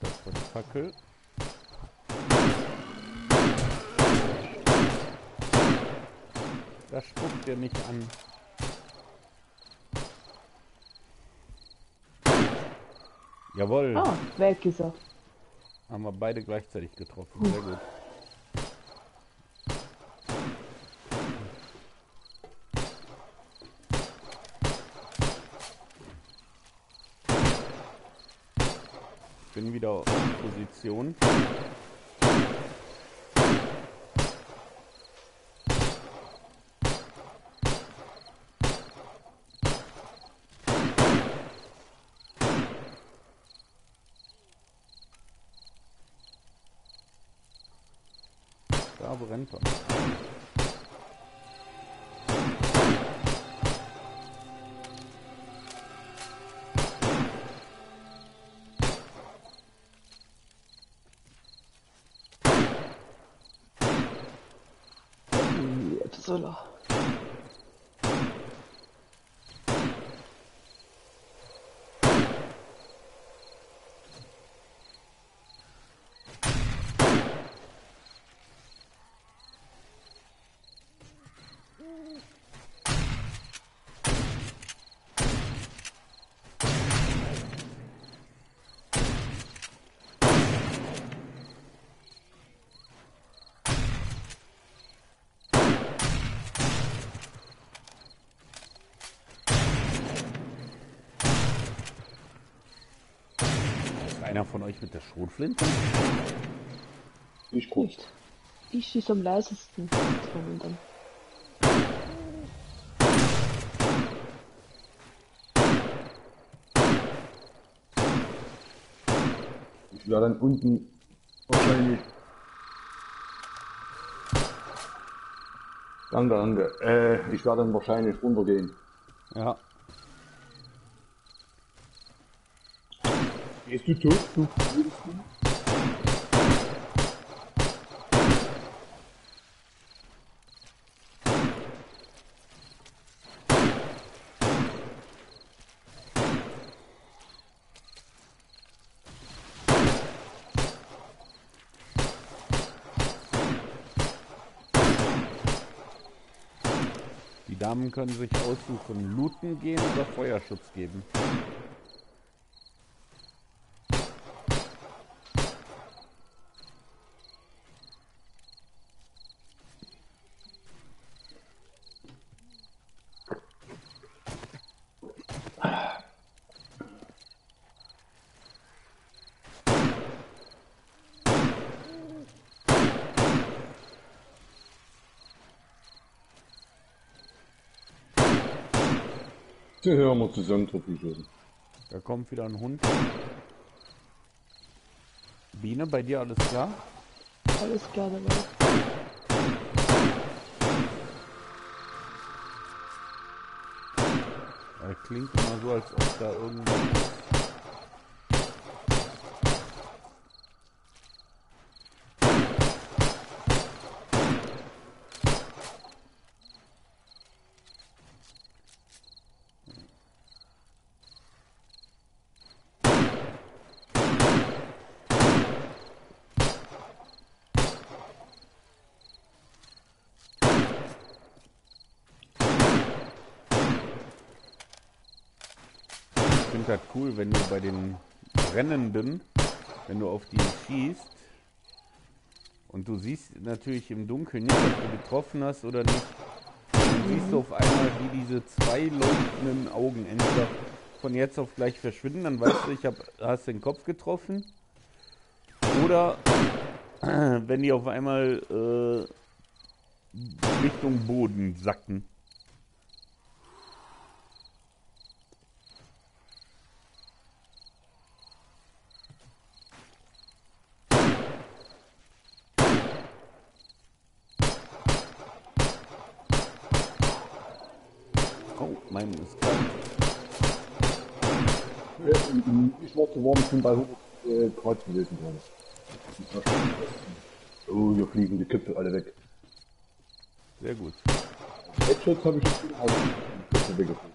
Speaker 1: Das war die Fackel. Mich an. Jawohl,
Speaker 3: Ah, weg ist er.
Speaker 1: haben wir beide gleichzeitig getroffen. Sehr gut. Bin wieder auf Position. Da einer von euch mit der Schrotflinte?
Speaker 4: Ich.
Speaker 3: Nicht. Ich schieße am leisesten.
Speaker 4: Ich werde dann unten wahrscheinlich. Danke, danke. Äh, ich werde dann wahrscheinlich runtergehen.
Speaker 1: Ja.
Speaker 4: Du tot? Du?
Speaker 1: Die Damen können sich aussuchen, looten gehen oder Feuerschutz geben.
Speaker 4: Den hören wir zusammen geschossen.
Speaker 1: Da kommt wieder ein Hund. Biene, bei dir alles klar?
Speaker 3: Alles klar dabei.
Speaker 1: Er klingt immer so, als ob da irgendwas cool, wenn du bei den Rennenden, wenn du auf die schießt und du siehst natürlich im Dunkeln nicht, ob du getroffen hast oder nicht. Dann siehst du auf einmal, wie diese zwei leuchtenden Augen entweder von jetzt auf gleich verschwinden, dann weißt du, ich hab, hast den Kopf getroffen. Oder wenn die auf einmal äh, Richtung Boden sacken. Oh, mein ist kalt.
Speaker 4: Ich ich bin bei 100 äh, Grad gewesen war schon- Oh, hier fliegen die Köpfe alle weg.
Speaker 1: Sehr gut.
Speaker 4: Headshots habe ich aus. Die Köpfe weggeflogen.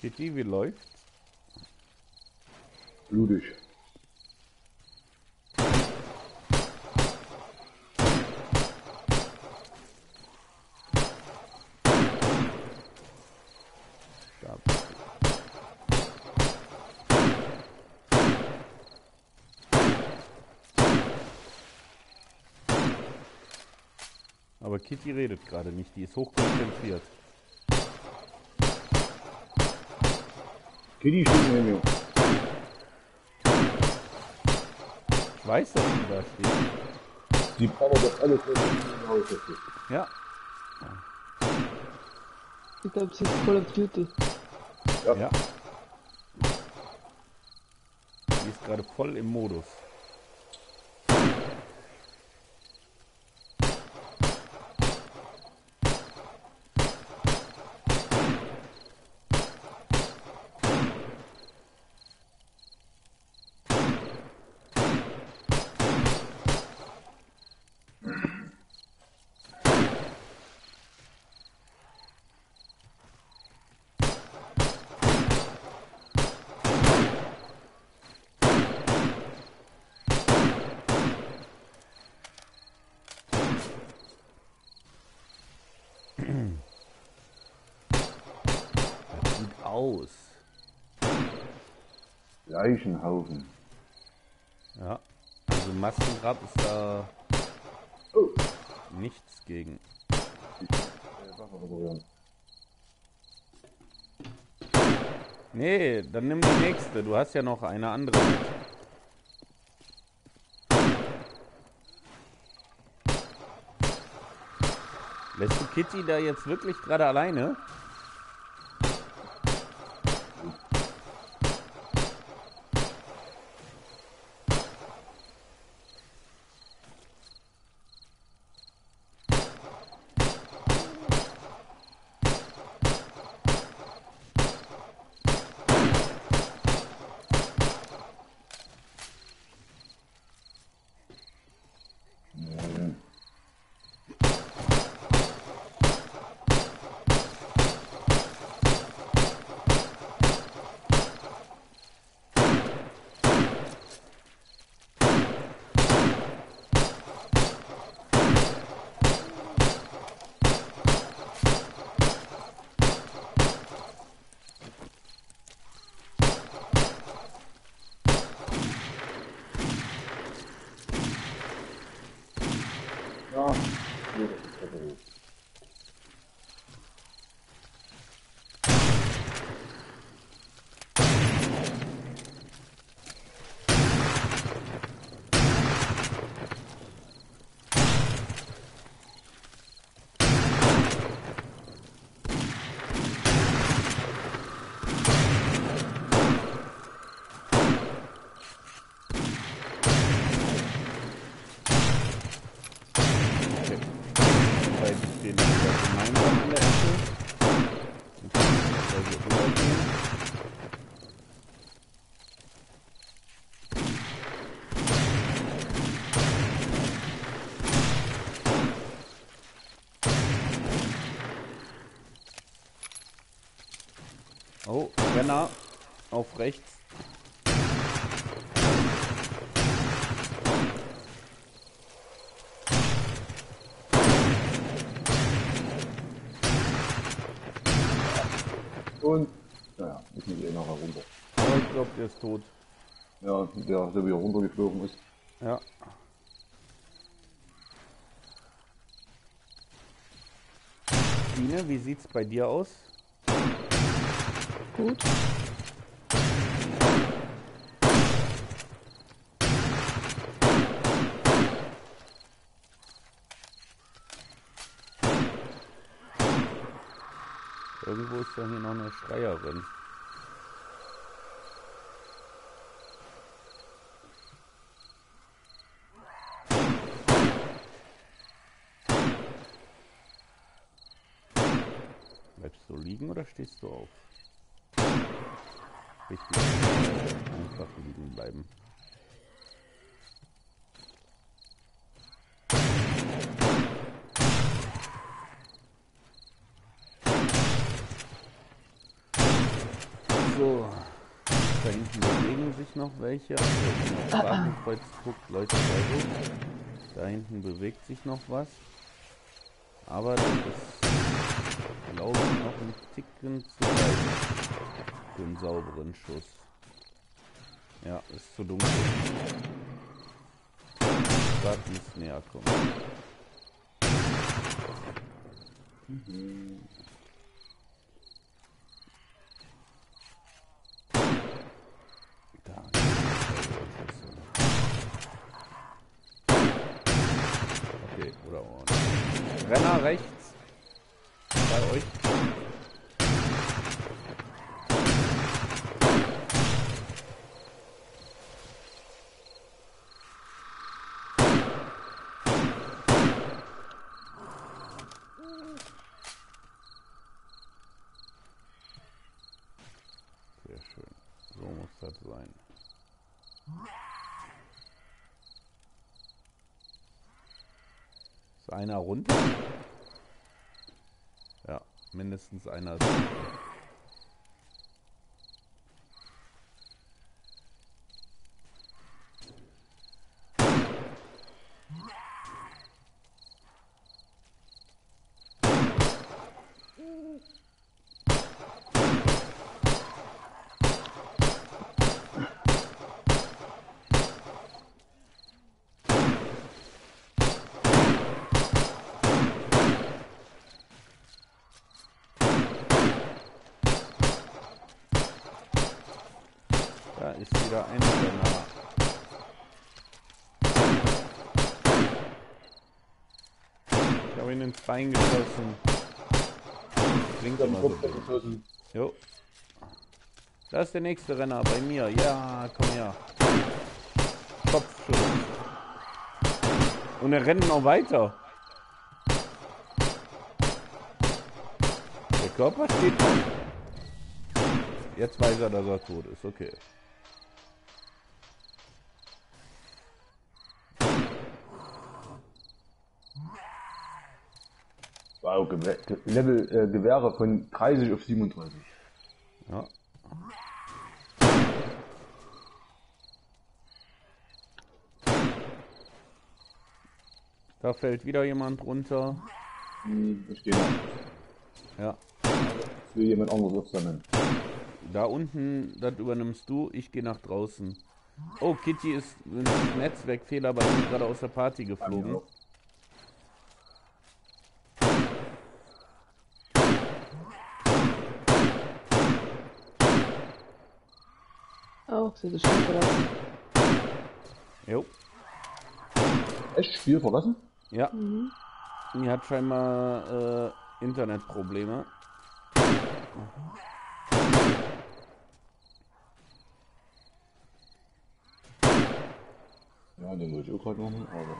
Speaker 1: Kitty, wie läuft's?
Speaker 4: Blutig.
Speaker 1: Kitty redet gerade nicht, die ist hochkonzentriert.
Speaker 4: Kitty steht neben mir.
Speaker 1: Ich weiß, dass sie da steht.
Speaker 4: Die powert das alles, was in Haus ist.
Speaker 1: Ja,
Speaker 3: Ich glaube, sie ist voll auf Duty.
Speaker 1: ja. Die ist gerade voll im Modus. Haus.
Speaker 4: Leichenhaufen.
Speaker 1: Ja. Also Massengrab ist da
Speaker 4: Oh.
Speaker 1: nichts gegen. Nee, dann nimm die nächste. Du hast ja noch eine andere. Lässt du Kitty da jetzt wirklich gerade alleine? Auf rechts.
Speaker 4: Und, naja, ich muss eh nachher runter.
Speaker 1: Aber ich glaube, der ist tot.
Speaker 4: Ja, der, der wieder runtergeflogen ist.
Speaker 1: Ja. Biene, wie sieht's bei dir aus?
Speaker 3: Gut.
Speaker 1: Irgendwo ist doch hier noch eine Schreierin. Bleibst du liegen oder stehst du auf? Richtig. Einfach liegen bleiben. So. Da hinten bewegen sich noch welche. Also, wenn man auf Wagenkreuz guckt, leuchtet also. Da hinten bewegt sich noch was. Aber das ist, glaube ich, noch ein Ticken zu weit für einen sauberen Schuss. Ja, ist zu dunkel. Gerade muss näher kommen. Da. Okay, oder auch Renner rechts. Bei euch. Sehr schön. So muss das sein. Ist einer runter? Ja, mindestens einer. Da ist wieder ein Renner. Ich habe ihn ins Bein geschossen. Klingt immer so. Jo. Da ist der nächste Renner bei mir. Ja, komm her. Kopfschuss. Und er rennt noch weiter. Der Körper steht. Jetzt weiß er, dass er tot ist. Okay.
Speaker 4: Wow, Gewe Ge Level äh, Gewehre von 30 auf 37.
Speaker 1: Ja. Da fällt wieder jemand runter.
Speaker 4: Hm, ich gehe noch.
Speaker 1: Ja.
Speaker 4: Ich will jemand anderes aufsammeln.
Speaker 1: Da unten, das übernimmst du. Ich gehe nach draußen. Oh, Kitty ist ein Netzwerkfehler bei mir gerade aus der Party geflogen.
Speaker 3: Sie ist schon verlassen.
Speaker 1: Jo.
Speaker 4: Echt? Spiel verlassen?
Speaker 1: Ja. Die hat scheinbar äh, Internetprobleme.
Speaker 4: Ja, den wollte ich auch gerade machen, aber.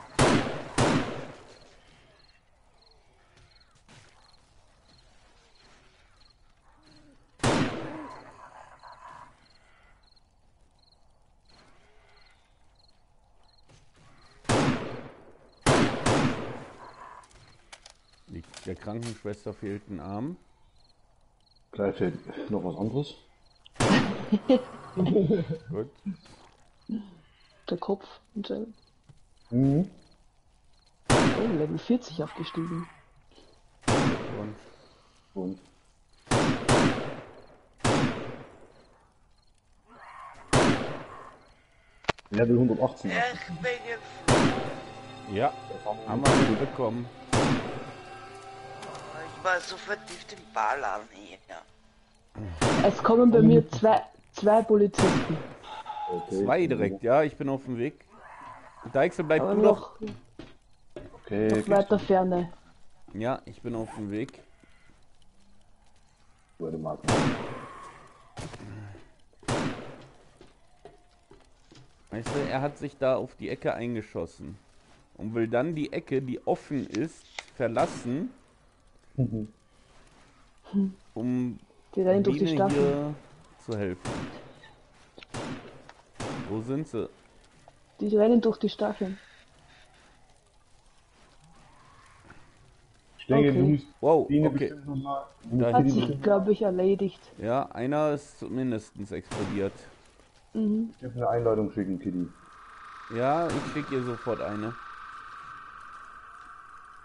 Speaker 1: Die, der Krankenschwester fehlt ein Arm.
Speaker 4: Gleich fehlt noch was anderes.
Speaker 1: Gut.
Speaker 3: Der Kopf. Und, äh,
Speaker 4: Mhm.
Speaker 3: oh, Level 40 abgestiegen.
Speaker 1: Und
Speaker 4: Und Level 118.
Speaker 2: Ja, ich bin geflogen.
Speaker 1: ja, haben wir mitbekommen.
Speaker 2: War so vertieft im Ballern hier.
Speaker 3: Es kommen bei mir zwei, zwei Polizisten.
Speaker 4: Okay.
Speaker 1: Zwei direkt, ja, ich bin auf dem Weg. Deichsel, bleib
Speaker 3: Aber
Speaker 1: du doch.
Speaker 3: noch,
Speaker 4: Okay,
Speaker 3: noch weiter Ferne.
Speaker 1: Ja, ich bin auf dem Weg.
Speaker 4: Warte mal.
Speaker 1: Weißt du, er hat sich da auf die Ecke eingeschossen. Und will dann die Ecke, die offen ist, verlassen, um
Speaker 3: Die rennen durch die Staffel.
Speaker 1: hier zu helfen. Wo sind sie?
Speaker 3: Die rennen durch die Stacheln.
Speaker 4: Ich denke,
Speaker 3: Okay.
Speaker 4: du musst
Speaker 1: Wow,
Speaker 4: Biene
Speaker 1: okay.
Speaker 4: mal.
Speaker 1: Da
Speaker 3: Hat sich, glaube ich, erledigt.
Speaker 1: Ja, einer ist mindestens explodiert.
Speaker 3: Mhm.
Speaker 4: bestimmt eine Einladung schicken, Kitty.
Speaker 1: Ja, ich schicke ihr sofort eine.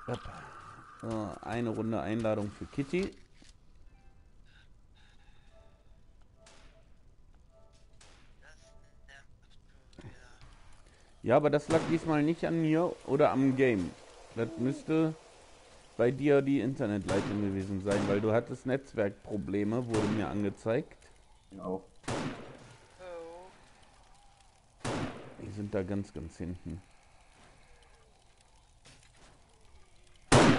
Speaker 1: Hopp. So, eine Runde Einladung für Kitty. Ja, aber das lag diesmal nicht an mir oder am Game. Das müsste bei dir die Internetleitung gewesen sein, weil du hattest Netzwerkprobleme, wurde mir angezeigt.
Speaker 4: Ja.
Speaker 2: Oh.
Speaker 1: Die sind da ganz, ganz hinten.
Speaker 2: Mann,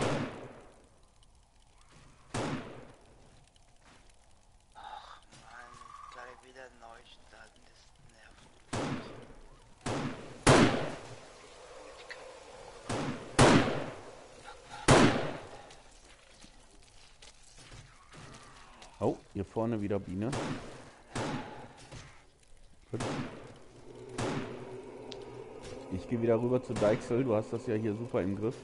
Speaker 2: gleich wieder neu starten, das nervt.
Speaker 1: Oh, hier vorne wieder Biene. Gut. Ich gehe wieder rüber zu Deichsel. Du hast das ja hier super im Griff.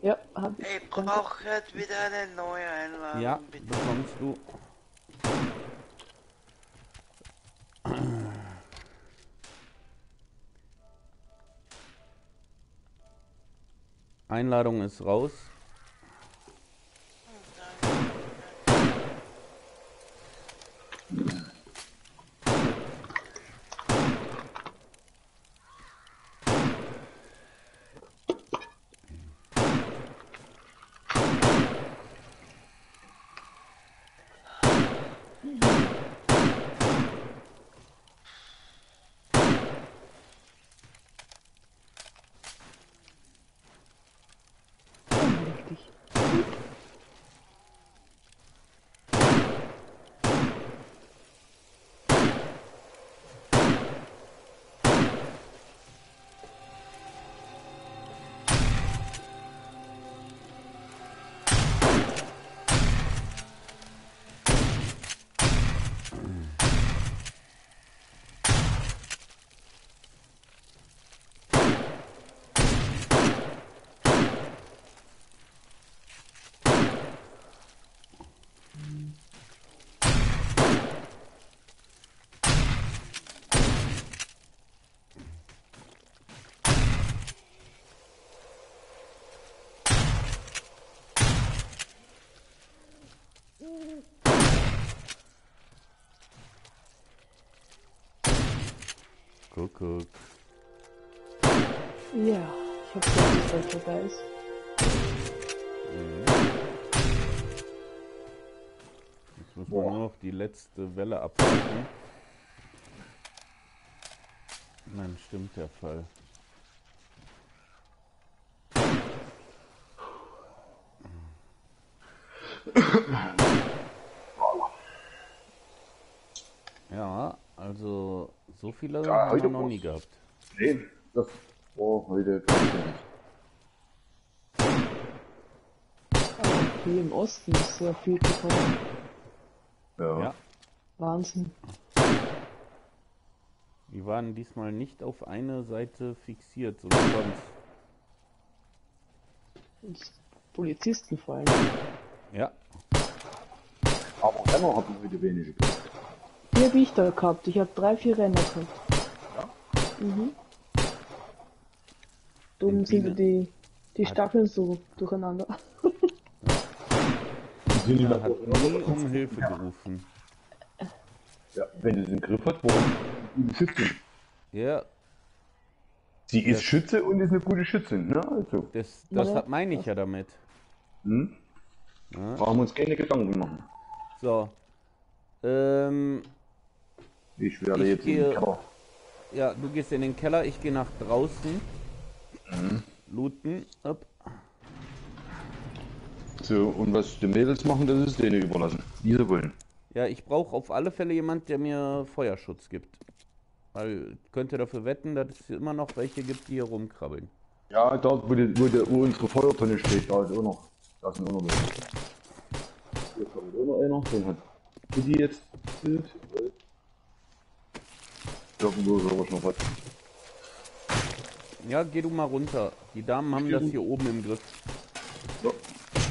Speaker 3: Ja, hab ich.
Speaker 2: Ich brauche jetzt wieder eine neue Einladung,
Speaker 1: Ja,
Speaker 2: bitte.
Speaker 1: bekommst du. Einladung ist raus. Kuckuck.
Speaker 3: Ja, ich hab gehört, dass dabei ist.
Speaker 1: Jetzt muss man nur noch die letzte Welle abwarten. Nein, stimmt der Fall. Ja, also so viele
Speaker 4: Ja,
Speaker 1: haben wir
Speaker 4: heute
Speaker 1: noch nie gehabt.
Speaker 4: Nee, das war heute.
Speaker 3: Aber hier im Osten ist sehr viel gekommen.
Speaker 4: Ja.
Speaker 1: Ja,
Speaker 3: Wahnsinn.
Speaker 1: die waren diesmal nicht auf eine Seite fixiert, so wie sonst.
Speaker 3: Und Polizisten vor allem.
Speaker 1: Ja,
Speaker 4: Aber Renner hatten heute wenige gehabt.
Speaker 3: Die hab ich da gehabt. Ich hab drei, vier Renner gehabt. Mhm. Dumm
Speaker 1: Den
Speaker 3: sind die, die Stacheln so durcheinander.
Speaker 4: Die sind mehr
Speaker 1: hat nie um Hilfe gerufen.
Speaker 4: ja, wenn sie im Griff hat, warum gute Schützin?
Speaker 1: Ja,
Speaker 4: Sie ist Schütze und ist eine gute Schützin, ne? Also,
Speaker 1: das, das
Speaker 3: Ja.
Speaker 1: hat, meine ich ja damit.
Speaker 4: hm? brauchen wir uns keine Gedanken machen.
Speaker 1: So. Ähm,
Speaker 4: Ich werde
Speaker 1: Ich
Speaker 4: jetzt in
Speaker 1: gehe-
Speaker 4: den Keller.
Speaker 1: ja, du gehst in den Keller, ich gehe nach draußen.
Speaker 4: Mhm.
Speaker 1: Looten. Upp.
Speaker 4: So, und was die Mädels machen, das ist denen überlassen. Wie sie wollen.
Speaker 1: Ja, ich brauche auf alle Fälle jemand, der mir Feuerschutz gibt. Weil ich könnte dafür wetten, dass es immer noch welche gibt, die hier rumkrabbeln.
Speaker 4: Ja, dort, wo, die, wo, die, wo unsere Feuertonne steht, da ist auch noch. Da sind auch noch welche. Hier kommt auch noch einer, den hat die jetzt. Irgendwo aber schon was.
Speaker 1: Ja, geh du mal runter. Die Damen haben das hier oben im Griff.
Speaker 4: Ja.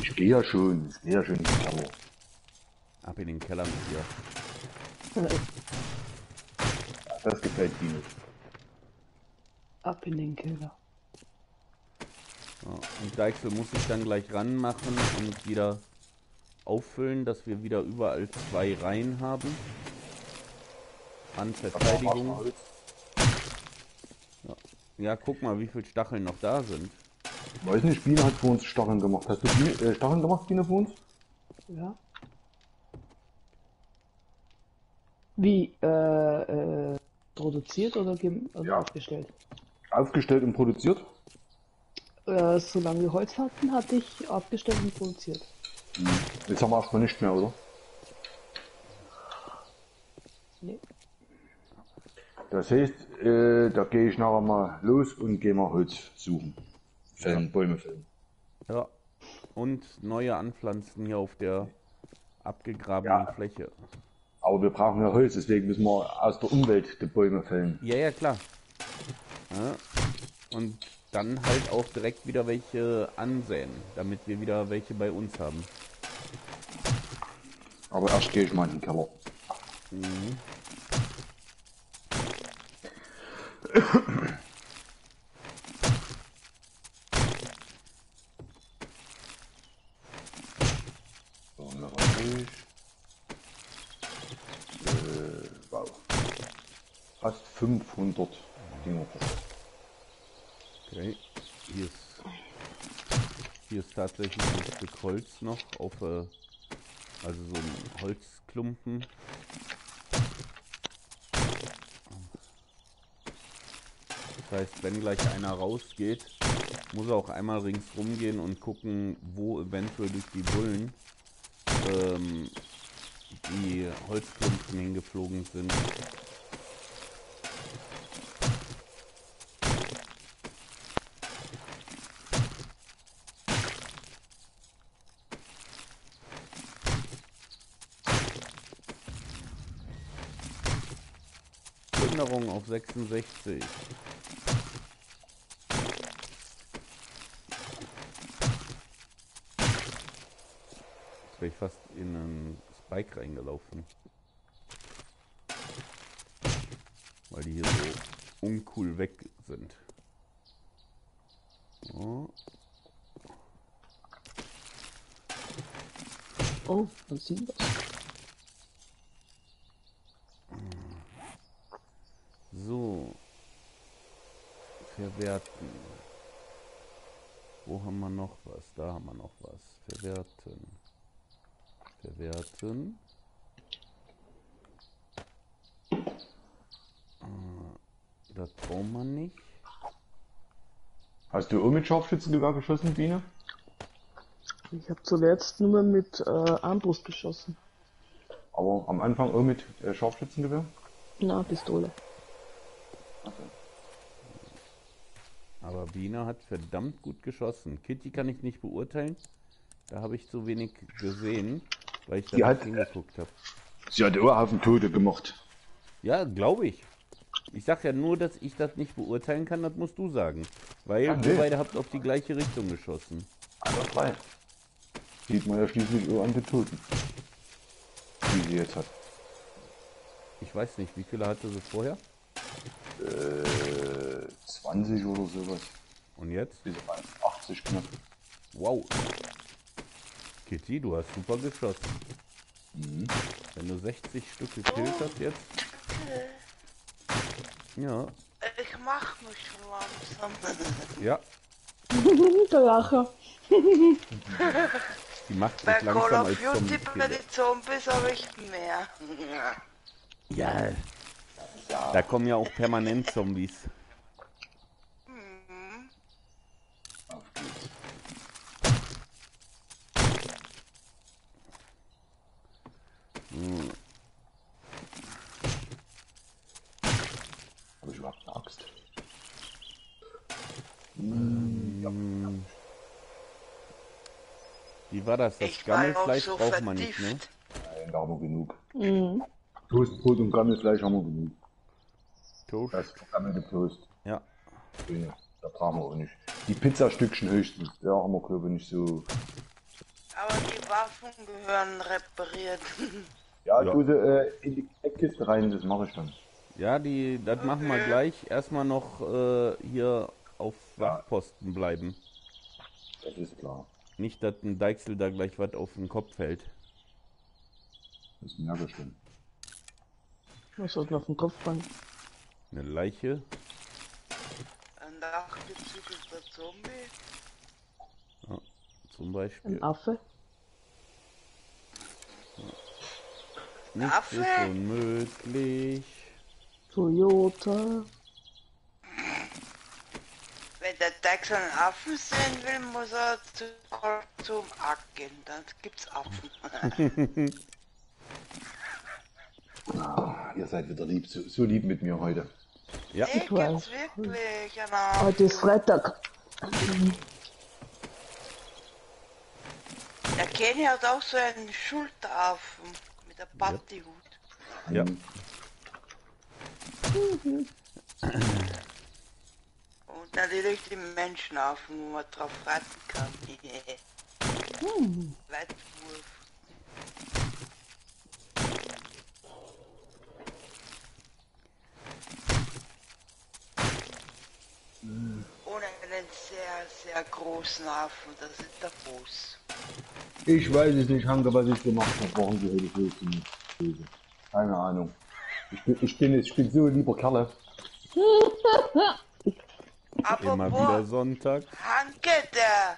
Speaker 4: Ich gehe ja schon, ich gehe ja schon in den Keller.
Speaker 1: Ab in den Keller mit dir.
Speaker 4: Das gefällt mir nicht.
Speaker 3: Ab in den Keller.
Speaker 1: Ja, und Deichsel muss ich dann gleich ranmachen und wieder auffüllen, dass wir wieder überall zwei Reihen haben. An Verteidigung. Ja, guck mal, wie viele Stacheln noch da sind.
Speaker 4: Weiß nicht, Biene hat für uns Stacheln gemacht. Hast du Biene, äh, Stacheln gemacht, Biene, für uns?
Speaker 3: Ja. Wie, äh, äh, produziert oder, oder
Speaker 4: Ja.
Speaker 3: aufgestellt?
Speaker 4: Aufgestellt und produziert?
Speaker 3: Äh, solange wir Holz hatten, hatte ich aufgestellt und produziert.
Speaker 4: Jetzt haben wir erstmal nicht mehr, oder?
Speaker 3: Nee.
Speaker 4: Das heißt, äh, da gehe ich nachher mal los und gehe mal Holz suchen. Fällen, Bäume fällen.
Speaker 1: Ja. Und neue anpflanzen hier auf der abgegrabenen
Speaker 4: Ja.
Speaker 1: Fläche.
Speaker 4: Aber wir brauchen ja Holz, deswegen müssen wir aus der Umwelt die Bäume fällen.
Speaker 1: Ja, ja, klar. Ja. Und dann halt auch direkt wieder welche ansäen, damit wir wieder welche bei uns haben.
Speaker 4: Aber erst gehe ich mal in den Keller. So, noch ein äh, wow. Fast 500 Dinger.
Speaker 1: Okay. Hier ist, hier ist tatsächlich ein Stück Holz noch auf, äh, also so ein Holzklumpen. Das heißt, wenn gleich einer rausgeht, muss er auch einmal ringsrum gehen und gucken, wo eventuell durch die Bullen ähm, die Holzklumpen hingeflogen sind. Plünderung auf 66. ich fast in einen Spike reingelaufen. Weil die hier so uncool weg sind. So.
Speaker 3: Oh, man sieht was.
Speaker 1: So, Verwerten. Wo haben wir noch was? Da haben wir noch was. Verwerten. Verwerten. Äh, Das braucht man nicht.
Speaker 4: Hast du auch mit Scharfschützengewehr geschossen, Biene?
Speaker 3: Ich habe zuletzt nur mit äh, Armbrust geschossen.
Speaker 4: Aber am Anfang auch mit äh, Scharfschützengewehr?
Speaker 3: Na, Pistole.
Speaker 1: Aber Biene hat verdammt gut geschossen. Kitty kann ich nicht beurteilen. Da habe ich zu wenig gesehen, weil ich da
Speaker 4: Die hat-
Speaker 1: hingeguckt habe.
Speaker 4: Sie hat Haufen Tote gemacht.
Speaker 1: Ja, glaube ich. Ich sag ja nur, dass ich das nicht beurteilen kann, das musst du sagen. Weil
Speaker 4: nee.
Speaker 1: wir beide habt auf die gleiche Richtung geschossen.
Speaker 4: Frei. Sieht man ja schließlich auch an den Toten. Die sie jetzt hat.
Speaker 1: Ich weiß nicht, wie viele hatte sie vorher?
Speaker 4: Äh, 20 oder sowas.
Speaker 1: Und jetzt?
Speaker 4: Bis auf 80 knapp.
Speaker 1: Wow. Kitty, du hast super geschossen. Wenn du 60 Stück gekillt hast jetzt. Ja,
Speaker 2: Ich mach mich schon langsam.
Speaker 1: ja.
Speaker 3: Der Lacher.
Speaker 1: Die macht
Speaker 2: Bei
Speaker 1: sich
Speaker 2: Call
Speaker 1: langsam
Speaker 2: of
Speaker 1: als
Speaker 2: Duty
Speaker 1: Zombie.
Speaker 2: bei den Zombies habe ich mehr.
Speaker 1: Ja. Da kommen ja auch permanent Zombies.
Speaker 4: Auf geht's. Habe ich überhaupt eine Axt?
Speaker 1: Wie war das? Das
Speaker 2: Ich
Speaker 1: Gammelfleisch
Speaker 2: so
Speaker 1: braucht man nicht, ne?
Speaker 4: Nein, da haben wir genug.
Speaker 3: Mhm.
Speaker 4: Toastbrot und Gammelfleisch haben wir genug.
Speaker 1: Toast.
Speaker 4: Das vergammelte Toast.
Speaker 1: Ja.
Speaker 4: Ja, da brauchen wir auch nicht. Die Pizzastückchen höchstens. Ja, haben wir glaube ich nicht so.
Speaker 2: Aber die Waffen gehören repariert.
Speaker 4: Ja,
Speaker 1: Ja.
Speaker 4: du sie äh, in die Eckkiste rein, das mache ich dann.
Speaker 1: Ja, die, das machen wir gleich. Erstmal noch äh, hier auf
Speaker 4: Ja.
Speaker 1: Wachposten bleiben.
Speaker 4: Das ist klar.
Speaker 1: Nicht, dass ein Deichsel da gleich was auf den Kopf fällt.
Speaker 4: Das merke ich schon.
Speaker 3: Was sollten auf den Kopf fallen?
Speaker 1: Eine Leiche.
Speaker 2: Ein nachgezügelter Zombie.
Speaker 1: Zum Beispiel.
Speaker 3: Ein Affe?
Speaker 1: Nichts
Speaker 2: Affe?
Speaker 1: ist unmöglich.
Speaker 3: Toyota?
Speaker 2: Wenn der Dex einen Affen sehen will, muss er zu, zum Ack gehen. Dann gibt's Affen.
Speaker 4: Ah, ihr seid wieder lieb, so, so lieb mit mir heute.
Speaker 1: Ja,
Speaker 2: Nee,
Speaker 3: Ich weiß.
Speaker 2: wirklich. Genau.
Speaker 3: Heute ist Freitag.
Speaker 2: Der Kenny hat auch so einen Schulteraffen mit der Partyhut.
Speaker 1: ja.
Speaker 2: Und natürlich die Menschenaffen, wo man drauf reiten kann. Weitwurf. Ohne einen sehr, sehr großen Affen, das ist der Bus.
Speaker 4: Ich weiß es nicht, Hanke, was ich gemacht habe. Warum sie heute so sind. Böse. Keine Ahnung. Ich bin, ich bin, ich bin so ein lieber Kerle.
Speaker 1: Immer wieder
Speaker 2: Apropos,
Speaker 1: Sonntag.
Speaker 2: Hanke, der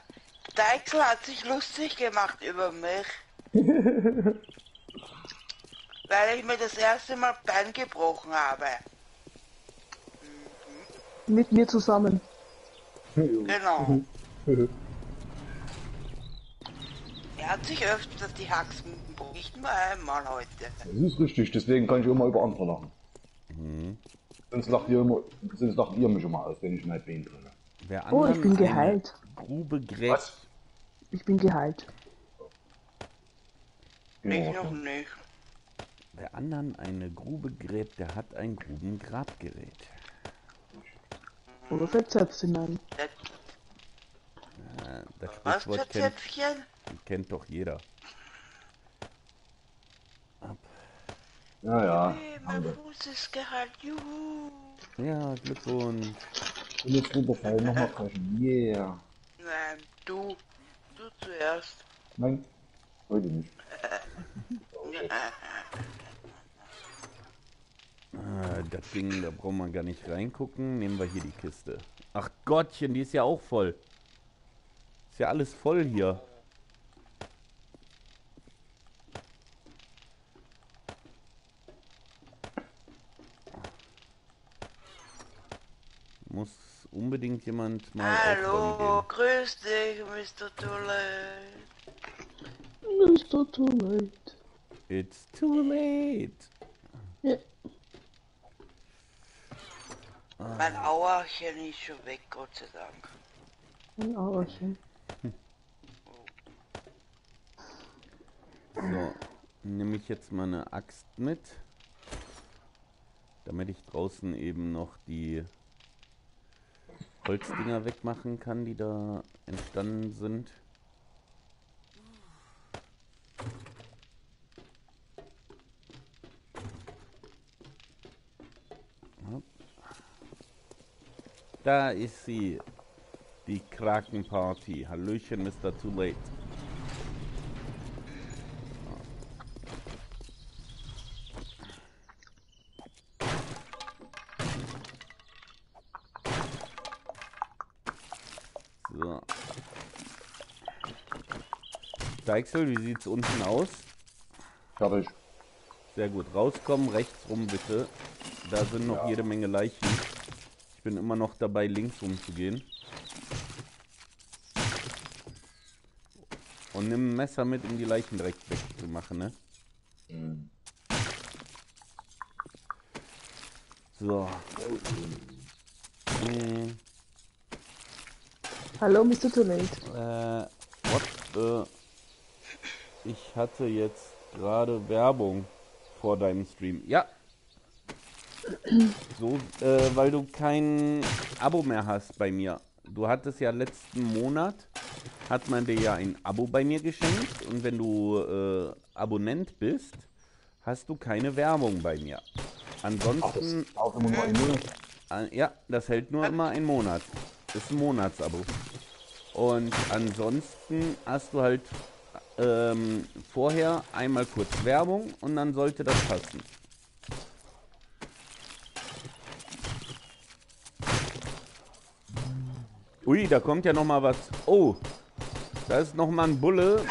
Speaker 2: Deichsel hat sich lustig gemacht über mich. Weil ich mir das erste Mal Bein gebrochen habe.
Speaker 3: Mit mir zusammen.
Speaker 2: Genau. Er hat sich öfter die Haxen nicht nur einmal heute.
Speaker 4: Das ist richtig, deswegen kann ich immer über andere lachen. Sonst, lacht ihr immer, sonst lacht ihr mich immer aus, wenn ich mein Bein treffe.
Speaker 1: Wer
Speaker 3: Oh, ich bin geheilt.
Speaker 1: Grube gräbt,
Speaker 4: Was?
Speaker 3: Ich bin geheilt.
Speaker 2: Ich
Speaker 4: Ja,
Speaker 2: noch nicht.
Speaker 1: wer anderen eine Grube gräbt, der hat ein Grubengrabgerät.
Speaker 3: Oder Fettsäpfchen hinein.
Speaker 2: Das,
Speaker 1: Äh, das
Speaker 2: was für
Speaker 1: Sprichwort kennt, kennt doch jeder.
Speaker 4: Ja, ja.
Speaker 2: Hey, mein Fuß ist geheilt. Juhu.
Speaker 1: Ja, Glückwunsch.
Speaker 4: Und jetzt runterfallen, nochmal brechen. Yeah.
Speaker 2: Nein, du. Du zuerst.
Speaker 4: Nein, heute nicht.
Speaker 1: Äh, das Ding, da braucht man gar nicht reingucken. Nehmen wir hier die Kiste. Ach Gottchen, die ist ja auch voll. Ist ja alles voll hier. Muss unbedingt jemand mal
Speaker 2: Hallo, grüß dich, Mr. Toilet.
Speaker 3: Mr. Too late.
Speaker 1: It's too late.
Speaker 3: Ja.
Speaker 2: Mein Auerchen ist schon weg, Gott sei Dank.
Speaker 3: Ein Auerchen.
Speaker 1: So, nehme ich jetzt mal eine Axt mit, damit ich draußen eben noch die Holzdinger wegmachen kann, die da entstanden sind. Da ist sie, die Krakenparty. Hallöchen, Mr. Too Late. So. Deichsel, wie sieht's unten aus?
Speaker 4: Fertig.
Speaker 1: Sehr gut. Rauskommen, rechts rum bitte. Da sind noch jede Menge Leichen. Ich bin immer noch dabei, links rum zu gehen. Und nimm ein Messer mit, um die Leichen direkt wegzumachen, ne? So. Hm.
Speaker 3: Hallo, Mr. Too late.
Speaker 1: Äh, what the... Ich hatte jetzt gerade Werbung vor deinem Stream. Ja. So, äh, weil du kein Abo mehr hast bei mir. Du hattest ja letzten Monat, hat man dir ja ein Abo bei mir geschenkt. Und wenn du äh, Abonnent bist, hast du keine Werbung bei mir.
Speaker 4: Das
Speaker 1: Ansonsten
Speaker 4: auch immer nur ein Monat.
Speaker 1: äh, Ja, das hält nur immer einen Monat. Ist ein Monatsabo. Und ansonsten hast du halt ähm, vorher einmal kurz Werbung und dann sollte das passen. Ui, da kommt ja noch mal was. Oh, da ist noch mal ein Bulle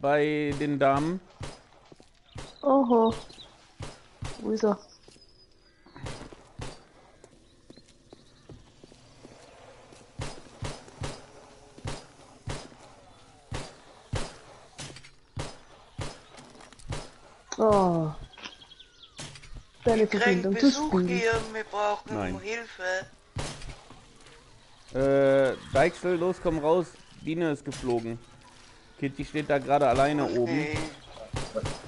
Speaker 1: bei den Damen.
Speaker 3: Oho. Wo ist er? Oh.
Speaker 2: Kriegen
Speaker 3: Verbindung zu spielen.
Speaker 2: hier, wir brauchen
Speaker 1: Nein.
Speaker 2: Hilfe.
Speaker 1: Äh, Deichsel, los, komm raus. Biene ist geflogen. Kitty steht da gerade alleine oben.
Speaker 2: Okay.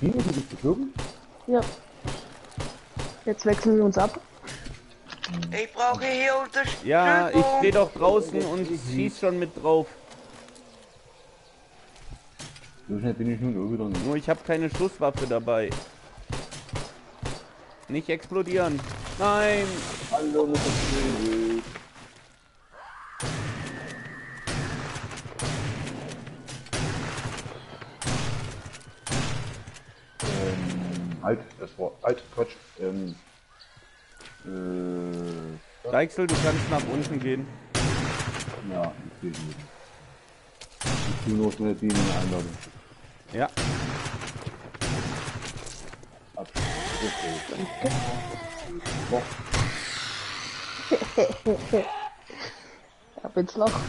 Speaker 4: Wie, du bist geflogen?
Speaker 3: Ja. Jetzt wechseln wir uns ab.
Speaker 2: Ich brauche hier Unterstützung.
Speaker 1: Ja, ich stehe doch draußen und schieß schon mit drauf.
Speaker 4: So schnell bin ich nun nicht.
Speaker 1: Nur ich habe keine Schusswaffe dabei. Nicht explodieren. Nein.
Speaker 4: Hallo Spiel. Ähm, halt, das war, halt, Quatsch, ähm, äh,
Speaker 1: Deichsel, du kannst nach unten gehen.
Speaker 4: ja, ich sehe nicht. Ich tue nur schnell die Einladung.
Speaker 1: Ja.
Speaker 4: Ab. Okay. Boah,
Speaker 3: Ab ins Loch.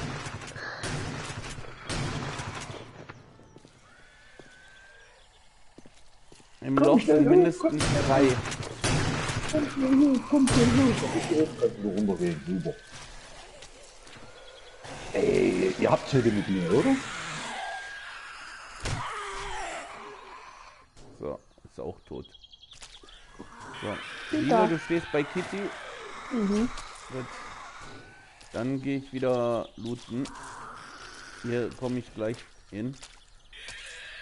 Speaker 1: Im Loch sind mindestens drei.
Speaker 4: kommt hier hoch, kommt hier hoch. Ich will auch einfach nur runtergehen, super. Ey, ihr habt Schilde mit mir, oder?
Speaker 1: So, ist auch tot. So.
Speaker 3: Da.
Speaker 1: du stehst bei Kitty.
Speaker 3: Mhm.
Speaker 1: Gut. Dann gehe ich wieder looten. Hier komme ich gleich hin.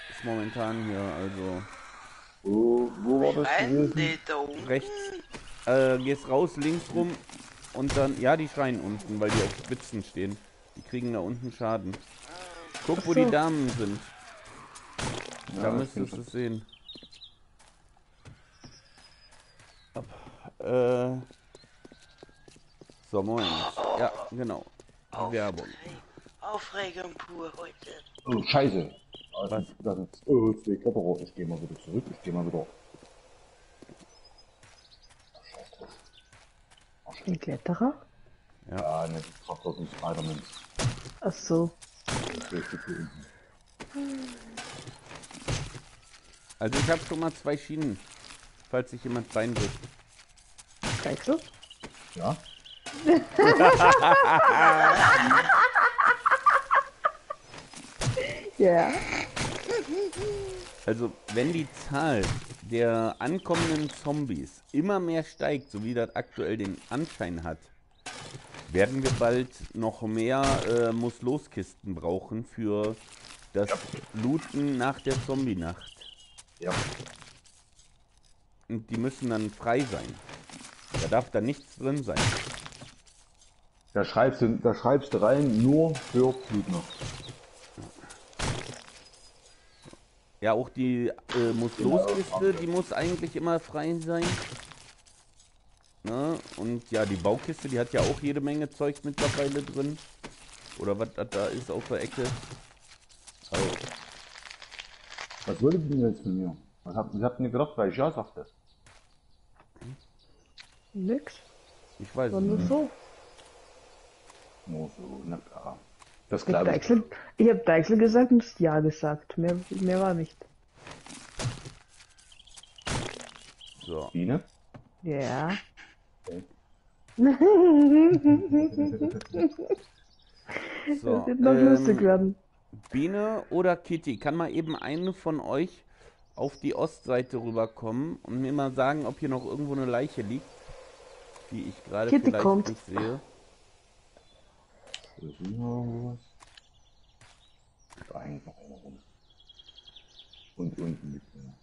Speaker 1: Ist momentan hier, also
Speaker 4: Wo, wo war das
Speaker 1: rechts. Äh, gehst raus, links rum und dann. Ja, die schreien unten, weil die auf Spitzen stehen. Die kriegen da unten Schaden. Guck, wo die Damen sind. da
Speaker 4: Ja,
Speaker 1: müsstest du es sehen. Ab. Äh. So, Moment. Ja, genau. Die Werbung.
Speaker 2: Aufregung pur heute.
Speaker 4: Oh, scheiße.
Speaker 1: Was?
Speaker 4: Also, das ist, oh, Kletterer. Ich geh mal wieder zurück. Ich geh mal wieder.
Speaker 3: Ein Kletterer?
Speaker 4: Ja, ne, das braucht doch nicht Spider-Man.
Speaker 3: Ach so.
Speaker 4: Das.
Speaker 1: Also ich habe schon mal zwei Schienen, falls sich jemand Bein bricht.
Speaker 3: Deichsel?
Speaker 4: Ja?
Speaker 3: Ja.
Speaker 1: Also wenn die Zahl der ankommenden Zombies immer mehr steigt, so wie das aktuell den Anschein hat, werden wir bald noch mehr äh, Muss-Los-Kisten brauchen für das Looten nach der Zombie-Nacht.
Speaker 4: Ja.
Speaker 1: Und die müssen dann frei sein. Da darf da nichts drin sein.
Speaker 4: Da schreibst du, da schreibst du rein, nur für Blutner.
Speaker 1: Ja, auch die äh, Muss-Los-Kiste, die muss eigentlich immer frei sein. Ne? Und ja, die Baukiste, die hat ja auch jede Menge Zeug mittlerweile drin. Oder was da ist auf der Ecke. Also,
Speaker 4: Was wollte die denn jetzt von mir? Was habt, was habt ihr gedacht, weil ich ja sagte?
Speaker 3: Nix.
Speaker 1: ich weiß es nicht.
Speaker 3: so.
Speaker 4: Nur so, na klar. Das
Speaker 3: Ich hab
Speaker 4: glaube ich.
Speaker 3: Deichsel, ich hab Deichsel gesagt und Ja gesagt. Mehr, mehr war nicht.
Speaker 1: So.
Speaker 4: Biene?
Speaker 3: Ja.
Speaker 4: Okay.
Speaker 1: so.
Speaker 3: Das wird noch lustig
Speaker 1: Ähm,
Speaker 3: werden.
Speaker 1: Biene oder Kitty, kann mal eben eine von euch auf die Ostseite rüberkommen und mir mal sagen, ob hier noch irgendwo eine Leiche liegt, die ich gerade
Speaker 3: Kitty
Speaker 1: vielleicht
Speaker 3: kommt.
Speaker 1: nicht sehe.
Speaker 4: Ist noch irgendwo was. Da hängt noch einer rum. Und unten liegt einer.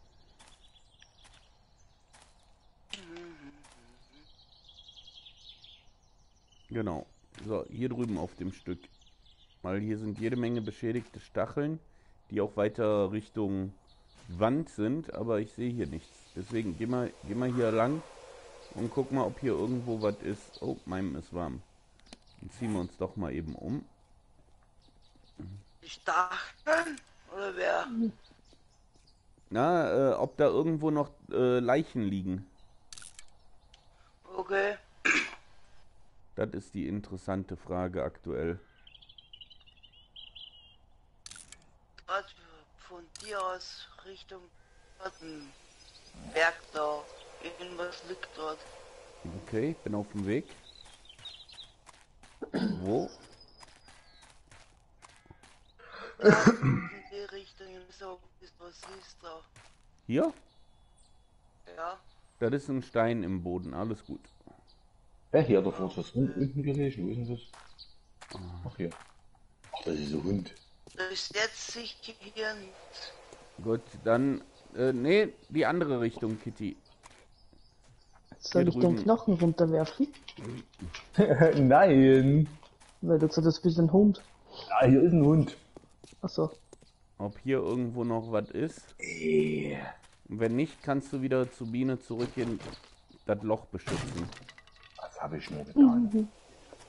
Speaker 1: Genau. So, hier drüben auf dem Stück. Weil hier sind jede Menge beschädigte Stacheln, die auch weiter Richtung Wand sind, aber ich sehe hier nichts. Deswegen geh mal, geh mal hier lang und guck mal, ob hier irgendwo was ist. Oh, meinem ist warm. Dann ziehen wir uns doch mal eben um.
Speaker 2: Die Stacheln? Oder wer?
Speaker 1: Na, äh, ob da irgendwo noch äh, Leichen liegen.
Speaker 2: Okay.
Speaker 1: Das ist die interessante Frage aktuell.
Speaker 2: Von dir aus Richtung Berg da. Irgendwas liegt dort.
Speaker 1: Okay, ich bin auf dem Weg. Wo?
Speaker 2: In die Richtung so ist was ist da.
Speaker 1: Hier?
Speaker 2: Ja.
Speaker 1: Das ist ein Stein im Boden, alles gut.
Speaker 4: Ja, hier hat er vor was unten gelesen. Wo ist denn das? Ach, hier. Ach, das ist ein Hund.
Speaker 2: Das ist jetzt sicher hier nicht.
Speaker 1: Gut, dann, äh, nee, die andere Richtung, Kitty.
Speaker 3: Soll ich den. Knochen runterwerfen?
Speaker 4: Nein!
Speaker 3: Weil du gesagt hast, du bist ein Hund.
Speaker 4: Ja, hier ist ein Hund.
Speaker 3: Achso.
Speaker 1: Ob hier irgendwo noch was ist.
Speaker 4: Äh,
Speaker 1: Und wenn nicht, kannst du wieder zu Biene zurückgehen, das Loch beschützen.
Speaker 4: Was habe ich nur getan?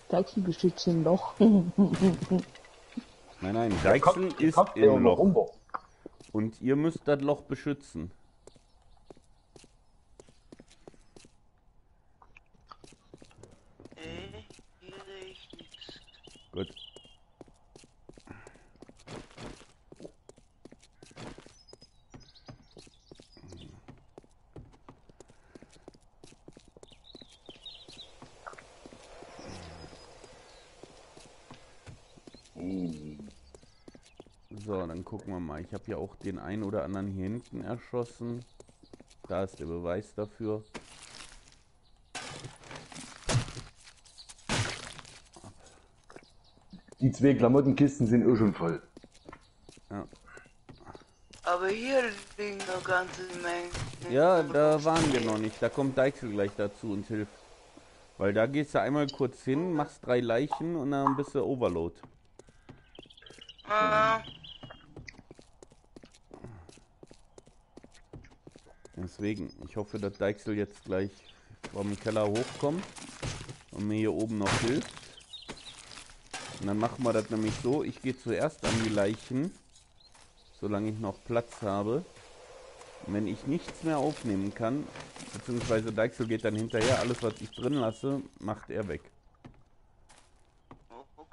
Speaker 3: Deichsel beschützt ein Loch.
Speaker 1: Nein, nein, Deichsel ist im Loch.
Speaker 4: runter.
Speaker 1: Und ihr müsst das Loch beschützen.
Speaker 2: Nee, hier sehe ich nichts.
Speaker 1: Gut.
Speaker 4: Hm.
Speaker 1: So, dann gucken wir mal. Ich habe ja auch den einen oder anderen hier hinten erschossen. Da ist der Beweis dafür.
Speaker 4: Die zwei Klamottenkisten sind auch schon voll.
Speaker 1: Ja,
Speaker 2: Aber hier liegen noch ganze Mengen.
Speaker 1: ja da waren wir noch nicht. Da kommt Deichsel gleich dazu und hilft. Weil da gehst du einmal kurz hin, machst drei Leichen und dann bist du Overload. Deswegen, ich hoffe, dass Deichsel jetzt gleich vom Keller hochkommt und mir hier oben noch hilft. Und dann machen wir das nämlich so, ich gehe zuerst an die Leichen, solange ich noch Platz habe. Und wenn ich nichts mehr aufnehmen kann, beziehungsweise Deichsel geht dann hinterher, alles was ich drin lasse, macht er weg.
Speaker 2: Oh.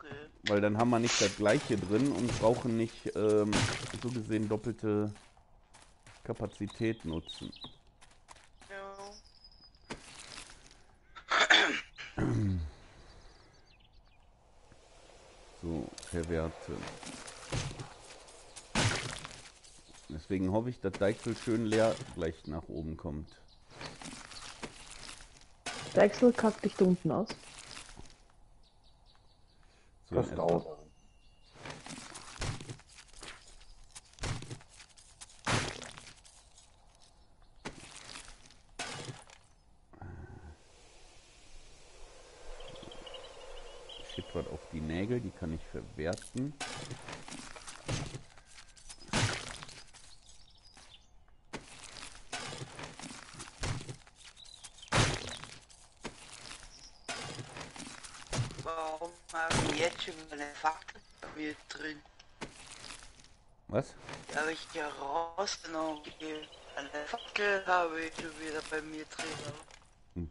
Speaker 1: Weil dann haben wir nicht das gleiche drin und brauchen nicht ähm, so gesehen doppelte Kapazität nutzen.
Speaker 2: Ja.
Speaker 1: So, verwerten. Deswegen hoffe ich, dass Deichsel schön leer gleich nach oben kommt.
Speaker 3: Deichsel kackt dich da unten aus.
Speaker 1: So,
Speaker 4: Das
Speaker 1: erst-
Speaker 4: dauert.
Speaker 1: Shitwort auf die Nägel, die kann ich verwerten.
Speaker 2: Warum haben wir jetzt schon eine Fakten bei mir drin?
Speaker 1: Was?
Speaker 2: Die habe ich ja rausgenommen. Eine Fackel habe ich wieder bei mir drin.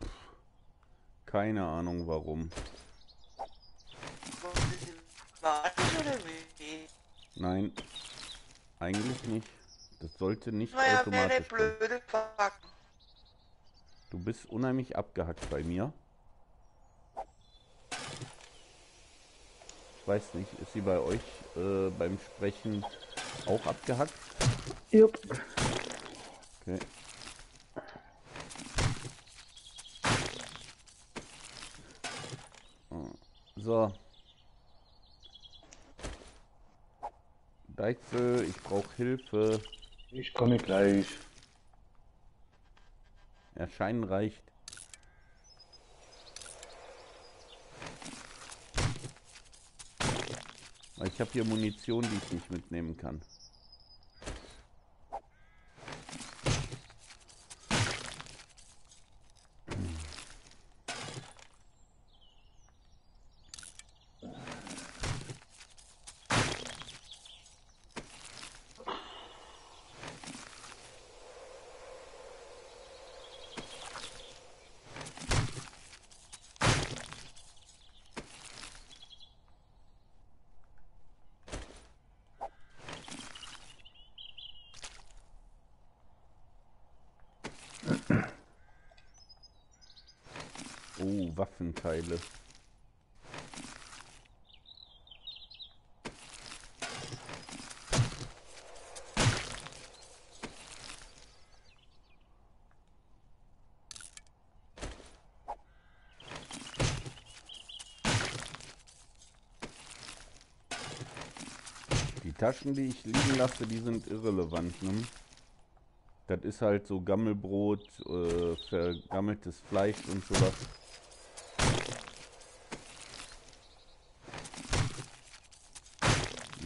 Speaker 1: Keine Ahnung warum. Nein, eigentlich nicht. Das sollte nicht
Speaker 2: Naja,
Speaker 1: automatisch. Du bist unheimlich abgehackt bei mir. Ich weiß nicht, ist sie bei euch äh, beim Sprechen auch abgehackt?
Speaker 3: Jupp.
Speaker 1: Okay. So. Deichsel, ich brauche Hilfe.
Speaker 4: Ich komme gleich.
Speaker 1: Erscheinen reicht. Weil ich habe hier Munition, die ich nicht mitnehmen kann. Oh, Waffenteile. Die Taschen, die ich liegen lasse, die sind irrelevant, ne? Das ist halt so Gammelbrot, äh, vergammeltes Fleisch und sowas.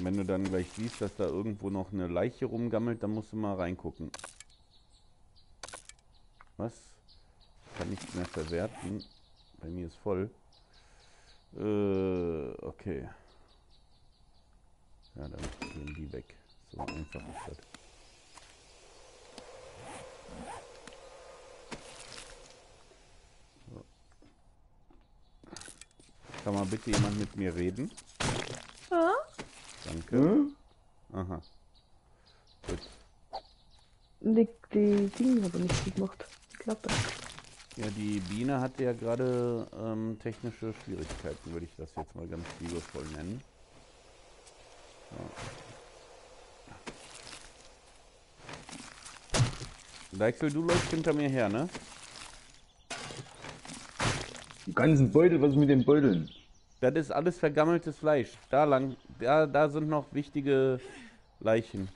Speaker 1: Wenn du dann gleich siehst, dass da irgendwo noch eine Leiche rumgammelt, dann musst du mal reingucken. Was? Ich kann nichts mehr verwerten. Bei mir ist voll. Äh, okay. Ja, dann gehen die weg. So einfach ist das. Kann mal bitte jemand mit mir reden?
Speaker 3: Ja?
Speaker 1: Danke.
Speaker 4: Hm?
Speaker 1: Aha. Gut.
Speaker 3: Die, die Dinge haben nicht gemacht. Die Klappe.
Speaker 1: Ja, die Biene hatte ja gerade ähm, technische Schwierigkeiten, würde ich das jetzt mal ganz liebevoll nennen. So. Deichsel, du läufst hinter mir her, ne?
Speaker 4: Die ganzen Beutel, was ist mit den Beuteln?
Speaker 1: Das ist alles vergammeltes Fleisch. Da lang, da, da sind noch wichtige Leichen.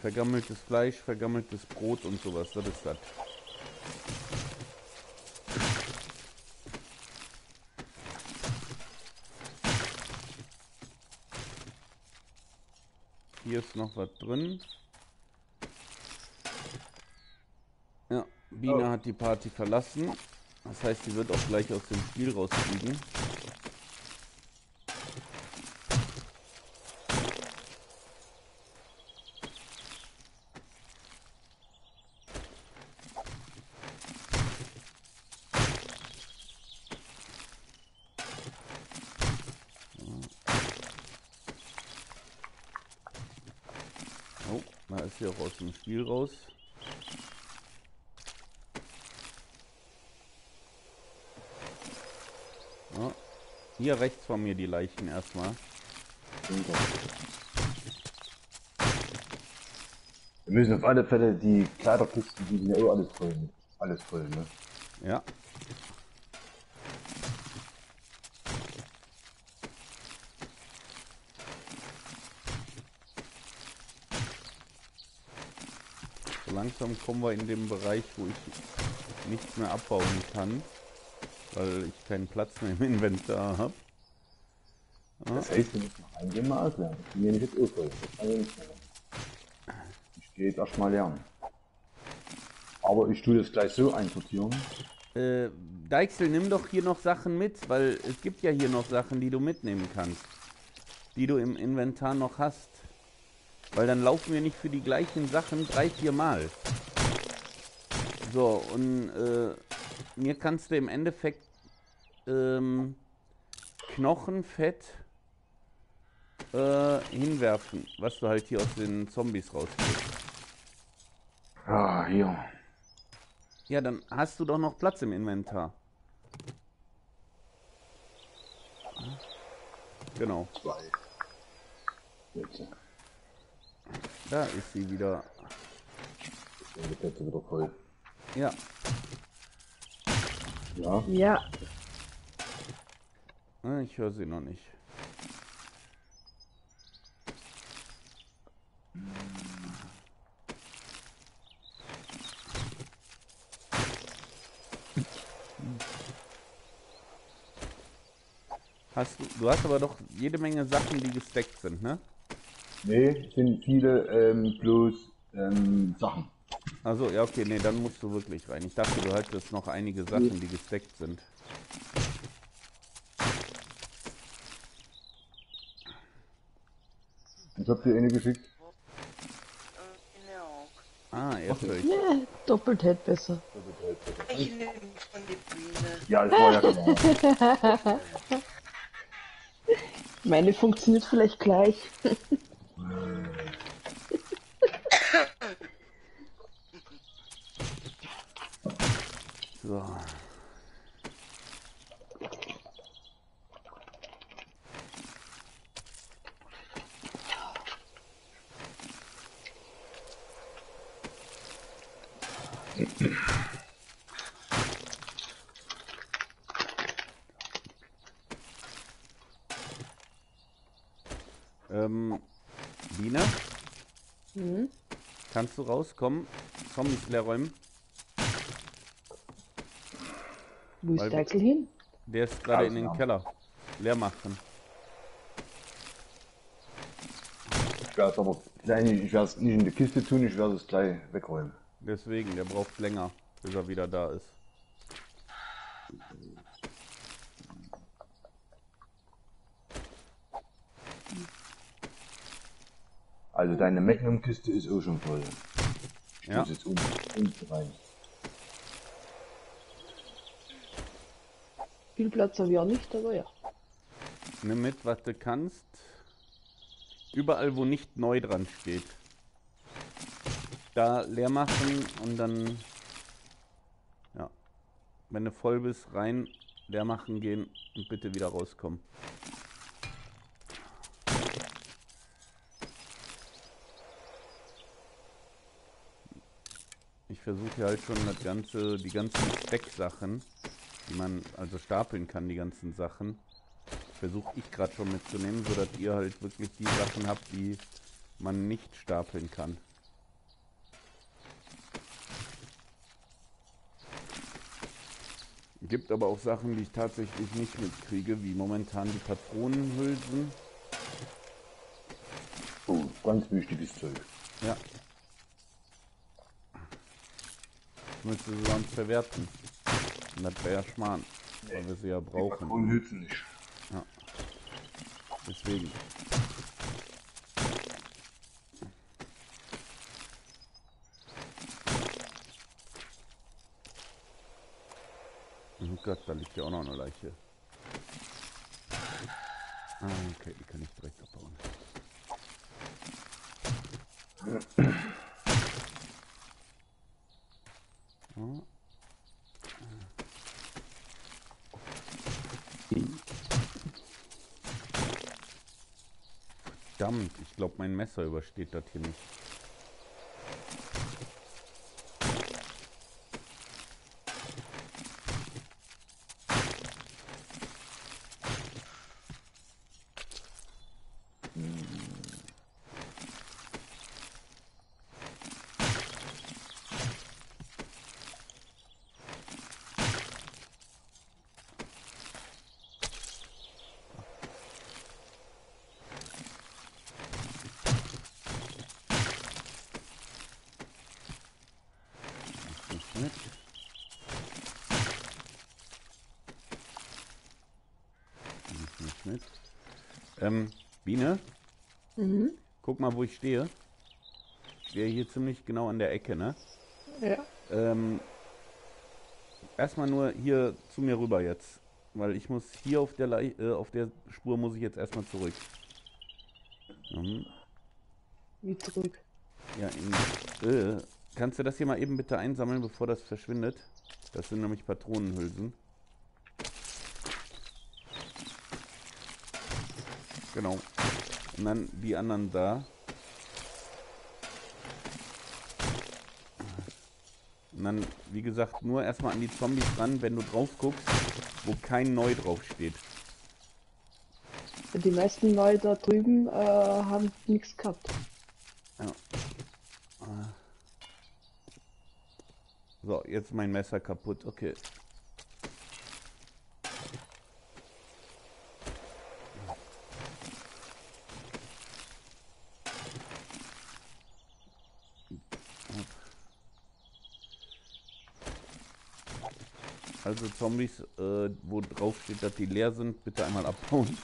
Speaker 1: Vergammeltes Fleisch, vergammeltes Brot und sowas, das ist das. Hier ist noch was drin. Biene hat die Party verlassen. Das heißt, sie wird auch gleich aus dem Spiel rausfliegen. Oh, da ist sie auch aus dem Spiel raus. Hier rechts von mir die Leichen erstmal.
Speaker 4: Wir müssen auf alle Fälle die Kleiderkisten, die sind ja auch alles voll. Alles voll, ne?
Speaker 1: Ja. So langsam kommen wir in den Bereich, wo ich nichts mehr abbauen kann, weil ich keinen Platz mehr im Inventar habe.
Speaker 4: Das heißt, wir müssen noch eingehen mal auslernen. Ich bin hier nicht jetzt voll. Das kann ich nicht mehr. Ich gehe jetzt erstmal lernen. Aber ich tue das gleich so einsortieren.
Speaker 1: Äh, Deichsel, nimm doch hier noch Sachen mit, weil es gibt ja hier noch Sachen, die du mitnehmen kannst. Die du im Inventar noch hast. Weil dann laufen wir nicht für die gleichen Sachen drei, vier Mal. So, und äh, mir kannst du im Endeffekt ähm, Knochenfett äh, hinwerfen, was du halt hier aus den Zombies rauskriegst.
Speaker 4: Ah, hier.
Speaker 1: Ja, dann hast du doch noch Platz im Inventar. Genau,
Speaker 4: Zwei. Jetzt.
Speaker 1: da ist sie wieder.
Speaker 4: Die Plätze wieder voll.
Speaker 1: Ja,
Speaker 4: Ja.
Speaker 3: Ja,
Speaker 1: äh, ich höre sie noch nicht. Hast du, du hast aber doch jede Menge Sachen, die gesteckt sind, ne?
Speaker 4: Nee, sind viele ähm, bloß ähm, Sachen.
Speaker 1: Also ja, okay, nee, dann musst du wirklich rein. Ich dachte, du hättest noch einige Sachen, die gesteckt sind.
Speaker 4: Ich hab dir eine geschickt.
Speaker 2: Äh, genau.
Speaker 1: Ah, Erdfeld.
Speaker 3: ja, doppelt hätte besser.
Speaker 2: Ich nehme von der Biene.
Speaker 4: Ja, das war ja klar.
Speaker 3: Meine funktioniert vielleicht gleich.
Speaker 1: So. Ähm, Biene?
Speaker 3: Mhm.
Speaker 1: Du rauskommen? Zombies leer räumen?
Speaker 3: Wo ist
Speaker 1: Weil-
Speaker 3: Deichsel hin?
Speaker 1: Der ist gerade in den Keller. Leer machen.
Speaker 4: Ich werde es aber gleich nicht, ich werde es nicht in die Kiste tun, ich werde es gleich wegräumen.
Speaker 1: Deswegen, der braucht länger, bis er wieder da ist.
Speaker 4: Also deine Magnum-Kiste ist auch schon voll. Ich
Speaker 1: Ja.
Speaker 4: muss jetzt um, unten rein.
Speaker 3: Viel Platz habe ich auch nicht, aber ja.
Speaker 1: Nimm mit, was du kannst. Überall, wo nicht neu dran steht. Da leer machen und dann. Ja. Wenn du voll bist, rein, leer machen gehen und bitte wieder rauskommen. Ich versuche halt schon das ganze, die ganzen Stack-Sachen, die man also stapeln kann, die ganzen Sachen, versuche ich gerade schon mitzunehmen, sodass ihr halt wirklich die Sachen habt, die man nicht stapeln kann. Gibt aber auch Sachen, die ich tatsächlich nicht mitkriege, wie momentan die Patronenhülsen.
Speaker 4: Oh, ganz wichtiges Zeug.
Speaker 1: Ja. Ich müsste sie sonst verwerten. Und das wäre ja Schmarrn. Weil wir sie ja
Speaker 4: Die
Speaker 1: brauchen.
Speaker 4: Patronen nützen nicht.
Speaker 1: Deswegen. Oh Gott, da liegt ja auch noch eine Leiche. Ah, okay, die kann ich direkt abbauen. Oh. Verdammt, ich glaube, mein Messer übersteht das hier nicht. nicht mit. Nicht, nicht mit. Ähm, Biene,
Speaker 3: Mhm.
Speaker 1: guck mal, wo ich stehe. Ich stehe hier ziemlich genau an der Ecke, ne?
Speaker 3: Ja.
Speaker 1: Ähm, erstmal nur hier zu mir rüber jetzt. Weil ich muss hier auf der, Lei äh, auf der Spur muss ich jetzt erstmal zurück. Mhm.
Speaker 3: Wie zurück.
Speaker 1: Ja, in, äh, kannst du das hier mal eben bitte einsammeln, bevor das verschwindet? Das sind nämlich Patronenhülsen. Genau. Und dann die anderen da. Und dann, wie gesagt, nur erstmal an die Zombies ran, wenn du drauf guckst, wo kein Neu drauf steht.
Speaker 3: Die meisten Leute da drüben äh, haben nichts gehabt.
Speaker 1: So, jetzt mein Messer kaputt. Okay. Also Zombies, äh, wo drauf steht, dass die leer sind, bitte einmal abhauen.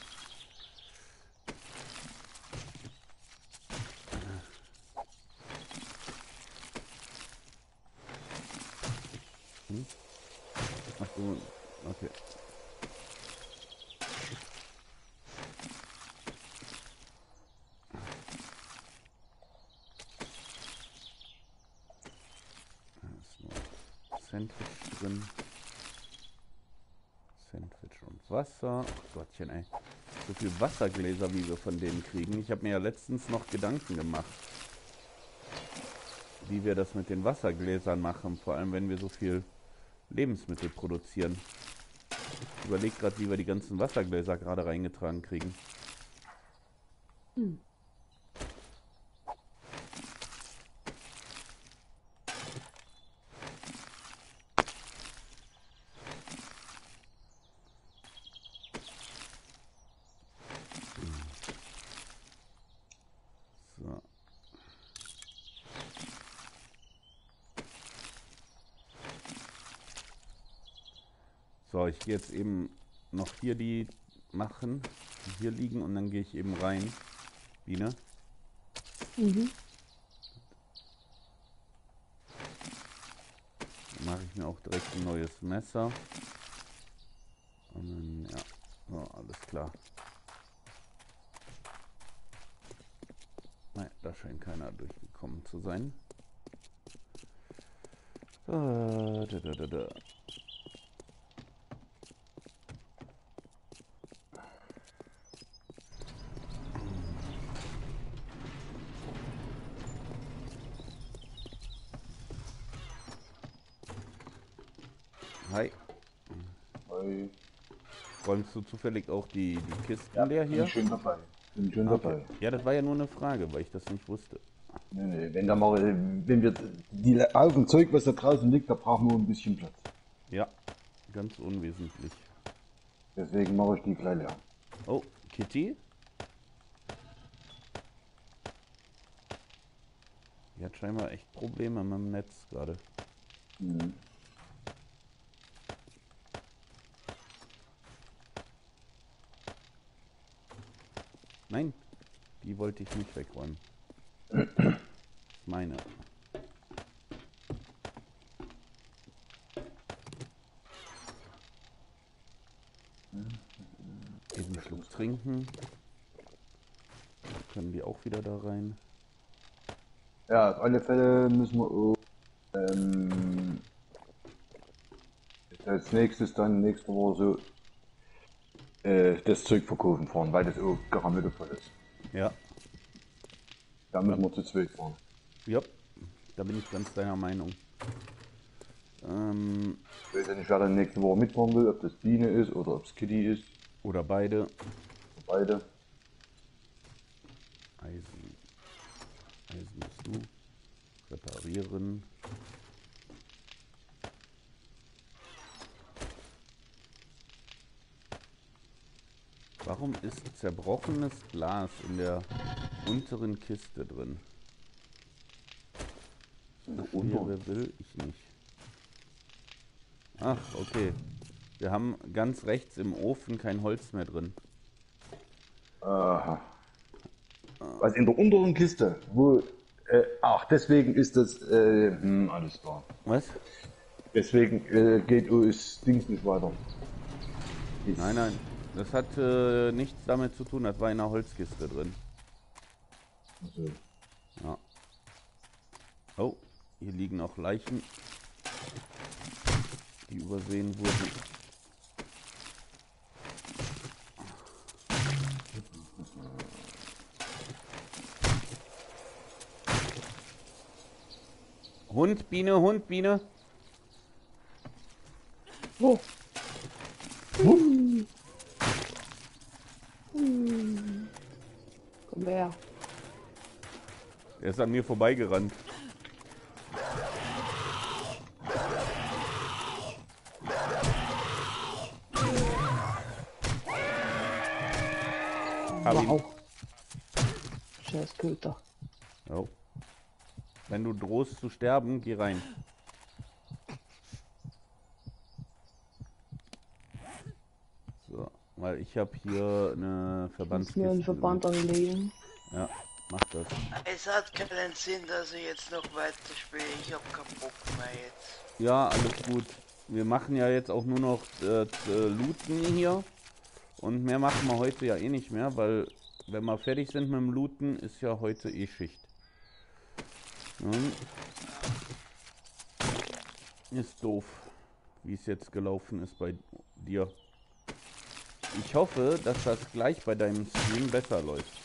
Speaker 1: Ach so, okay. Drin. Wasser. Oh Gottchen, ey. So viel Wassergläser, wie wir von denen kriegen. Ich habe mir ja letztens noch Gedanken gemacht, wie wir das mit den Wassergläsern machen. Vor allem, wenn wir so viel Lebensmittel produzieren. Ich überlege gerade, wie wir die ganzen Wassergläser gerade reingetragen kriegen. So. So, ich gehe jetzt eben noch hier die machen, die hier liegen und dann gehe ich eben rein. Biene.
Speaker 3: Mhm.
Speaker 1: Mache ich mir auch direkt ein neues Messer. Und dann, ja, so, alles klar. Nein, da scheint keiner durchgekommen zu sein. So, da, da, da, da. Hi.
Speaker 4: Weil,
Speaker 1: Räumst du zufällig auch die, die Kisten
Speaker 4: ja,
Speaker 1: leer hier?
Speaker 4: Bin schön dabei. Bin schön dabei.
Speaker 1: Okay. Ja, das war ja nur eine Frage, weil ich das nicht wusste.
Speaker 4: Nee, nee, wenn da mal, wenn wir die alten Zeug, was da draußen liegt, da brauchen wir ein bisschen Platz.
Speaker 1: Ja, ganz unwesentlich.
Speaker 4: Deswegen mache ich die gleich leer.
Speaker 1: Oh, Kitty? Die hat scheinbar echt Probleme mit dem Netz gerade.
Speaker 4: Mhm.
Speaker 1: Nein, die wollte ich nicht wegräumen. Meine. Eben einen Schluck trinken. Können die auch wieder da rein?
Speaker 4: Ja, auf alle Fälle müssen wir ähm, als nächstes dann nächste Woche so äh, das Zeug verkaufen fahren, weil das auch gerammelt voll ist.
Speaker 1: Ja.
Speaker 4: Da müssen wir zu zweit fahren.
Speaker 1: Ja, da bin ich ganz deiner Meinung. Ähm,
Speaker 4: Ich weiß ja nicht, wer dann nächste Woche mitfahren will, ob das Biene ist oder ob es Kitty ist.
Speaker 1: oder beide.
Speaker 4: Beide.
Speaker 1: Eisen. Eisen bist du. Reparieren. Warum ist zerbrochenes Glas in der unteren Kiste drin? Das will, ich nicht. Ach, okay. Wir haben ganz rechts im Ofen kein Holz mehr drin.
Speaker 4: Aha. Also in der unteren Kiste, wo. Äh, ach, deswegen ist das. Äh, hm, alles klar.
Speaker 1: Was?
Speaker 4: Deswegen äh, geht das Dings nicht weiter. Ist-
Speaker 1: Nein, nein. Das hat äh, nichts damit zu tun. Das war in einer Holzkiste drin. Ja. Oh, hier liegen auch Leichen, die übersehen wurden. Hund, Biene, Hund, Biene.
Speaker 3: Wo? Komm her.
Speaker 1: Er ist an mir vorbeigerannt. Hab.
Speaker 3: Wow. Scheiß Köter.
Speaker 1: Jo. Wenn du drohst zu sterben, geh rein. So, weil ich habe hier eine
Speaker 3: Kannst mir einen
Speaker 1: Verbandskiste.
Speaker 3: Verband anlegen.
Speaker 1: Das.
Speaker 2: Es hat keinen Sinn, dass ich jetzt noch weiter spiele. Ich hab keinen Bock mehr jetzt.
Speaker 1: Ja, alles gut. Wir machen ja jetzt auch nur noch äh, äh, Looten hier. Und mehr machen wir heute ja eh nicht mehr, weil wenn wir fertig sind mit dem Looten, ist ja heute eh Schicht. Hm. Ist doof, wie es jetzt gelaufen ist bei dir. Ich hoffe, dass das gleich bei deinem Stream besser läuft.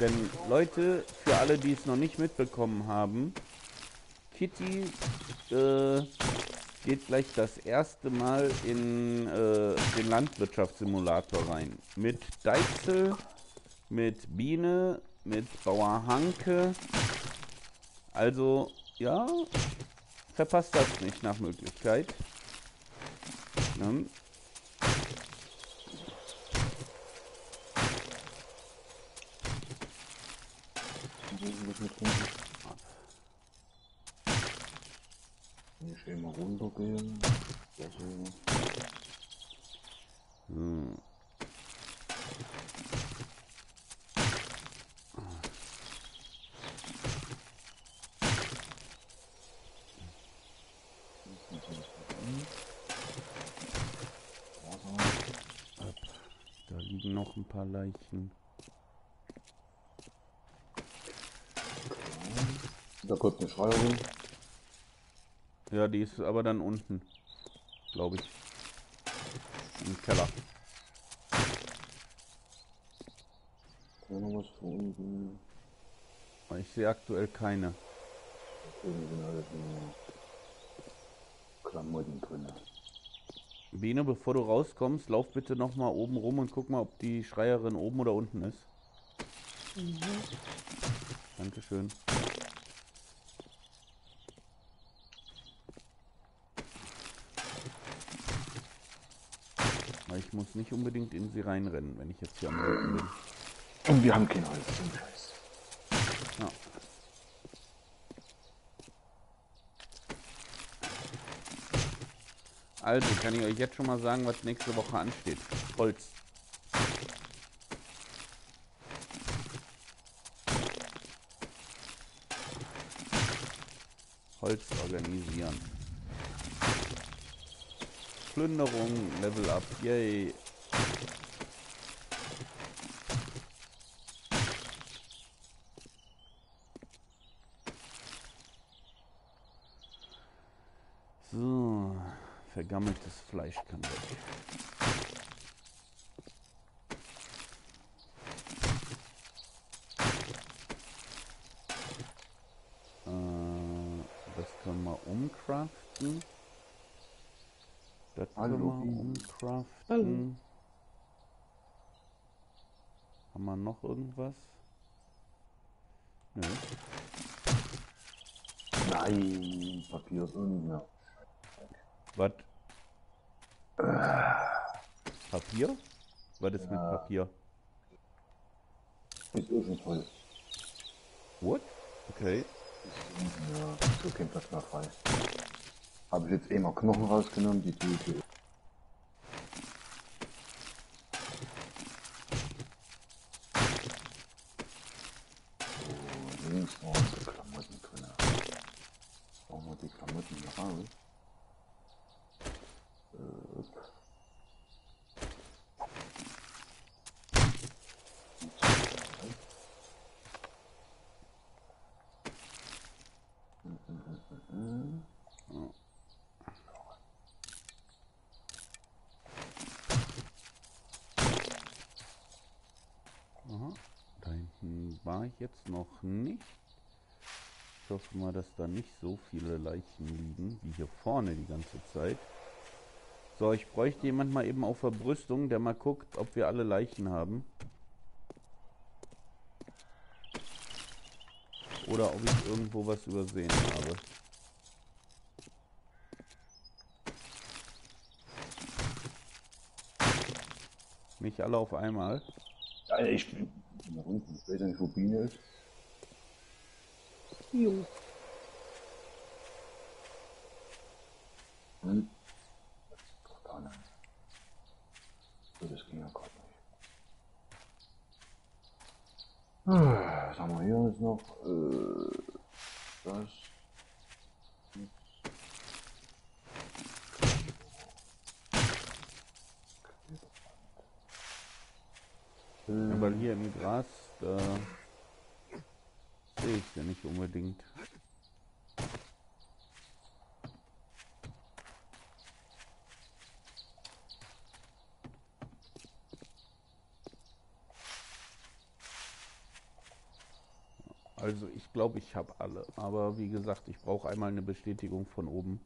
Speaker 1: Denn Leute, für alle, die es noch nicht mitbekommen haben, Kitty äh, geht gleich das erste Mal in äh, den Landwirtschaftssimulator rein. Mit Deichsel, mit Biene, mit Bauer Hanke. Also, ja, verpasst das nicht nach Möglichkeit. Ne?
Speaker 4: Hier schön
Speaker 1: Hm. Da liegen noch ein paar Leichen.
Speaker 4: da kommt eine Schreierin.
Speaker 1: Ja, die ist aber dann unten. Glaube ich. Im Keller.
Speaker 4: Da noch was von unten.
Speaker 1: Ich sehe aktuell keine.
Speaker 4: Irgendwie sind alles nur Klamotten drin.
Speaker 1: Biene, bevor du rauskommst, lauf bitte noch mal oben rum und guck mal, ob die Schreierin oben oder unten ist. Dankeschön. Weil ich muss nicht unbedingt in sie reinrennen, wenn ich jetzt hier am Looten bin.
Speaker 4: Und wir haben kein Holz.
Speaker 1: Ja. Also kann ich euch jetzt schon mal sagen, was nächste Woche ansteht. Holz. Holz organisieren. Plünderung, Level up, yay. So, vergammeltes Fleisch kann weg. Äh, das können wir umcraften. Das können
Speaker 4: Hallo.
Speaker 1: wir umcraften.
Speaker 3: Hallo.
Speaker 1: Haben wir noch irgendwas? Nö.
Speaker 4: Nein, Papier ist unten.
Speaker 1: Was? Papier? Was ist mit Papier?
Speaker 4: Schon voll.
Speaker 1: What? Okay.
Speaker 4: Ja, so kein Platz mehr frei. Habe ich jetzt eh mal Knochen rausgenommen, die tue ich hier. So, links noch unsere Klamotten drin. Machen wir die Klamotten hier raus. Äh,
Speaker 1: Aha. Da hinten war ich jetzt noch nicht. Ich hoffe mal, dass da nicht so viele Leichen liegen, wie hier vorne die ganze Zeit. So, ich bräuchte jemand mal eben auf Verbrüstung, der mal guckt, ob wir alle Leichen haben. Oder ob ich irgendwo was übersehen habe. Nicht alle auf einmal.
Speaker 4: Ja, ich bin da unten. Ich weiß nicht, wo Biene ist.
Speaker 3: Jo.
Speaker 4: Hm? Doch da nicht. So, das ging ja gerade nicht. Ah, Was haben wir hier jetzt noch? Äh, das.
Speaker 1: Ja, weil hier im Gras, da sehe ich ja nicht unbedingt. Also ich glaube, ich habe alle. Aber wie gesagt, ich brauche einmal eine Bestätigung von oben.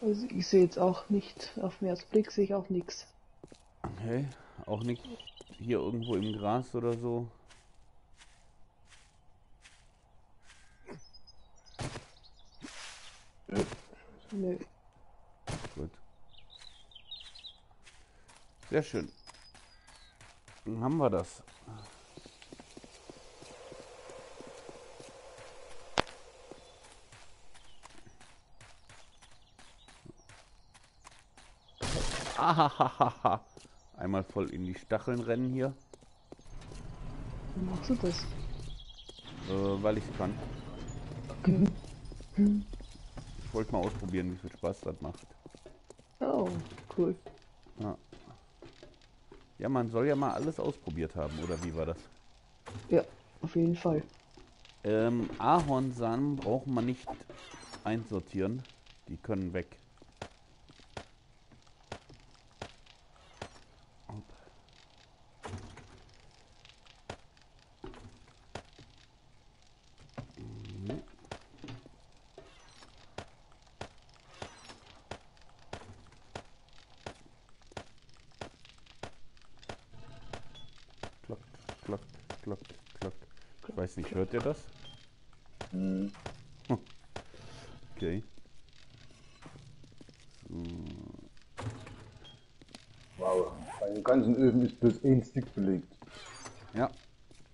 Speaker 3: Also ich sehe jetzt auch nicht, auf den ersten Blick sehe ich auch nichts.
Speaker 1: Okay, auch nicht hier irgendwo im Gras oder so.
Speaker 3: Nö.
Speaker 1: Gut. Sehr schön. Dann haben wir das. Ahahaha. Einmal voll in die Stacheln rennen hier,
Speaker 3: Wie machst du das?
Speaker 1: äh, weil ich kann. Ich wollte mal ausprobieren, wie viel Spaß das macht.
Speaker 3: Oh, cool.
Speaker 1: Ja. ja, man soll ja mal alles ausprobiert haben, oder wie war das?
Speaker 3: Ja, auf jeden Fall.
Speaker 1: Ähm, Ahornsamen braucht man nicht einsortieren. Die können weg. Hopp. Mhm. Klock, klock, klock, klock. Ich weiß nicht, hört ihr das?
Speaker 4: Hm.
Speaker 1: Okay.
Speaker 4: Wow, bei den ganzen Öfen ist bloß ein Stick belegt.
Speaker 1: Ja.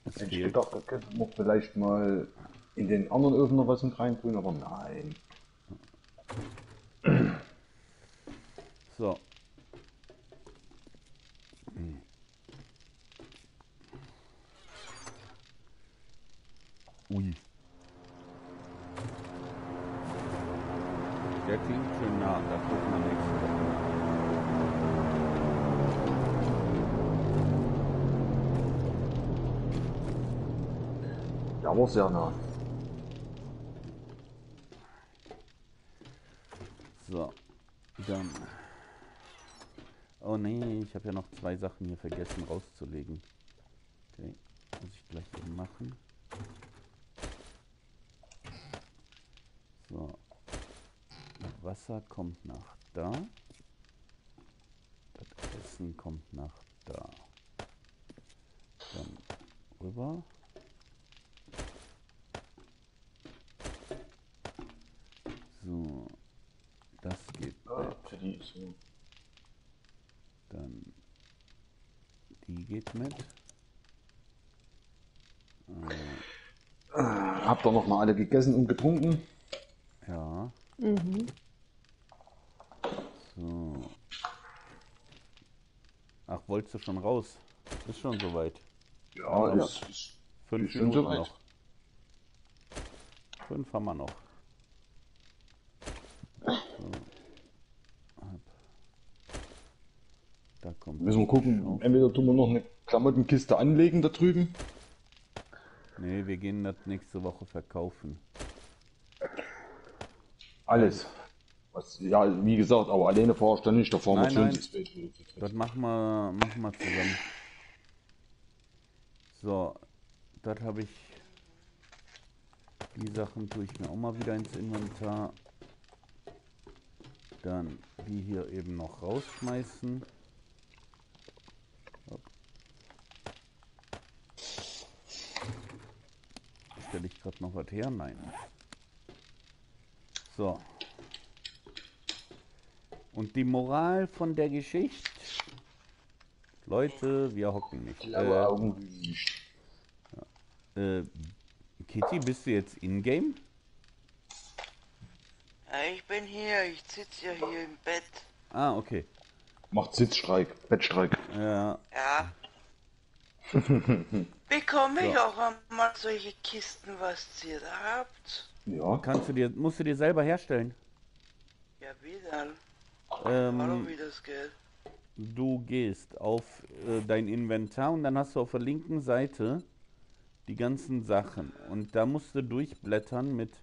Speaker 1: Es
Speaker 4: Hätte ich
Speaker 1: fehlt.
Speaker 4: gedacht, da könnte man vielleicht mal in den anderen Öfen noch was mit reintun, aber nein.
Speaker 1: Zwei Sachen hier vergessen rauszulegen. Okay, muss ich gleich eben machen. So. Das Wasser kommt nach da. Das Essen kommt nach da. Dann rüber. So. Das geht weg.
Speaker 4: Für die so.
Speaker 1: Dann die geht mit.
Speaker 4: Habt ihr noch mal alle gegessen und getrunken?
Speaker 1: Ja.
Speaker 3: Mhm.
Speaker 1: So. Ach, wolltest du schon raus? Ist schon soweit.
Speaker 4: Ja,
Speaker 1: Ja.
Speaker 4: ist, ist
Speaker 1: Fünf
Speaker 4: Ist schon
Speaker 1: Minuten noch. Fünf haben wir noch. So. Ab. Da kommt.
Speaker 4: müssen wir gucken. Entweder tun wir noch eine Klamottenkiste anlegen da drüben.
Speaker 1: Nee, wir gehen das nächste Woche verkaufen.
Speaker 4: Alles. Was, ja, wie gesagt, aber alleine fahr ich da nicht, da fahren
Speaker 1: Nein. Das machen wir, machen wir zusammen. So, das habe ich. Die Sachen tue ich mir auch mal wieder ins Inventar. Dann die hier eben noch rausschmeißen. Hopp. Stelle ich gerade noch was her? Nein. So. Und die Moral von der Geschichte? Leute, wir hocken nicht. Äh, äh, Kitty, bist du jetzt in-game?
Speaker 2: Ja, ich bin hier, ich sitze ja hier im Bett.
Speaker 1: Ah, okay.
Speaker 4: Macht Sitzstreik, Bettstreik.
Speaker 1: Ja,
Speaker 2: Ja. Bekomme ich auch einmal solche Kisten, was ihr da habt?
Speaker 4: Ja,
Speaker 1: kannst du dir, musst du dir selber herstellen.
Speaker 2: Ja, wie dann?
Speaker 1: Ähm,
Speaker 2: wie das geht.
Speaker 1: du gehst auf äh, dein Inventar und dann hast du auf der linken Seite die ganzen Sachen. Und da musst du durchblättern mit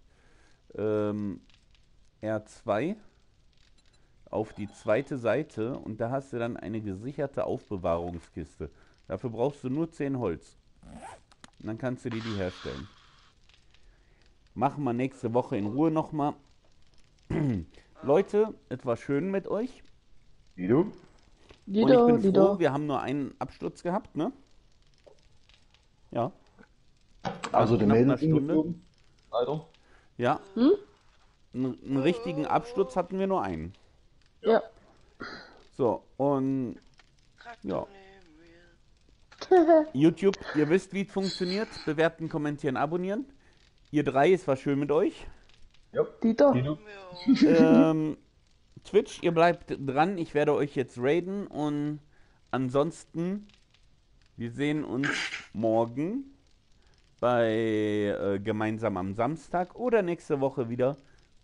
Speaker 1: ähm, R2 auf die zweite Seite und da hast du dann eine gesicherte Aufbewahrungskiste. Dafür brauchst du nur 10 Holz. Und dann kannst du dir die herstellen. Machen wir nächste Woche in Ruhe nochmal. Leute, es war schön mit euch.
Speaker 4: wie du?
Speaker 1: Und ich bin froh,
Speaker 3: Lieder.
Speaker 1: wir haben nur einen Absturz gehabt, ne? Ja,
Speaker 4: Also Mädel
Speaker 1: einer Stunde.
Speaker 4: Alter.
Speaker 1: ja. Einen, einen richtigen Absturz hatten wir nur einen.
Speaker 3: Ja.
Speaker 1: So, und Ja. YouTube, ihr wisst, wie es funktioniert. Bewerten, kommentieren, abonnieren. Ihr drei, es war schön mit euch.
Speaker 4: Ja.
Speaker 3: Dieter.
Speaker 1: Ähm, Twitch, ihr bleibt dran. Ich werde euch jetzt raiden. Und ansonsten, wir sehen uns morgen bei äh, Gemeinsam am Samstag oder nächste Woche wieder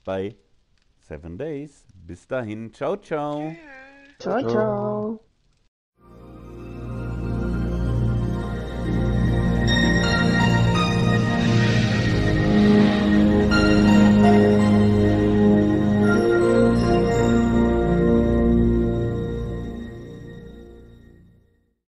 Speaker 1: bei Seven Days. Bis dahin, ciao, ciao.
Speaker 3: Ciao, ciao.